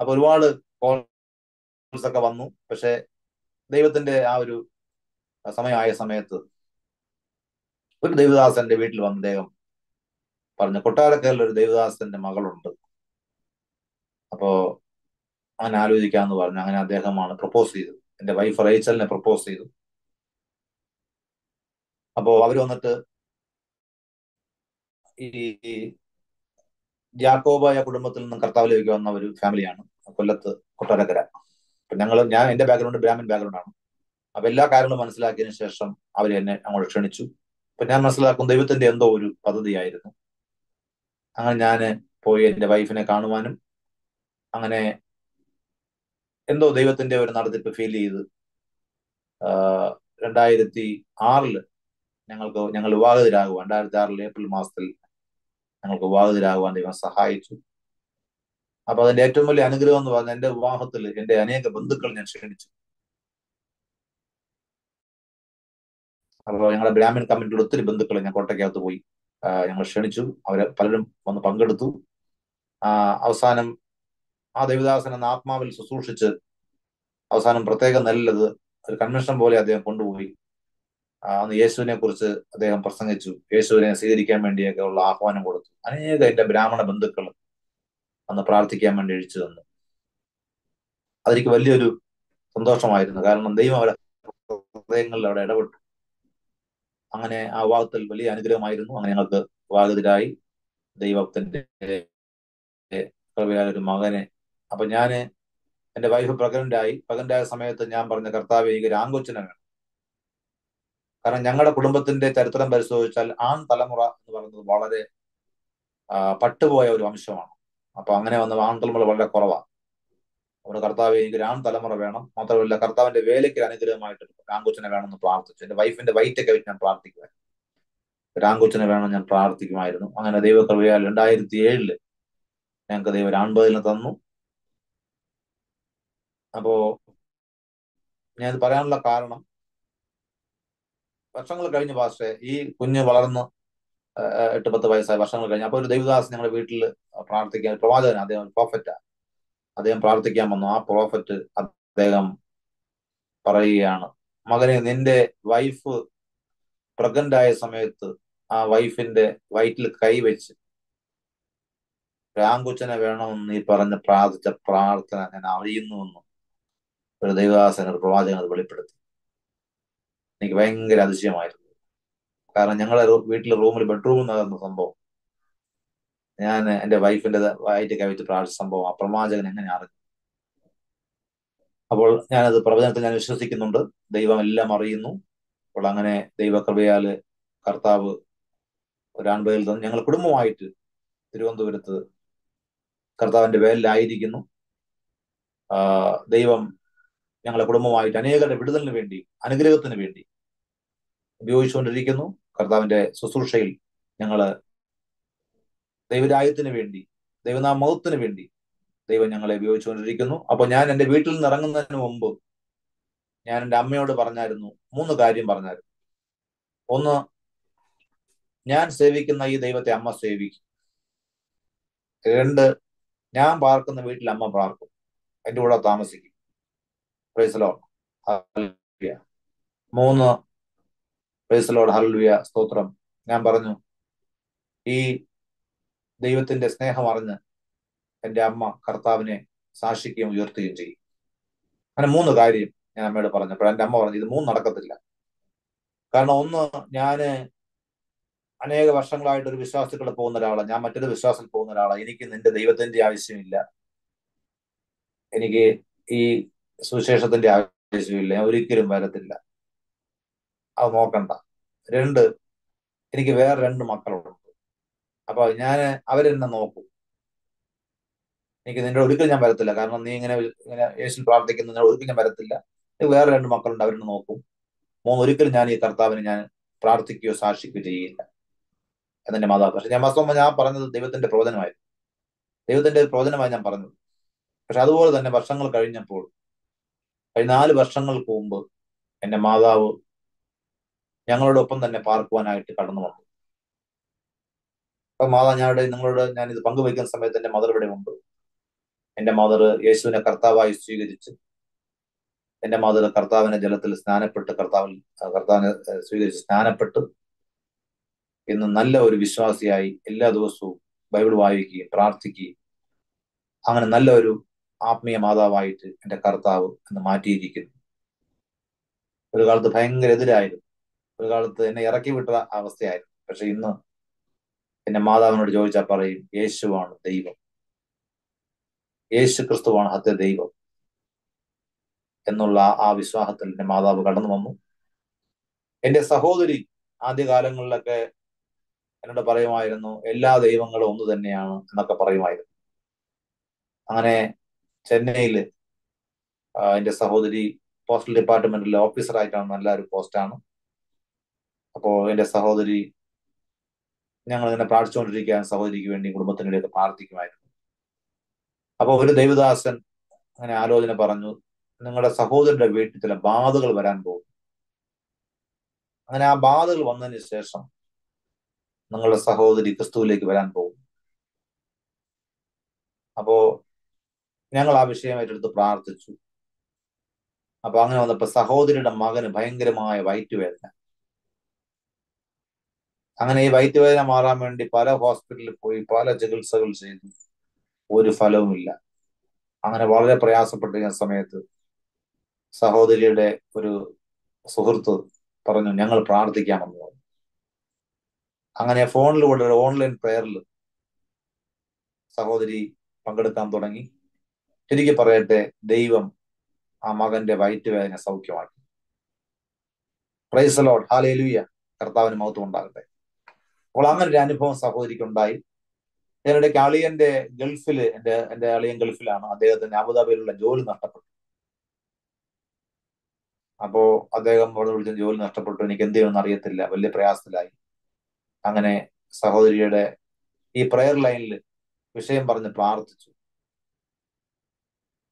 അപ്പൊ ഒരുപാട് കോൾസ് ഒക്കെ വന്നു. പക്ഷെ ദൈവത്തിന്റെ ആ ഒരു സമയമായ സമയത്ത് ഒരു ദേവദാസന്റെ വീട്ടിൽ വന്ന് അദ്ദേഹം പറഞ്ഞു കൊട്ടാരക്കരയിൽ ഒരു ദേവദാസന്റെ മകളുണ്ട്. അപ്പോ അങ്ങനെ ആലോചിക്കാന്ന് പറഞ്ഞു. അങ്ങനെ അദ്ദേഹമാണ് പ്രപ്പോസ് ചെയ്തത്. എന്റെ വൈഫ് റേച്ചലിനെ പ്രപ്പോസ് ചെയ്തു. അപ്പോ അവർ വന്നിട്ട് ഈ ജാക്കോബായ കുടുംബത്തിൽ നിന്നും കർത്താവിലേക്ക് വന്ന ഒരു ഫാമിലിയാണ് കൊല്ലത്ത് കൊട്ടാരക്കര. അപ്പൊ ഞങ്ങൾ ഞാൻ എന്റെ ബാക്ക്ഗ്രൗണ്ട് ബ്രാഹ്മിൻ ബാക്ക്ഗ്രൗണ്ട് ആണ്. അപ്പൊ എല്ലാ കാര്യങ്ങളും മനസ്സിലാക്കിയതിനു ശേഷം അവർ എന്നെ അങ്ങോട്ട് ക്ഷണിച്ചു. അപ്പൊ ഞാൻ മനസ്സിലാക്കും ദൈവത്തിന്റെ എന്തോ ഒരു പദ്ധതിയായിരുന്നു. അങ്ങനെ ഞാൻ പോയി എന്റെ വൈഫിനെ കാണുവാനും അങ്ങനെ എന്തോ ദൈവത്തിന്റെ ഒരു നടത്തിപ്പ് ഫീൽ ചെയ്ത് രണ്ടായിരത്തി ആറിൽ ഞങ്ങൾക്ക് ഞങ്ങൾ വിവാഹിതരാകുവാൻ രണ്ടായിരത്തി ആറിൽ ഏപ്രിൽ മാസത്തിൽ ഞങ്ങൾക്ക് വിവാഹിതരാകുവാൻ ദൈവം സഹായിച്ചു. അപ്പൊ അതിന്റെ ഏറ്റവും വലിയ അനുഗ്രഹം എന്ന് പറഞ്ഞാൽ എന്റെ വിവാഹത്തിൽ എന്റെ അനേക ബന്ധുക്കൾ ഞാൻ ക്ഷണിച്ചു. അപ്പോൾ ഞങ്ങളുടെ ബ്രാഹ്മൺ കമ്മിറ്റിയുടെ ഒത്തിരി ബന്ധുക്കളെ ഞാൻ കോട്ടയ്ക്കകത്ത് പോയി ഞങ്ങൾ ക്ഷണിച്ചു. അവരെ പലരും വന്ന് പങ്കെടുത്തു. അവസാനം ആ ദേവദാസൻ എന്ന ആത്മാവിൽ ശുശ്രൂഷിച്ച് അവസാനം പ്രത്യേകം നല്ലത് ഒരു കൺവെൻഷൻ പോലെ അദ്ദേഹം കൊണ്ടുപോയി. അന്ന് യേശുവിനെ കുറിച്ച് അദ്ദേഹം പ്രസംഗിച്ചു. യേശുവിനെ സ്വീകരിക്കാൻ വേണ്ടിയൊക്കെ ഉള്ള ആഹ്വാനം കൊടുത്തു. അനേക എന്റെ ബ്രാഹ്മണ ബന്ധുക്കൾ അന്ന് പ്രാർത്ഥിക്കാൻ വേണ്ടി എഴിച്ചു തന്നു. അതെനിക്ക് വലിയൊരു സന്തോഷമായിരുന്നു. കാരണം ദൈവം അവരെ ഹൃദയങ്ങളിൽ അവിടെ ഇടപെട്ടു. അങ്ങനെ ആ വിവാഹത്തിൽ വലിയ അനുഗ്രഹമായിരുന്നു. അങ്ങനെ ഞങ്ങൾക്ക് വാഗതിരായി ദൈവത്തിന്റെ കൃപയായ ഒരു മകനെ. അപ്പൊ ഞാൻ എന്റെ വൈഫ് പ്രഗ്നന്റ് ആയി. സമയത്ത് ഞാൻ പറഞ്ഞ കർത്താവ് എനിക്ക് ഒരു ആങ്കൊച്ചിനെ വേണം. കാരണം ഞങ്ങളുടെ കുടുംബത്തിന്റെ ചരിത്രം പരിശോധിച്ചാൽ ആൺ തലമുറ എന്ന് പറയുന്നത് വളരെ പട്ടുപോയ ഒരു വംശമാണ്. അപ്പൊ അങ്ങനെ വന്ന ആൺ തലമുറ വളരെ കുറവാണ്. നമ്മുടെ കർത്താവ് എനിക്ക് രാം തലമുറ വേണം. മാത്രമല്ല കർത്താവിന്റെ വേലയ്ക്ക് അനുഗ്രഹമായിട്ട് ആൺകൊച്ചിനെ വേണമെന്ന് പ്രാർത്ഥിച്ചു. എന്റെ വൈഫിന്റെ വൈറ്റൊക്കെ വെച്ച് ഞാൻ പ്രാർത്ഥിക്കുമായിരുന്നു. ഒരു വേണം ഞാൻ പ്രാർത്ഥിക്കുമായിരുന്നു. അങ്ങനെ ദൈവകൃപയാൽ രണ്ടായിരത്തി ഏഴിൽ ഞങ്ങൾക്ക് ദൈവം ഒരു ആൺപതിനെ തന്നു. അപ്പോ ഞാൻ ഇത് പറയാനുള്ള കാരണം വർഷങ്ങൾ കഴിഞ്ഞ പാസ്റ്റേ ഈ കുഞ്ഞ് വളർന്ന് എട്ട് പത്ത് വയസ്സായ വർഷങ്ങൾ കഴിഞ്ഞ് അപ്പൊ ഒരു ദൈവദാസ് ഞങ്ങളുടെ വീട്ടിൽ പ്രാർത്ഥിക്കാൻ പ്രവാചകൻ അദ്ദേഹം പ്രോഫറ്റാ അദ്ദേഹം പ്രാർത്ഥിക്കാൻ വന്നു. ആ പ്രോഫറ്റ് അദ്ദേഹം പറയുകയാണ് മകനെ നിന്റെ വൈഫ് പ്രഗ്നന്റ് ആയ സമയത്ത് ആ വൈഫിന്റെ വയറ്റിൽ കൈവച്ച് രാങ്കുച്ചനെ വേണമെന്ന് നീ പറഞ്ഞ് പ്രാർത്ഥിച്ച പ്രാർത്ഥന ഞാൻ അറിയുന്നുവെന്ന് ഒരു ദൈവദാസൻ ഒരു പ്രവാചകൻ അത് വെളിപ്പെടുത്തി. എനിക്ക് ഭയങ്കര അതിശയമായിരുന്നു. കാരണം ഞങ്ങളെ വീട്ടിലെ റൂമിൽ ബെഡ്റൂമിൽ നടന്ന സംഭവം ഞാൻ എന്റെ വൈഫിന്റെ വയറ്റ് കവിറ്റ് പ്രാർത്ഥിച്ച സംഭവം ആ പ്രവാചകൻ എങ്ങനെ അറിഞ്ഞു? അപ്പോൾ ഞാനത് പ്രവചനത്തിൽ ഞാൻ വിശ്വസിക്കുന്നുണ്ട്. ദൈവം എല്ലാം അറിയുന്നു. അപ്പോൾ അങ്ങനെ ദൈവകൃപയാൽ കർത്താവ് ഒരാൺപതിൽ നിന്ന് ഞങ്ങൾ കുടുംബമായിട്ട് തിരുവനന്തപുരത്ത് കർത്താവിന്റെ വേലിലായിരിക്കുന്നു ആ, ദൈവം ഞങ്ങളെ കുടുംബമായിട്ട് അനേകരുടെ വിടുതലിന് വേണ്ടി അനുഗ്രഹത്തിന് വേണ്ടി ഉപയോഗിച്ചുകൊണ്ടിരിക്കുന്നു. കർത്താവിന്റെ ശുശ്രൂഷയിൽ ഞങ്ങൾ ദൈവരാജ്യത്തിന് വേണ്ടി ദൈവനാമത്തിന് വേണ്ടി ദൈവം ഞങ്ങളെ ഉപയോഗിച്ചുകൊണ്ടിരിക്കുന്നു. അപ്പൊ ഞാൻ എന്റെ വീട്ടിൽ നിന്ന് ഇറങ്ങുന്നതിന് മുമ്പ് ഞാൻ എന്റെ അമ്മയോട് പറഞ്ഞായിരുന്നു മൂന്ന് കാര്യം പറഞ്ഞായിരുന്നു. ഒന്ന് ഞാൻ സേവിക്കുന്ന ഈ ദൈവത്തെ അമ്മ സേവിക്കും. രണ്ട് ഞാൻ പാർക്കുന്ന വീട്ടിൽ അമ്മ പാർക്കും. എന്റെ കൂടെ താമസിക്കും. പ്രൈസലോ മൂന്ന് പ്രൈസലോട് ഹർവിയ സ്തോത്രം. ഞാൻ പറഞ്ഞു ഈ ദൈവത്തിന്റെ സ്നേഹം അറിഞ്ഞ് എന്റെ അമ്മ കർത്താവിനെ സാക്ഷിക്കുകയും ഉയർത്തുകയും ചെയ്യും. അങ്ങനെ മൂന്ന് കാര്യം ഞാൻ അമ്മയോട് പറഞ്ഞപ്പോൾ എന്റെ അമ്മ പറഞ്ഞു ഇത് മൂന്ന് നടക്കത്തില്ല. കാരണം ഒന്ന് ഞാൻ അനേക വർഷങ്ങളായിട്ട് ഒരു വിശ്വാസത്തിൽ പോകുന്ന ഒരാളാണ് ഞാൻ മറ്റൊരു വിശ്വാസത്തിൽ പോകുന്ന ഒരാളാണ് എനിക്ക് നിന്റെ ദൈവത്തിന്റെ ആവശ്യമില്ല. എനിക്ക് ഈ സുവിശേഷത്തിന്റെ ആവശ്യമില്ല. ഞാൻ ഒരിക്കലും വരത്തില്ല. അത് നോക്കണ്ട. രണ്ട് എനിക്ക് വേറെ രണ്ട് മക്കളുണ്ട്. അപ്പൊ ഞാൻ അവരെന്നെ നോക്കും. എനിക്ക് നിന്റെ ഒരിക്കലും ഞാൻ വരത്തില്ല. കാരണം നീ ഇങ്ങനെ ഇങ്ങനെ യേശു പ്രാർത്ഥിക്കുന്ന ഒരിക്കലും ഞാൻ വരത്തില്ല. വേറെ രണ്ട് മക്കളുണ്ട് അവരെന്നെ നോക്കും. മൂന്ന് ഒരിക്കലും ഞാൻ ഈ കർത്താവിന് ഞാൻ പ്രാർത്ഥിക്കുകയോ സാക്ഷിക്കുകയോ ചെയ്യില്ല. എന്നെ മാതാവ്. പക്ഷെ ഞാൻ വാസ്തവം ഞാൻ പറഞ്ഞത് ദൈവത്തിന്റെ പ്രവചനമായിരുന്നു. ദൈവത്തിന്റെ പ്രവചനമായി ഞാൻ പറഞ്ഞത്. പക്ഷെ അതുപോലെ തന്നെ വർഷങ്ങൾ കഴിഞ്ഞപ്പോൾ കഴിഞ്ഞ നാല് വർഷങ്ങൾക്ക് മുമ്പ് എന്റെ മാതാവ് ഞങ്ങളോടൊപ്പം തന്നെ പാർക്കുവാനായിട്ട് കടന്നു വന്നു. അപ്പൊ മാതാ ഞാനിവിടെ നിങ്ങളോട് ഞാൻ ഇത് പങ്കുവയ്ക്കുന്ന സമയത്ത് എന്റെ മദർ ഇവിടെ ഉണ്ട്. എന്റെ മദർ യേശുവിനെ കർത്താവായി സ്വീകരിച്ച് എന്റെ മാതൃ കർത്താവിനെ ജലത്തിൽ സ്നാനപ്പെട്ട് കർത്താവിൽ കർത്താവിനെ സ്വീകരിച്ച് സ്നാനപ്പെട്ട് ഇന്ന് നല്ല ഒരു വിശ്വാസിയായി എല്ലാ ദിവസവും ബൈബിൾ വായിക്കുകയും പ്രാർത്ഥിക്കുകയും അങ്ങനെ നല്ല ഒരു ആത്മീയ മാതാവായിട്ട് എന്റെ കർത്താവ് എന്ന് മാറ്റിയിരിക്കുന്നു. ഒരു കാലത്ത് ഭയങ്കര എതിരായിരുന്നു. ഒരു കാലത്ത് എന്നെ ഇറക്കി വിട്ട അവസ്ഥയായിരുന്നു. പക്ഷെ ഇന്ന് എന്റെ മാതാവിനോട് ചോദിച്ചാൽ പറയും യേശുവാണ് ദൈവം. യേശു ക്രിസ്തുവാണ് ഹത്യ ദൈവം. എന്നുള്ള ആ വിശ്വാസത്തിൽ എന്റെ മാതാവ് കടന്നു വന്നു. എന്റെ സഹോദരി ആദ്യകാലങ്ങളിലൊക്കെ എന്നോട് പറയുമായിരുന്നു എല്ലാ ദൈവങ്ങളും ഒന്ന് തന്നെയാണ് എന്നൊക്കെ പറയുമായിരുന്നു. അങ്ങനെ ചെന്നൈയിൽ എന്റെ സഹോദരി പോസ്റ്റൽ ഡിപ്പാർട്ട്മെന്റിലെ ഓഫീസറായിട്ടാണ് നല്ലൊരു പോസ്റ്റാണ്. അപ്പോൾ എന്റെ സഹോദരി ഞങ്ങൾ ഇങ്ങനെ പ്രാർത്ഥിച്ചുകൊണ്ടിരിക്കാൻ സഹോദരിക്ക് വേണ്ടി കുടുംബത്തിന് വേണ്ടിയൊക്കെ പ്രാർത്ഥിക്കുമായിരുന്നു. അപ്പൊ ഒരു ദൈവദാസൻ അങ്ങനെ ആലോചന പറഞ്ഞു നിങ്ങളുടെ സഹോദരന്റെ വീട്ടിൽ ചില ബാധകൾ വരാൻ പോകും അങ്ങനെ ആ ബാധകൾ വന്നതിന് ശേഷം നിങ്ങളുടെ സഹോദരി ക്രിസ്തുവിലേക്ക് വരാൻ പോകും അപ്പോ ഞങ്ങൾ ആ വിഷയം ഏറ്റെടുത്ത് പ്രാർത്ഥിച്ചു. അപ്പൊ അങ്ങനെ വന്നപ്പോ സഹോദരിയുടെ മകന് ഭയങ്കരമായ വയറ്റുവേദന. അങ്ങനെ ഈ വയറ്റുവേദന മാറാൻ വേണ്ടി പല ഹോസ്പിറ്റലിൽ പോയി പല ചികിത്സകൾ ചെയ്തു. ഒരു ഫലവുമില്ല അങ്ങനെ വളരെ പ്രയാസപ്പെട്ടിരിക്കുന്ന സമയത്ത് സഹോദരിയുടെ ഒരു സുഹൃത്ത് പറഞ്ഞു ഞങ്ങൾ പ്രാർത്ഥിക്കാമെന്ന് പറഞ്ഞു. അങ്ങനെ ഫോണിലൂടെ ഒരു ഓൺലൈൻ പ്രെയറിൽ സഹോദരി പങ്കെടുക്കാൻ തുടങ്ങി. ശരിക്ക് പറയട്ടെ ദൈവം ആ മകന്റെ വയറ്റുവേദന സൗഖ്യമാക്കി. പ്രൈസ് ലോഡ് ഹാലേലുയ കർത്താവിന് മൗത്വം ഉണ്ടാകട്ടെ അപ്പോൾ അങ്ങനെ ഒരു അനുഭവം സഹോദരിക്ക് ഉണ്ടായി ഞാനിടയ്ക്ക് അളിയന്റെ ഗൾഫിൽ എന്റെ എന്റെ അളിയൻ ഗൾഫിലാണ്. അദ്ദേഹത്തിന് അബുദാബിയിലുള്ള ജോലി നഷ്ടപ്പെട്ടു. അപ്പോ അദ്ദേഹം അവിടെ വിളിച്ച ജോലി നഷ്ടപ്പെട്ടു. എനിക്ക് എന്ത് ചെയ്യണമെന്ന് അറിയത്തില്ല. വലിയ പ്രയാസത്തിലായി. അങ്ങനെ സഹോദരിയുടെ ഈ പ്രെയർ ലൈനിൽ വിഷയം പറഞ്ഞ് പ്രാർത്ഥിച്ചു.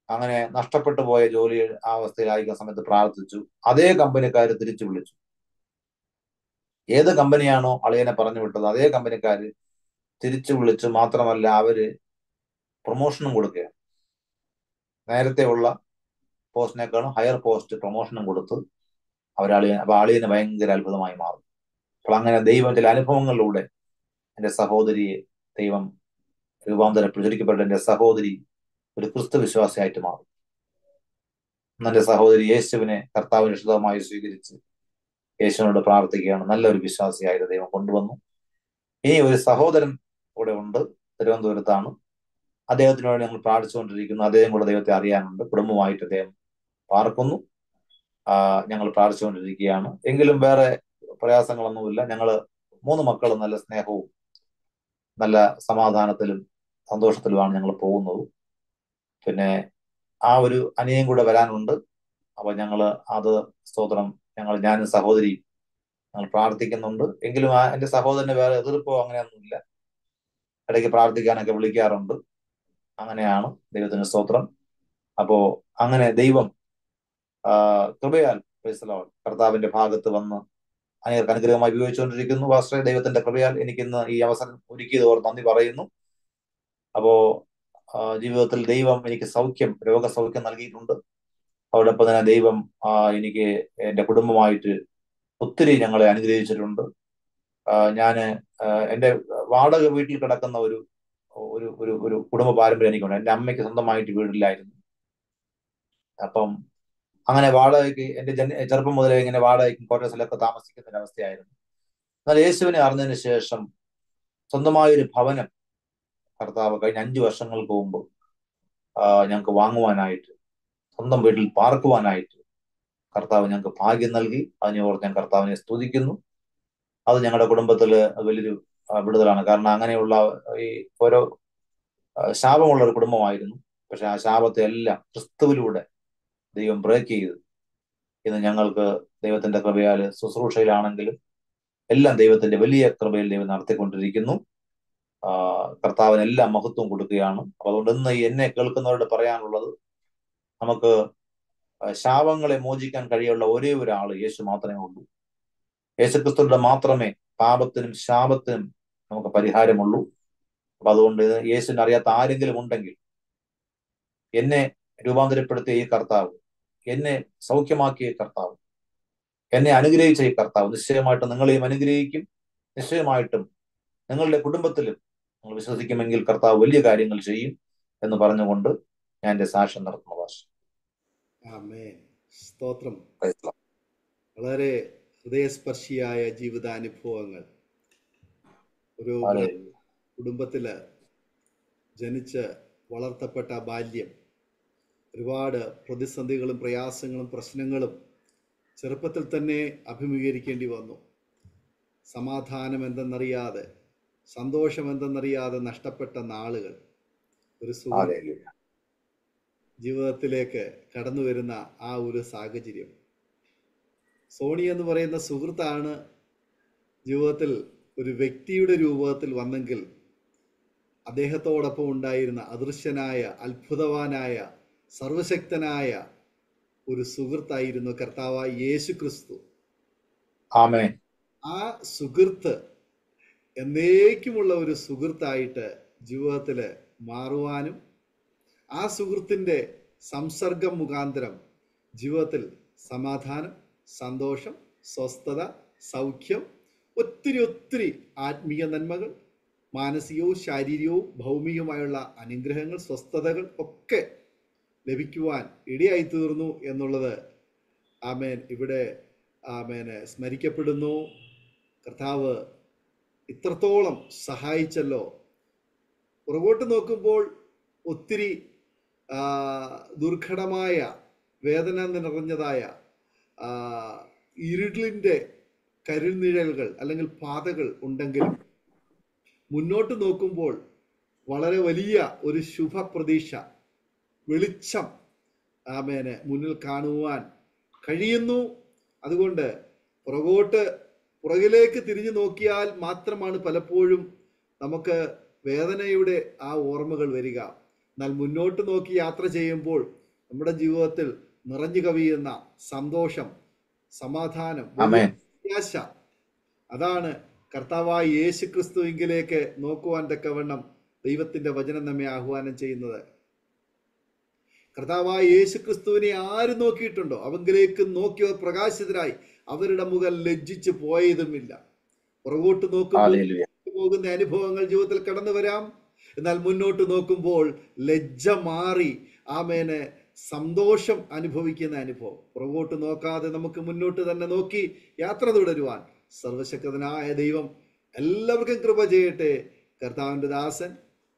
അങ്ങനെ നഷ്ടപ്പെട്ടു പോയ ജോലി ആ അവസ്ഥയിലായിരിക്കുന്ന സമയത്ത് പ്രാർത്ഥിച്ചു. അതേ കമ്പനിക്കാർ തിരിച്ചു വിളിച്ചു. ഏത് കമ്പനിയാണോ അളിയനെ പറഞ്ഞു വിട്ടത് അതേ കമ്പനിക്കാര് തിരിച്ചു വിളിച്ച് മാത്രമല്ല അവർ പ്രൊമോഷനും കൊടുക്കുകയാണ്. നേരത്തെ ഉള്ള പോസ്റ്റിനേക്കാളും ഹയർ പോസ്റ്റ് പ്രൊമോഷനും കൊടുത്ത് അവരാളിയ അപ്പൊ അളിയന് ഭയങ്കര അത്ഭുതമായി മാറും. അപ്പോൾ അങ്ങനെ ദൈവം ചില അനുഭവങ്ങളിലൂടെ എന്റെ സഹോദരിയെ ദൈവം രൂപാന്തര പ്രചരിക്കപ്പെട്ട എന്റെ സഹോദരി ഒരു ക്രിസ്തു വിശ്വാസിയായിട്ട് മാറും. എന്റെ സഹോദരി യേശുവിനെ കർത്താവിന് വിശദമായി സ്വീകരിച്ച് യേശുവിനോട് പ്രാർത്ഥിക്കുകയാണ്. നല്ലൊരു വിശ്വാസിയായത് ദൈവം കൊണ്ടുവന്നു. ഇനി ഒരു സഹോദരൻ കൂടെ ഉണ്ട് തിരുവനന്തപുരത്താണ്. അദ്ദേഹത്തിന് വേണ്ടി ഞങ്ങൾ പ്രാർത്ഥിച്ചുകൊണ്ടിരിക്കുന്നു. അദ്ദേഹം കൂടെ ദൈവത്തെ അറിയാനുണ്ട്. കുടുംബമായിട്ട് അദ്ദേഹം പാർക്കുന്നു. ഞങ്ങൾ പ്രാർത്ഥിച്ചുകൊണ്ടിരിക്കുകയാണ്. എങ്കിലും വേറെ പ്രയാസങ്ങളൊന്നുമില്ല. ഞങ്ങൾ മൂന്ന് മക്കളും നല്ല സ്നേഹവും നല്ല സമാധാനത്തിലും സന്തോഷത്തിലുമാണ് ഞങ്ങൾ പോകുന്നത്. പിന്നെ ആ ഒരു അനിയൻ കൂടെ വരാനുണ്ട്. അപ്പൊ ഞങ്ങൾ അത് സ്തോത്രം ഞങ്ങൾ ഞാനും സഹോദരി ഞങ്ങൾ പ്രാർത്ഥിക്കുന്നുണ്ട്. എങ്കിലും ആ എന്റെ സഹോദരന് വേറെ എതിർപ്പോ അങ്ങനെയൊന്നുമില്ല. ഇടയ്ക്ക് പ്രാർത്ഥിക്കാനൊക്കെ വിളിക്കാറുണ്ട്. അങ്ങനെയാണ് ദൈവത്തിന് സ്തോത്രം. അപ്പോ അങ്ങനെ ദൈവം കൃപയാൽ കർത്താവിന്റെ ഭാഗത്ത് വന്ന് അനേകർക്ക് അനുഗ്രഹമായി ഉപയോഗിച്ചുകൊണ്ടിരിക്കുന്നു. വാസ്തവ ദൈവത്തിന്റെ കൃപയാൽ എനിക്ക് ഇന്ന് ഈ അവസരം ഒരുക്കിയത് ഓർ നന്ദി പറയുന്നു. അപ്പോ ജീവിതത്തിൽ ദൈവം എനിക്ക് സൗഖ്യം രോഗസൗഖ്യം നൽകിയിട്ടുണ്ട്. അതോടൊപ്പം തന്നെ ദൈവം എനിക്ക് എന്റെ കുടുംബമായിട്ട് ഒത്തിരി ഞങ്ങളെ അനുഗ്രഹിച്ചിട്ടുണ്ട്. ഞാൻ എന്റെ വാടക വീട്ടിൽ കിടക്കുന്ന ഒരു ഒരു ഒരു ഒരു കുടുംബ പാരമ്പര്യം എനിക്കുണ്ട്. എന്റെ അമ്മയ്ക്ക് സ്വന്തമായിട്ട് വീടില്ലായിരുന്നു. അപ്പം അങ്ങനെ വാടകയ്ക്ക് എന്റെ ജന ചെറുപ്പം മുതലേ ഇങ്ങനെ വാടകയ്ക്കും ക്വാർട്ടേഴ്സിലൊക്കെ താമസിക്കുന്ന ഒരു അവസ്ഥയായിരുന്നു. എന്നാൽ യേശുവിനെ അറിഞ്ഞതിന് ശേഷം സ്വന്തമായൊരു ഭവനം കർത്താവ് കഴിഞ്ഞ അഞ്ചു വർഷങ്ങൾക്ക് മുമ്പ് ഞങ്ങൾക്ക് വാങ്ങുവാനായിട്ട് സ്വന്തം വീട്ടിൽ പാർക്കുവാനായിട്ട് കർത്താവ് ഞങ്ങൾക്ക് ഭാഗ്യം നൽകി. അതിനെ ഓർത്ത് ഞാൻ കർത്താവിനെ സ്തുതിക്കുന്നു. അത് ഞങ്ങളുടെ കുടുംബത്തിൽ വലിയൊരു വിടുതലാണ്. കാരണം അങ്ങനെയുള്ള ഈ ഓരോ ശാപമുള്ള ഒരു കുടുംബമായിരുന്നു. പക്ഷെ ആ ശാപത്തെ എല്ലാം ക്രിസ്തുവിലൂടെ ദൈവം ബ്രേക്ക് ചെയ്ത്. ഇന്ന് ഞങ്ങൾക്ക് ദൈവത്തിന്റെ കൃപയാൽ ശുശ്രൂഷയിലാണെങ്കിലും എല്ലാം ദൈവത്തിന്റെ വലിയ കൃപയിൽ ദൈവം നടത്തിക്കൊണ്ടിരിക്കുന്നു. കർത്താവിന് എല്ലാം മഹത്വം കൊടുക്കുകയാണ്. അതുകൊണ്ട് ഇന്ന് എന്നെ കേൾക്കുന്നവരോട് പറയാനുള്ളത് നമുക്ക് ശാപങ്ങളെ മോചിക്കാൻ കഴിയുള്ള ഒരേ ഒരാൾ യേശു മാത്രമേ ഉള്ളൂ. യേശുക്രിസ്തുവിന്റെ മാത്രമേ പാപത്തിനും ശാപത്തിനും നമുക്ക് പരിഹാരമുള്ളൂ. അപ്പൊ അതുകൊണ്ട് യേശുവിനെ അറിയാത്ത ആരെങ്കിലും ഉണ്ടെങ്കിൽ എന്നെ രൂപാന്തരപ്പെടുത്തിയ ഈ കർത്താവ് എന്നെ സൗഖ്യമാക്കിയ കർത്താവ് എന്നെ അനുഗ്രഹിച്ച ഈ കർത്താവ് നിശ്ചയമായിട്ടും നിങ്ങളെയും അനുഗ്രഹിക്കും. നിശ്ചയമായിട്ടും നിങ്ങളുടെ കുടുംബത്തിലും നിങ്ങൾ വിശ്വസിക്കുമെങ്കിൽ കർത്താവ് വലിയ കാര്യങ്ങൾ ചെയ്യും എന്ന് പറഞ്ഞുകൊണ്ട് ഞാൻ എന്റെ സാക്ഷ്യം നടത്തുന്ന ഭാഷ സ്തോത്രം. വളരെ ഹൃദയസ്പർശിയായ ജീവിതാനുഭവങ്ങൾ. ഒരു. കുടുംബത്തിൽ ജനിച്ച് വളർത്തപ്പെട്ട ബാല്യം. ഒരുപാട് പ്രതിസന്ധികളും പ്രയാസങ്ങളും പ്രശ്നങ്ങളും ചെറുപ്പത്തിൽ തന്നെ അഭിമുഖീകരിക്കേണ്ടി വന്നു. സമാധാനം എന്തെന്നറിയാതെ സന്തോഷം എന്തെന്നറിയാതെ നഷ്ടപ്പെട്ട നാളുകൾ. ഒരു സുഖം. ജീവിതത്തിലേക്ക് കടന്നു വരുന്ന ആ ഒരു സാഹചര്യം. സോണി എന്ന് പറയുന്ന സുഹൃത്താണ് ജീവിതത്തിൽ ഒരു വ്യക്തിയുടെ രൂപത്തിൽ വന്നെങ്കിൽ അദ്ദേഹത്തോടൊപ്പം ഉണ്ടായിരുന്ന അദൃശ്യനായ അത്ഭുതവാനായ സർവശക്തനായ ഒരു സുഹൃത്തായിരുന്നു കർത്താവ് യേശു ക്രിസ്തു ആ സുഹൃത്ത് എന്നേക്കുമുള്ള ഒരു സുഹൃത്തായിട്ട് ജീവിതത്തിൽ മാറുവാനും ആ സുഹൃത്തിന്റെ സംസർഗം മുഖാന്തരം ജീവിതത്തിൽ സമാധാനം സന്തോഷം സ്വസ്ഥത സൗഖ്യം ഒത്തിരി ഒത്തിരി ആത്മീയ നന്മകൾ മാനസികവും ശാരീരികവും ഭൗമികവുമായുള്ള അനുഗ്രഹങ്ങൾ സ്വസ്ഥതകൾ ഒക്കെ ലഭിക്കുവാൻ ഇടയായി തീർന്നു എന്നുള്ളത് ആമേൻ. ഇവിടെ ആമേനെ സ്മരിക്കപ്പെടുന്നു. കർത്താവ് ഇത്രത്തോളം സഹായിച്ചല്ലോ. പുറകോട്ട് നോക്കുമ്പോൾ ഒത്തിരി ദുർഘടമായ വേദന നിറഞ്ഞതായ ഇരുളിന്റെ കരുനിഴലുകൾ അല്ലെങ്കിൽ പാതകൾ ഉണ്ടെങ്കിലും മുന്നോട്ട് നോക്കുമ്പോൾ വളരെ വലിയ ഒരു ശുഭപ്രതീക്ഷ വെളിച്ചം ആമേനെ മുന്നിൽ കാണുവാൻ കഴിയുന്നു. അതുകൊണ്ട് പുറകോട്ട് പുറകിലേക്ക് തിരിഞ്ഞു നോക്കിയാൽ മാത്രമാണ് പലപ്പോഴും നമുക്ക് വേദനയുടെ ആ ഓർമ്മകൾ വരിക. എന്നാൽ മുന്നോട്ട് നോക്കി യാത്ര ചെയ്യുമ്പോൾ നമ്മുടെ ജീവിതത്തിൽ നിറഞ്ഞു കവിയുന്ന സന്തോഷം സമാധാനം പ്രത്യാശ. അതാണ് കർത്താവായ യേശു ക്രിസ്തുവിങ്കിലേക്ക് നോക്കുവാൻ തക്കവണ്ണം ദൈവത്തിന്റെ വചനം നമ്മെ ആഹ്വാനം ചെയ്യുന്നത്. കർത്താവായ യേശു ക്രിസ്തുവിനെ ആര് നോക്കിയിട്ടുണ്ടോ? അവങ്കിലേക്ക് നോക്കിയവർ പ്രകാശിതരായി. അവരുടെ മുഖം ലജ്ജിച്ച് പോയതുമില്ല. പുറകോട്ട് നോക്കുമ്പോൾ. പോകുന്ന അനുഭവങ്ങൾ ജീവിതത്തിൽ കടന്നു വരാം എന്നാൽ മുന്നോട്ട് നോക്കുമ്പോൾ ലജ്ജ മാറി ആമേനെ സന്തോഷം അനുഭവിക്കുന്ന അനുഭവം. പുറകോട്ട് നോക്കാതെ നമുക്ക് മുന്നോട്ട് തന്നെ നോക്കി യാത്ര തുടരുവാൻ സർവശക്തനായ ദൈവം എല്ലാവർക്കും കൃപ ചെയ്യട്ടെ. കർത്താവിന്റെ ദാസൻ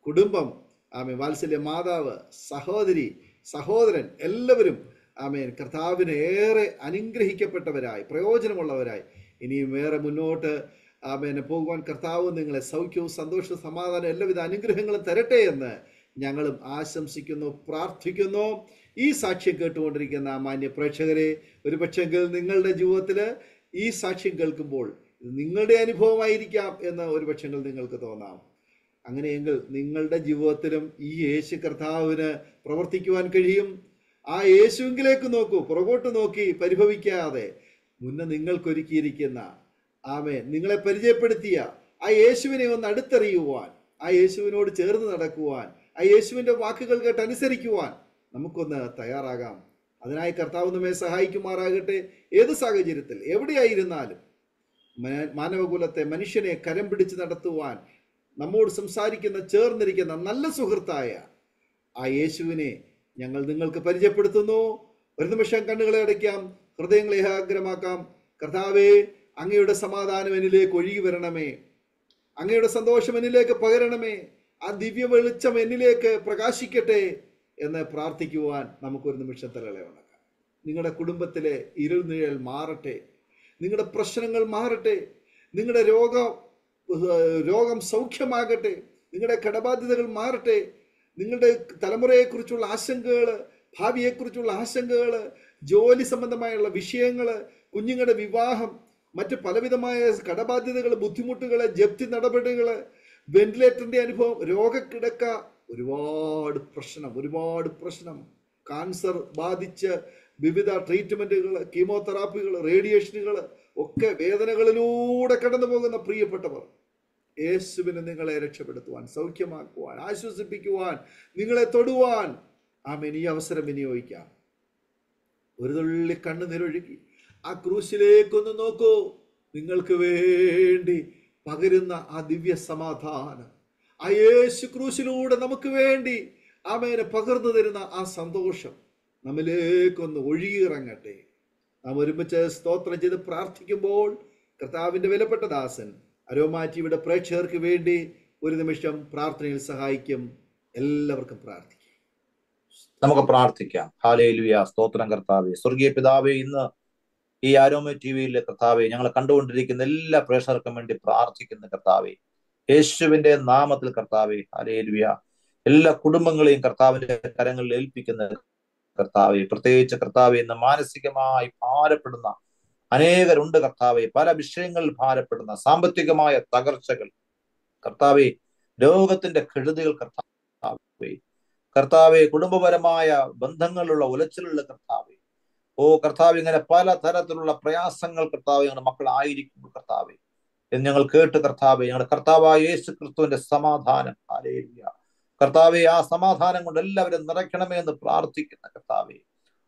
കുടുംബം ആമേ വാത്സല്യ മാതാവ് സഹോദരി സഹോദരൻ എല്ലാവരും ആമേൻ. കർത്താവിന് ഏറെ അനുഗ്രഹിക്കപ്പെട്ടവരായി പ്രയോജനമുള്ളവരായി. ഇനിയും ഏറെ മുന്നോട്ട് ആമേനെ പോകുവാൻ കർത്താവ് നിങ്ങളെ സൗഖ്യവും സന്തോഷവും സമാധാനവും എല്ലാവിധ അനുഗ്രഹങ്ങളും തരട്ടെ എന്ന് ഞങ്ങളും ആശംസിക്കുന്നു പ്രാർത്ഥിക്കുന്നു. ഈ സാക്ഷ്യം കേട്ടുകൊണ്ടിരിക്കുന്ന മാന്യ പ്രേക്ഷകരെ ഒരു പക്ഷെങ്കിൽ നിങ്ങളുടെ ജീവിതത്തിൽ ഈ സാക്ഷ്യം കേൾക്കുമ്പോൾ നിങ്ങളുടെ അനുഭവമായിരിക്കാം എന്ന് ഒരു പക്ഷെങ്കിൽ നിങ്ങൾക്ക് തോന്നാം. അങ്ങനെയെങ്കിൽ നിങ്ങളുടെ ജീവിതത്തിലും ഈ യേശു കർത്താവിന് പ്രവർത്തിക്കുവാൻ കഴിയും. ആ യേശുവിലേക്ക് നോക്കൂ പുറകോട്ട് നോക്കി പരിഭവിക്കാതെ മുന്നേ നിങ്ങൾക്കൊരുക്കിയിരിക്കുന്ന ആമേ നിങ്ങളെ പരിചയപ്പെടുത്തിയ ആ യേശുവിനെ ഒന്ന് അടുത്തറിയുവാൻ ആ യേശുവിനോട് ചേർന്ന് നടക്കുവാൻ ആ യേശുവിന്റെ വാക്കുകൾ കേട്ട് അനുസരിക്കുവാൻ നമുക്കൊന്ന് തയ്യാറാകാം. അതിനായി കർത്താവ് നമ്മെ സഹായിക്കുമാറാകട്ടെ. ഏത് സാഹചര്യത്തിൽ എവിടെയായിരുന്നാലും മാനവകുലത്തെ മനുഷ്യനെ കരം പിടിച്ച് നടത്തുവാൻ നമ്മോട് സംസാരിക്കുന്ന ചേർന്നിരിക്കുന്ന നല്ല സുഹൃത്തായ ആ യേശുവിനെ ഞങ്ങൾ നിങ്ങൾക്ക് പരിചയപ്പെടുത്തുന്നു. ഒരു നിമിഷം കണ്ണുകളെ അടയ്ക്കാം ഹൃദയങ്ങളെ ഏകാഗ്രമാക്കാം കർത്താവേ അങ്ങയുടെ സമാധാനം എന്നിലേക്ക് ഒഴുകി വരണമേ. അങ്ങയുടെ സന്തോഷം എന്നിലേക്ക് പകരണമേ. ആ ദിവ്യ വെളിച്ചം എന്നിലേക്ക് പ്രകാശിക്കട്ടെ എന്ന് പ്രാർത്ഥിക്കുവാൻ നമുക്കൊരു നിമിഷം തലകളെ ഉണക്കാം നിങ്ങളുടെ കുടുംബത്തിലെ ഇരുനിഴൽ മാറട്ടെ. നിങ്ങളുടെ പ്രശ്നങ്ങൾ മാറട്ടെ. നിങ്ങളുടെ രോഗം രോഗം സൗഖ്യമാകട്ടെ. നിങ്ങളുടെ കടബാധ്യതകൾ മാറട്ടെ. നിങ്ങളുടെ തലമുറയെക്കുറിച്ചുള്ള ആശങ്കകൾ ഭാവിയെക്കുറിച്ചുള്ള ആശങ്കകൾ ജോലി സംബന്ധമായുള്ള വിഷയങ്ങൾ കുഞ്ഞുങ്ങളുടെ വിവാഹം മറ്റ് പലവിധമായ കടബാധ്യതകൾ ബുദ്ധിമുട്ടുകൾ ജപ്തി നടപടികൾ വെന്റിലേറ്ററിന്റെ അനുഭവം രോഗക്കിടക്ക ഒരുപാട് പ്രശ്നം ഒരുപാട് പ്രശ്നം. കാൻസർ ബാധിച്ച് വിവിധ ട്രീറ്റ്മെന്റുകൾ കീമോതെറാപ്പികൾ റേഡിയേഷനുകൾ ഒക്കെ വേദനകളിലൂടെ കടന്നു പോകുന്ന പ്രിയപ്പെട്ടവർ യേശുവിനെ നിങ്ങളെ രക്ഷപ്പെടുത്തുവാൻ സൗഖ്യമാക്കുവാൻ ആശ്വസിപ്പിക്കുവാൻ നിങ്ങളെ തൊടുവാൻ ആമേൻ. ഈ അവസരം വിനിയോഗിക്കാം. ഒരു തുള്ളി കണ്ണുനീരൊഴുകി ആ ക്രൂശിലേക്കൊന്ന് നോക്കൂ. നിങ്ങൾക്ക് വേണ്ടി പകരുന്ന ആ ദിവ്യ സമാധാനം. ആ യേശു ക്രൂശിലൂടെ നമുക്ക് വേണ്ടി ആമേനെ പകർന്നു തരുന്ന ആ സന്തോഷം നമ്മിലേക്കൊന്ന് ഒഴുകിയിറങ്ങട്ടെ. നാം ഒരുമിച്ച് സ്തോത്രം ചെയ്ത് പ്രാർത്ഥിക്കുമ്പോൾ കർത്താവിന്റെ വിലപ്പെട്ട ദാസൻ അരോമാറ്റിയുടെ പ്രേക്ഷകർക്ക് വേണ്ടി ഒരു നിമിഷം പ്രാർത്ഥനയിൽ സഹായിക്കും. എല്ലാവർക്കും പ്രാർത്ഥിക്കാം. നമുക്ക് പ്രാർത്ഥിക്കാം. ഹാലേലുയ. സ്തോത്രം കർത്താവെ. സ്വർഗീയ പിതാവെ ഇന്ന് ഈ ആരോമ ടി വിയിലെ കർത്താവെ ഞങ്ങളെ കണ്ടുകൊണ്ടിരിക്കുന്ന എല്ലാ പ്രേക്ഷകർക്കും വേണ്ടി പ്രാർത്ഥിക്കുന്ന കർത്താവെ യേശുവിന്റെ നാമത്തിൽ കർത്താവെ ഹാലേലുയ എല്ലാ കുടുംബങ്ങളെയും കർത്താവിന്റെ കരങ്ങളിൽ ഏൽപ്പിക്കുന്ന കർത്താവെ പ്രത്യേകിച്ച് കർത്താവെ ഇന്ന് മാനസികമായി ഭാരപ്പെടുന്ന അനേകരുണ്ട് കർത്താവെ പല വിഷയങ്ങളിൽ ഭാരപ്പെടുന്ന സാമ്പത്തികമായ തകർച്ചകൾ. കർത്താവെ രോഗത്തിന്റെ കെടുതികൾ കർത്താവെ കർത്താവെ കുടുംബപരമായ ബന്ധങ്ങളിലുള്ള ഉലച്ചിലുള്ള കർത്താവെ ഓ കർത്താവ് ഇങ്ങനെ പല തരത്തിലുള്ള പ്രയാസങ്ങൾ കർത്താവ് ഞങ്ങളുടെ മക്കളായിരിക്കുമ്പോൾ കർത്താവെ. എന്ന് ഞങ്ങൾ കേട്ട് കർത്താവെ ഞങ്ങളുടെ കർത്താവായ യേശു ക്രിസ്തുവിന്റെ സമാധാനം. ആരേരിയ കർത്താവെ ആ സമാധാനം കൊണ്ട് എല്ലാവരും നിറയ്ക്കണമേ എന്ന് പ്രാർത്ഥിക്കുന്ന കർത്താവെ.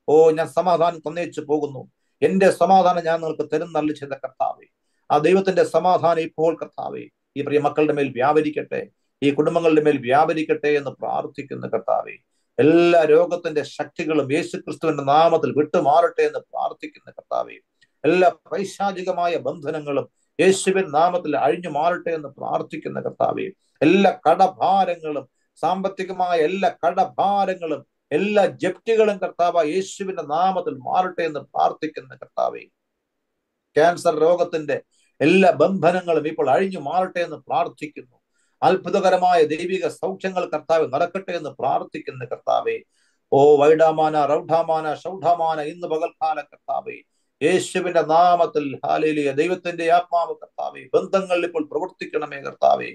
ഓ ഞാൻ സമാധാനം തന്നേച്ചു പോകുന്നു. എന്റെ സമാധാനം ഞാൻ നിങ്ങൾക്ക് തരും നല്ല ചെയ്ത കർത്താവെ. ആ ദൈവത്തിന്റെ സമാധാനം ഇപ്പോൾ കർത്താവെ ഈ പ്രിയ മക്കളുടെ മേൽ വ്യാപരിക്കട്ടെ ഈ കുടുംബങ്ങളുടെ മേൽ വ്യാപരിക്കട്ടെ എന്ന് പ്രാർത്ഥിക്കുന്ന കർത്താവെ. എല്ലാ രോഗത്തിന്റെ ശക്തികളും യേശുക്രിസ്തുവിന്റെ നാമത്തിൽ വിട്ടുമാറട്ടെ എന്ന് പ്രാർത്ഥിക്കുന്ന കർത്താവെ എല്ലാ പൈശാചികമായ ബന്ധനങ്ങളും യേശുവിൻ നാമത്തിൽ അഴിഞ്ഞു മാറട്ടെ എന്ന് പ്രാർത്ഥിക്കുന്ന കർത്താവെ എല്ലാ കടഭാരങ്ങളും സാമ്പത്തികമായ എല്ലാ കടഭാരങ്ങളും എല്ലാ ജപ്തികളും കർത്താവ് യേശുവിന്റെ നാമത്തിൽ മാറട്ടെ എന്ന് പ്രാർത്ഥിക്കുന്ന കർത്താവെ ക്യാൻസർ രോഗത്തിന്റെ എല്ലാ ബന്ധനങ്ങളും ഇപ്പോൾ അഴിഞ്ഞു മാറട്ടെ എന്ന് പ്രാർത്ഥിക്കുന്നു. അത്ഭുതകരമായ ദൈവിക സൗഖ്യങ്ങൾ കർത്താവ് നടക്കട്ടെ എന്ന് പ്രാർത്ഥിക്കുന്ന കർത്താവെ. ഓ വൈഡാമാന റൗഢാമാന ഷൗഢാമാന ഇന്ന് പകൽക്കാല കർത്താവെ. യേശുവിന്റെ നാമത്തിൽ ഹാലേലിയ ദൈവത്തിന്റെ ആത്മാവ് കർത്താവെ. ബന്ധങ്ങൾ ഇപ്പോൾ പ്രവർത്തിക്കണമേ കർത്താവെ.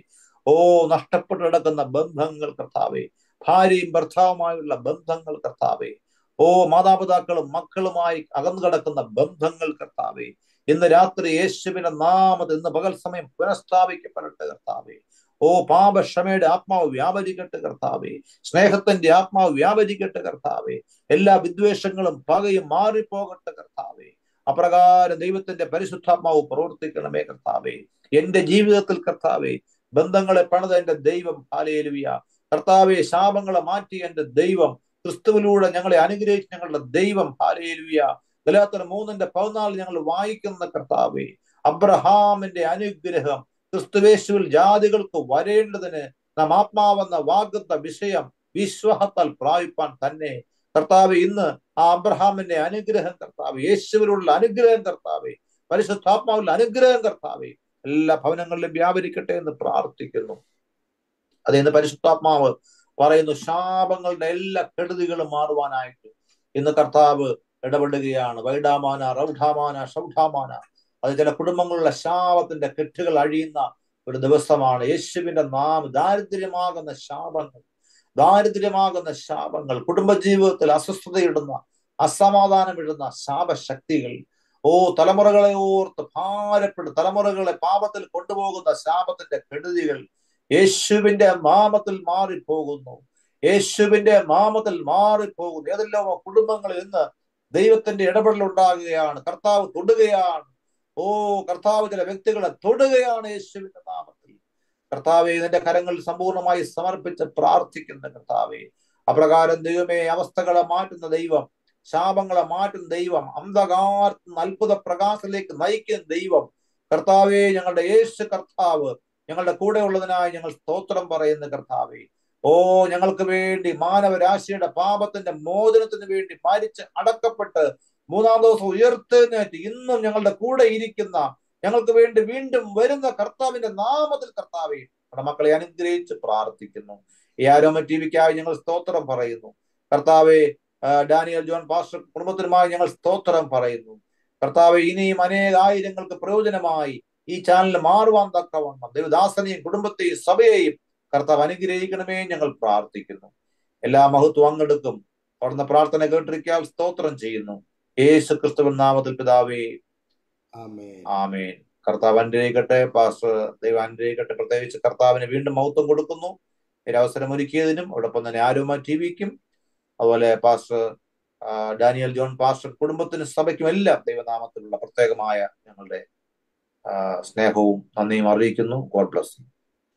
ഓ നഷ്ടപ്പെട്ടു കിടക്കുന്ന ബന്ധങ്ങൾ കർത്താവെ. ഭാര്യയും ഭർത്താവുമായുള്ള ബന്ധങ്ങൾ കർത്താവെ. ഓ മാതാപിതാക്കളും മക്കളുമായി അകന്നു കിടക്കുന്ന ബന്ധങ്ങൾ കർത്താവെ. ഇന്ന് രാത്രി യേശുവിന്റെ നാമത്തിൽ ഇന്ന് പകൽ സമയം പുനഃസ്ഥാപിക്കപ്പെടട്ടെ കർത്താവെ. ഓ പാപക്ഷമയുടെ ആത്മാവ് വ്യാപരിക്കട്ടെ കർത്താവേ. സ്നേഹത്തിന്റെ ആത്മാവ് വ്യാപരിക്കട്ടെ കർത്താവേ. എല്ലാ വിദ്വേഷങ്ങളും പകയും മാറിപ്പോകട്ടെ കർത്താവേ. അപ്രകാരം ദൈവത്തിന്റെ പരിശുദ്ധാത്മാവ് പ്രവർത്തിക്കണമേ കർത്താവേ. എന്റെ ജീവിതത്തിൽ കർത്താവേ ബന്ധങ്ങളെ പണിത എന്റെ ദൈവം ഹാലേലുവിയ കർത്താവെ ശാപങ്ങളെ മാറ്റി എന്റെ ദൈവം ക്രിസ്തുവിലൂടെ ഞങ്ങളെ അനുഗ്രഹിച്ച് ഞങ്ങളുടെ ദൈവം ഹാലേലുവിയ ഗലാത്തർ മൂന്നിന്റെ പതിനാല് ഞങ്ങൾ വായിക്കുന്ന കർത്താവേ അബ്രഹാമിന്റെ അനുഗ്രഹം ക്രിസ്തുവേശുവിൽ ജാതികൾക്ക് വരേണ്ടതിന് നാം ആത്മാവെന്ന വാഗ്ദത്ത വിഷയം വിശ്വാസത്താൽ പ്രാപിപ്പാൻ തന്നെ കർത്താവ് ഇന്ന് ആ അബ്രഹാമിന്റെ അനുഗ്രഹം കർത്താവ് യേശുവിലുള്ള അനുഗ്രഹം കർത്താവെ പരിശുദ്ധാത്മാവിലുള്ള അനുഗ്രഹം കർത്താവെ എല്ലാ ഭവനങ്ങളിലും വ്യാപരിക്കട്ടെ എന്ന് പ്രാർത്ഥിക്കുന്നു. അത് ഇന്ന് പരിശുദ്ധാത്മാവ് പറയുന്നു ശാപങ്ങളുടെ എല്ലാ കെടുതികളും മാറുവാനായിട്ട്. ഇന്ന് കർത്താവ് ഇടപെടുകയാണ്. വൈഡാമാന റൗഢാമാന ഷൗഢാമാന അത് ചില കുടുംബങ്ങളുടെ ശാപത്തിന്റെ കെട്ടുകൾ അഴിയുന്ന ഒരു ദിവസമാണ്. യേശുവിന്റെ നാം ദാരിദ്ര്യമാകുന്ന ശാപങ്ങൾ ദാരിദ്ര്യമാകുന്ന ശാപങ്ങൾ കുടുംബജീവിതത്തിൽ അസ്വസ്ഥതയിടുന്ന അസമാധാനമിടുന്ന ശാപശക്തികൾ. ഓ തലമുറകളെ ഓർത്ത് ഭാരപ്പെടും തലമുറകളെ പാപത്തിൽ കൊണ്ടുപോകുന്ന ശാപത്തിന്റെ കെടുതികൾ യേശുവിന്റെ മാമത്തിൽ മാറിപ്പോകുന്നു. യേശുവിന്റെ മാമത്തിൽ മാറിപ്പോകുന്നു. ഏതെല്ലാം കുടുംബങ്ങളിൽ ഇന്ന് ദൈവത്തിന്റെ ഇടപെടൽ ഉണ്ടാകുകയാണ് കർത്താവ് തൊടുകയാണ്. ഓ കർത്താവ് ചില വ്യക്തികളെ തൊടുകയാണ് യേശുവിന്റെ നാമത്തിൽ. കർത്താവെ ഇതിന്റെ കരങ്ങൾ സമ്പൂർണമായി സമർപ്പിച്ച് പ്രാർത്ഥിക്കുന്ന കർത്താവെ അപ്രകാരം ദൈവമേ അവസ്ഥകളെ മാറ്റുന്ന ദൈവം ശാപങ്ങളെ മാറ്റുന്ന ദൈവം അന്ധകാരത്തിൽ അത്ഭുത പ്രകാശത്തിലേക്ക് നയിക്കുന്ന ദൈവം. കർത്താവെ ഞങ്ങളുടെ യേശു കർത്താവ് ഞങ്ങളുടെ കൂടെ ഉള്ളതിനായി ഞങ്ങൾ സ്തോത്രം പറയുന്ന കർത്താവെ. ഓ ഞങ്ങൾക്ക് വേണ്ടി മാനവരാശിയുടെ പാപത്തിന്റെ മോചനത്തിന് വേണ്ടി മരിച്ച് അടക്കപ്പെട്ട് മൂന്നാം ദിവസം ഉയർത്തെഴുന്നേറ്റ് ഇന്നും ഞങ്ങളുടെ കൂടെ ഇരിക്കുന്ന ഞങ്ങൾക്ക് വേണ്ടി വീണ്ടും വരുന്ന കർത്താവിന്റെ നാമത്തിൽ കർത്താവെ നമ്മുടെ മക്കളെ അനുഗ്രഹിച്ച് പ്രാർത്ഥിക്കുന്നു. ഈ ആരോമ ടി വിക്കായി ഞങ്ങൾ സ്തോത്രം പറയുന്നു. കർത്താവെ ഡാനിയൽ ജോൺ പാസ്റ്റർ കുടുംബത്തിനുമായി ഞങ്ങൾ സ്തോത്രം പറയുന്നു. കർത്താവെ ഇനിയും അനേകായിരങ്ങൾക്ക് പ്രയോജനമായി ഈ ചാനൽ മാറുവാൻ തക്കവണ്ണം ദേവദാസനെയും കുടുംബത്തെയും സഭയെയും കർത്താവ് അനുഗ്രഹിക്കണമേ ഞങ്ങൾ പ്രാർത്ഥിക്കുന്നു. എല്ലാ മഹത്വം അങ്ങെടുക്കും അവിടുന്ന് പ്രാർത്ഥന കേട്ടിരിക്കാൻ സ്തോത്രം ചെയ്യുന്നു. യേശു ക്രിസ്തുവിൻ നാമത്തിൽ പിതാവേ. ആമേൻ. കർത്താവ് അനുഗ്രഹിക്കട്ടെ പാസ്റ്റർ ദൈവം അനുഗ്രഹിക്കട്ടെ. പ്രത്യേകിച്ച് കർത്താവിന് വീണ്ടും മൗത്വം കൊടുക്കുന്നു. ഒരു അവസരം ഒരുക്കിയതിനും അതോടൊപ്പം തന്നെ ആരോമ ടി വിക്കും അതുപോലെ പാസ്റ്റർ ഡാനിയൽ ജോൺ പാസ്റ്റർ കുടുംബത്തിനും സഭയ്ക്കും എല്ലാം ദൈവനാമത്തിലുള്ള പ്രത്യേകമായ ഞങ്ങളുടെ സ്നേഹവും നന്ദിയും അറിയിക്കുന്നു. God bless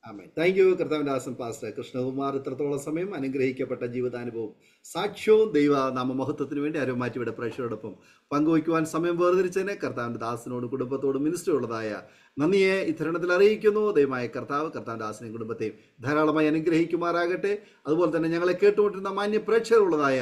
amen. Thank you കർത്താവിന്റെ പാസ്റ്റർ കൃഷ്ണകുമാർ. ഇത്രത്തോളം സമയം അനുഗ്രഹിക്കപ്പെട്ട ജീവിതാനുഭവം സാക്ഷ്യവും ദൈവ നാമമഹത്വത്തിന് വേണ്ടി അരോമാറ്റിയുടെ പ്രേക്ഷകരോടൊപ്പം പങ്കുവയ്ക്കുവാൻ സമയം വേർതിരിച്ചതിനെ കർത്താവിന്റെ ദാസനോടും കുടുംബത്തോടും മിനിസ്റ്ററുള്ളതായ നന്ദിയെ ഈ തരുണത്തിൽ അറിയിക്കുന്നു. ദൈവമായ കർത്താവ് കർത്താവിന്റെ ദാസനെയും കുടുംബത്തെയും ധാരാളമായി അനുഗ്രഹിക്കുമാറാകട്ടെ. അതുപോലെ തന്നെ ഞങ്ങളെ കേട്ടുകൊണ്ടിരുന്ന മാന്യ പ്രേക്ഷകരുള്ളതായ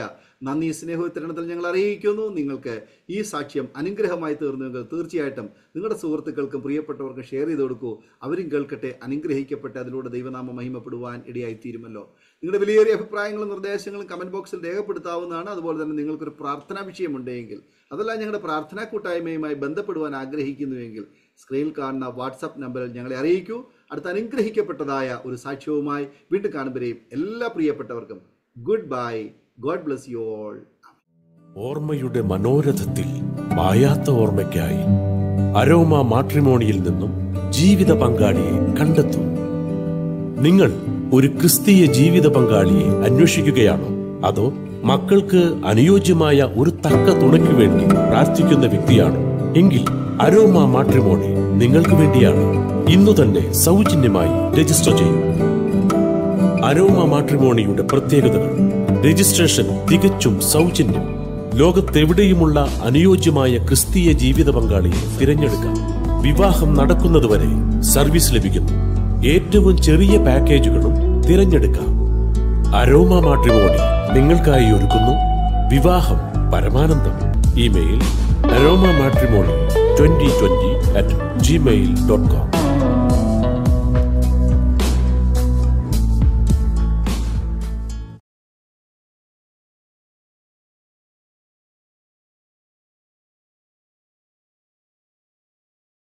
നന്ദി സ്നേഹവും ഇത്തരണത്തിൽ ഞങ്ങൾ അറിയിക്കുന്നു. നിങ്ങൾക്ക് ഈ സാക്ഷ്യം അനുഗ്രഹമായി തീർന്നുവെങ്കിൽ തീർച്ചയായിട്ടും നിങ്ങളുടെ സുഹൃത്തുക്കൾക്കും പ്രിയപ്പെട്ടവർക്കും ഷെയർ ചെയ്ത് കൊടുക്കൂ. അവരും കേൾക്കട്ടെ അനുഗ്രഹിക്കപ്പെട്ട്. അതിലൂടെ ദൈവനാമം മഹിമപ്പെടുവാൻ ഇടയായി തീരുമല്ലോ നിങ്ങളുടെ വിലയേറിയ അഭിപ്രായങ്ങളും നിർദ്ദേശങ്ങളും കമന്റ് ബോക്സിൽ രേഖപ്പെടുത്താവുന്നതാണ്. അതുപോലെ തന്നെ നിങ്ങൾക്കൊരു പ്രാർത്ഥനാ വിഷയമുണ്ടെങ്കിൽ അതല്ല ഞങ്ങളുടെ പ്രാർത്ഥനാ കൂട്ടായ്മയുമായി ബന്ധപ്പെടുവാൻ ആഗ്രഹിക്കുന്നുവെങ്കിൽ സ്ക്രീനിൽ കാണുന്ന വാട്സപ്പ് നമ്പറിൽ ഞങ്ങളെ അറിയിക്കൂ. അടുത്ത അനുഗ്രഹിക്കപ്പെട്ടതായ ഒരു സാക്ഷ്യവുമായി വീണ്ടും കാണുമ്പോഴേയും എല്ലാ പ്രിയപ്പെട്ടവർക്കും goodbye. God bless you all. ഓർമ്മയുടെ മനോരഥത്തിൽ മായാത്ത ഓർമ്മയ്ക്കായി അരോമ മാട്രിമോണിയിൽ നിന്നും ജീവിത പങ്കാളിയെ കണ്ടെത്തും. നിങ്ങൾ ഒരു ക്രിസ്തീയ ജീവിത പങ്കാളിയെ അന്വേഷിക്കുകയാണോ? അതോ മക്കൾക്ക് അനുയോജ്യമായ ഒരു തക്ക തുണയ്ക്കു വേണ്ടി പ്രാർത്ഥിക്കുന്ന വ്യക്തിയാണോ? എങ്കിൽ അരോമ മാട്രിമോണി നിങ്ങൾക്ക് വേണ്ടിയാണ്. ഇന്നു തന്നെ സൗജന്യമായി രജിസ്റ്റർ ചെയ്യൂ. അരോമ മാട്രിമോണിയുടെ പ്രത്യേകതകൾ. രജിസ്ട്രേഷൻ തികച്ചും സൗജന്യം. ലോകത്തെവിടെയുമുള്ള അനുയോജ്യമായ ക്രിസ്തീയ ജീവിത പങ്കാളിയെ തിരഞ്ഞെടുക്കാം. വിവാഹം നടക്കുന്നതുവരെ സർവീസ് ലഭിക്കുന്നു. ഏറ്റവും ചെറിയ പാക്കേജുകളും തിരഞ്ഞെടുക്കാം. അരോമ മാട്രിമോണി നിങ്ങൾക്കായി ഒരുക്കുന്നു. വിവാഹം പരമാനന്ദം email Aroma matrimony twenty twenty at Gmail dot com